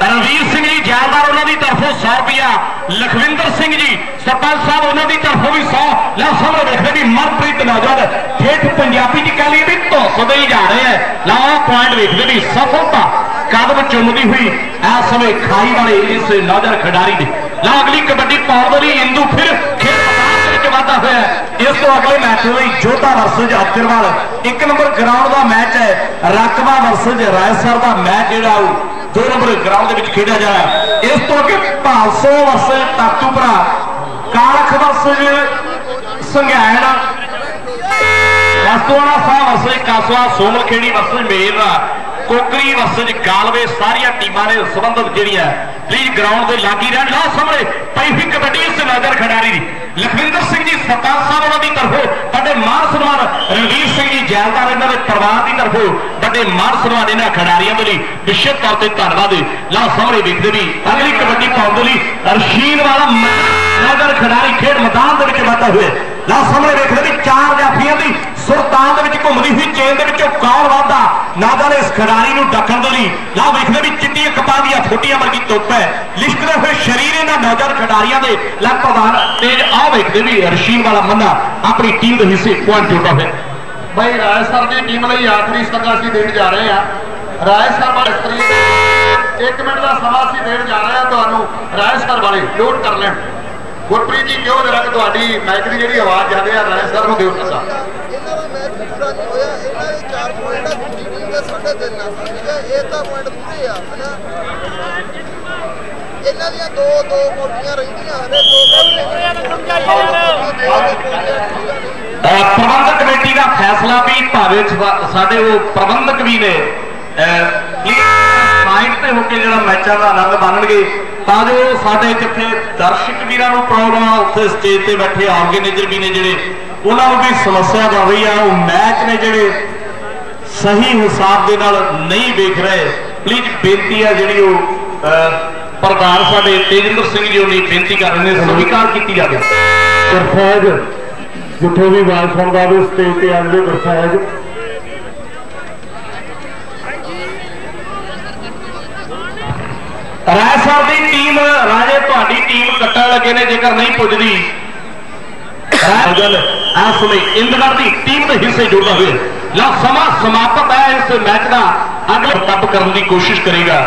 S4: ਰਣਵੀਰ ਸਿੰਘ ਜੀ ਜਾਇਦਾਰ ਉਹਨਾਂ ਦੀ ਤਰਫੋਂ 100 ਰੁਪਿਆ ਲਖਵਿੰਦਰ ਸਿੰਘ ਜੀ ਸਰਪੰਚ ਸਾਹਿਬ ਉਹਨਾਂ ਦੀ ਤਰਫੋਂ ਵੀ 100 ਲੈ ਸਭ ਦੇਖਦੇ ਵੀ ਮਨਪ੍ਰੀਤ ਨੌਜਵਾਨ ਠੇਠ ਪੰਜਾਬੀ ਚ ਕਹਿ ਲਈਏ ਵੀ ਧੁੱਸਦੇ ਹੀ ਜਾ ਰਹੇ ਐ ਲਾ ਪੁਆਇੰਟ ਵੇਖਦੇ ਵੀ ਸਫਲਤਾ ਕਦਮ ਚੁੰਮਦੀ ਹੋਈ ਇਸ ਸਮੇਂ ਖਾਈ ਵਾਲੇ ਇਸ ਨੌਜਵਾਨ ਖਿਡਾਰੀ ਦੀ ਲਾ ਅਗਲੀ ਕਬੱਡੀ ਪਾਉਣ ਦੇ ਲਈ ਇੰਦੂ ਫਿਰ ਖੇਡ ਮੈਦਾਨ ਦੇ ਵਿੱਚ ਵਾਧਾ ਹੋਇਆ ਇਸ ਤੋਂ ਅਗਲੇ ਮੈਚ ਲਈ Jodha versus Atarwal 1 number ground ਦਾ ਮੈਚ ਹੈ ਰਕਬਾ ਵਰਸਜ ਰਾਏਸਰ ਦਾ ਮੈਚ ਜਿਹੜਾ ਆਉ 2 ਨੰਬਰ ਗਰਾਊਂਡ ਦੇ ਵਿੱਚ ਖੇਡਿਆ ਜਾ ਜਾਇਆ ਇਸ ਤੋਂ ਅੱਗੇ ਭਾਲਸੋ ਵਰਸੇ ਤਾਤੂ ਭਰਾ। ਕਾਲਖ ਵਰਸੇ ਸੰਘੈਣ। ਵਸਤੂਆਣਾ ਸਾਹਿਬ ਵਰਸੇ ਕਾਸਵਾ ਸੋਮਲ ਖੇੜੀ ਵਰਸੇ ਮੇਰਾ ਕੋਕਰੀ ਵਰਸੇ ਗਾਲਵੇ, ਸਾਰੀਆਂ ਟੀਮਾਂ ਨੇ ਸੰਬੰਧਿਤ ਜਿਹੜੀਆਂ ਪਲੀਜ਼ ਗਰਾਊਂਡ ਦੇ ਲਾਗੀ ਰਹਿਣ। ਲਾ ਸਾਹਮਣੇ, ਪਈ ਫੀ ਕਬੱਡੀ ਇਸ ਖਿਡਾਰੀ ਦੀ। ਲਖਵਿੰਦਰ ਸਿੰਘ ਜੀ, ਸਰਦਾਰ ਸਾਹਿਬ ਉਹਨਾਂ ਦੀ ਤਰਫੋਂ ਸਾਡੇ ਮਾਨ ਸਨਮਾਨ। ਰਣਜੀਤ ਸਿੰਘ ਜੀ, ਜੈਲਦਾਰ ਇਹਨਾਂ ਦੇ ਪਰਿਵਾਰ ਦੀ ਤਰਫੋਂ। ਵੱਡੇ ਮਾਨ ਸਨਮਾਨ ਇਹਨਾਂ ਖਿਡਾਰੀਆਂ ਦੇ ਲਈ ਵਿਸ਼ੇਸ਼ ਤੌਰ ਤੇ ਧੰਨਵਾਦ ਲਓ ਸਾਹਮਣੇ ਵੇਖਦੇ ਵੀ ਅਗਲੀ ਕਬੱਡੀ ਪਾਉਣ ਦੇ ਲਈ ਰਸ਼ੀਦ ਵਾਲਾ ਨਜ਼ਰ ਖਿਡਾਰੀ ਖੇਡ ਮੈਦਾਨ ਦੇ ਵਿੱਚ ਵਾਧਾ ਹੋਏ ਲਓ ਸਾਹਮਣੇ ਵੇਖਦੇ ਵੀ ਚਾਰ ਜਾਫੀਆਂ ਦੀ ਸੁਲਤਾਨ ਦੇ ਵਿੱਚ ਘੁੰਮਦੀ ਹੋਈ ਚੇਨ ਦੇ ਵਿੱਚੋਂ ਕੌਣ ਵਾਧਾ? ਨਾਦਾ ਨੇ ਇਸ ਖਿਡਾਰੀ ਨੂੰ ਡੱਕਣ ਦੇ ਲਈ। ਲਓ ਵੇਖਦੇ ਵੀ ਚਿੱਟੀਆਂ ਕਪਾਂ ਦੀਆਂ ਫੋਟੀਆਂ ਵਰਗੀ ਧੁੱਪ ਹੈ। ਲਿਸ਼ਕਦੇ ਹੋਏ ਸਰੀਰ ਇਹਨਾਂ ਨੌਜਵਾਨ ਖਿਡਾਰੀਆਂ ਦੇ ਲਾ ਪ੍ਰਧਾਨ ਤੇਜ ਆ ਵੇਖਦੇ ਵੀ ਰਸ਼ੀਦ ਵਾਲਾ ਮੰਨਾ ਆਪਣੀ ਟੀਮ ਦੇ ਹਿੱਸੇ ਪੁਆਇੰਟ ਜੋੜਦਾ ਹੋਇਆ
S3: ਭਾਈ ਰਾਏ ਸਰ ਦੀ ਟੀਮ ਲਈ ਆਖਰੀ ਸੱਦਾ ਅਸੀਂ ਦੇਣ ਜਾ ਰਹੇ ਹਾਂ। ਰਾਏ ਸਰ ਵਾਲੇ 1 ਮਿੰਟ ਦਾ ਸਮਾਂ ਅਸੀਂ ਦੇਣ ਜਾ ਰਹੇ ਹਾਂ ਤੁਹਾਨੂੰ। ਰਾਏ ਸਰ ਵਾਲੇ ਨੋਟ ਕਰ ਲੈਣ। ਗੁਰਪ੍ਰੀਤ ਜੀ ਕਿਉਂ ਜਰਾ ਕਿ ਤੁਹਾਡੀ ਮਾਈਕ ਦੀ ਜਿਹੜੀ ਆਵਾਜ਼ ਜਾਂਦੇ ਆ ਰਾਏ ਸਰ ਨੂੰ ਦਿਓ ਸੱਦਾ
S9: ਇਹਨਾਂ ਦਾ ਮੈਚ ਪੂਰਾ ਨਹੀਂ ਹੋਇਆ? ਇਹਨਾਂ ਦੇ 4 ਪੁਆਇੰਟ ਆ ਦੂਜੀ ਟੀਮ ਦੇ ਸਾਢੇ ਤਿੰਨ ਆ ਠੀਕ ਹੈ ਇਹ ਤਾਂ ਪੁਆਇੰਟ ਪੂਰੇ ਆ ਹਨਾ? ਇਹਨਾਂ ਦੀਆਂ ਦੋ ਦੋ ਕੋਟੀਆਂ ਰਹਿੰਦੀਆਂ ਹਲੇ ਦੋ
S4: ਅਹ ਪ੍ਰਬੰਧਕ ਕਮੇਟੀ ਦਾ ਫੈਸਲਾ ਵੀ ਭਾਵੇਂ ਸਾਡੇ ਉਹ ਪ੍ਰਬੰਧਕ ਵੀ ਨੇ ਸਾਈਡ ਤੇ ਹੋ ਕੇ ਜਿਹੜਾ ਮੈਚਾਂ ਦਾ ਆਨੰਦ ਮਾਣਨਗੇ ਤਾਂ ਜੋ ਸਾਡੇ ਜਿੱਥੇ ਦਰਸ਼ਕ ਵੀਰਾਂ ਨੂੰ ਪ੍ਰੋਬਲਮ ਆ ਉੱਥੇ ਸਟੇਜ ਤੇ ਬੈਠੇ ਆਰਗੇਨਾਈਜ਼ਰ ਵੀ ਨੇ ਜਿਹੜੇ, ਉਹਨਾਂ ਨੂੰ ਵੀ ਸਮੱਸਿਆ ਬਣ ਰਹੀ ਆ, ਉਹ ਮੈਚ ਨੇ ਜਿਹੜੇ ਸਹੀ ਹਿਸਾਬ ਦੇ ਨਾਲ ਨਹੀਂ ਵੇਖ ਰਹੇ। ਪਲੀਜ਼ ਬੇਨਤੀ ਆ ਜਿਹੜੀ ਉਹ ਪ੍ਰਧਾਨ ਸਾਡੇ ਤੇਜਿੰਦਰ ਸਿੰਘ ਜੀ ਉਹਨੀ ਬੇਨਤੀ ਕਰ ਰਹੇ ਨੇ, ਸਵੀਕਾਰ ਕੀਤੀ ਜਾਵੇ।
S3: ਗੁਰਫੈਜ ਜਿੱਥੇ ਵੀ ਆਵਾਜ਼ ਸੁਣਦਾ ਹੋਵੇ ਸਟੇਜ ਤੇ ਆਉਂਦੇ ਗੁਰਫੈਜ
S4: ਰਾਏ ਸਾਹਿਬ। ਦੀ ਟੀਮ ਰਾਜੇ ਤੁਹਾਡੀ ਟੀਮ ਕੱਟਣ ਲੱਗੇ ਨੇ ਜੇਕਰ ਨਹੀਂ ਪੁੱਜਦੀ। ਰਾਜਲ ਇਸ ਸਮੇਂ ਇੰਦਗੜ ਦੀ ਟੀਮ ਦੇ ਹਿੱਸੇ ਜੁੜਦਾ ਹੋਇਆ। ਲਓ ਸਮਾਂ ਸਮਾਪਤ ਹੈ ਇਸ ਮੈਚ ਦਾ। ਅਗਲੇ ਟੱਪ ਕਰਨ ਦੀ ਕੋਸ਼ਿਸ਼ ਕਰੇਗਾ।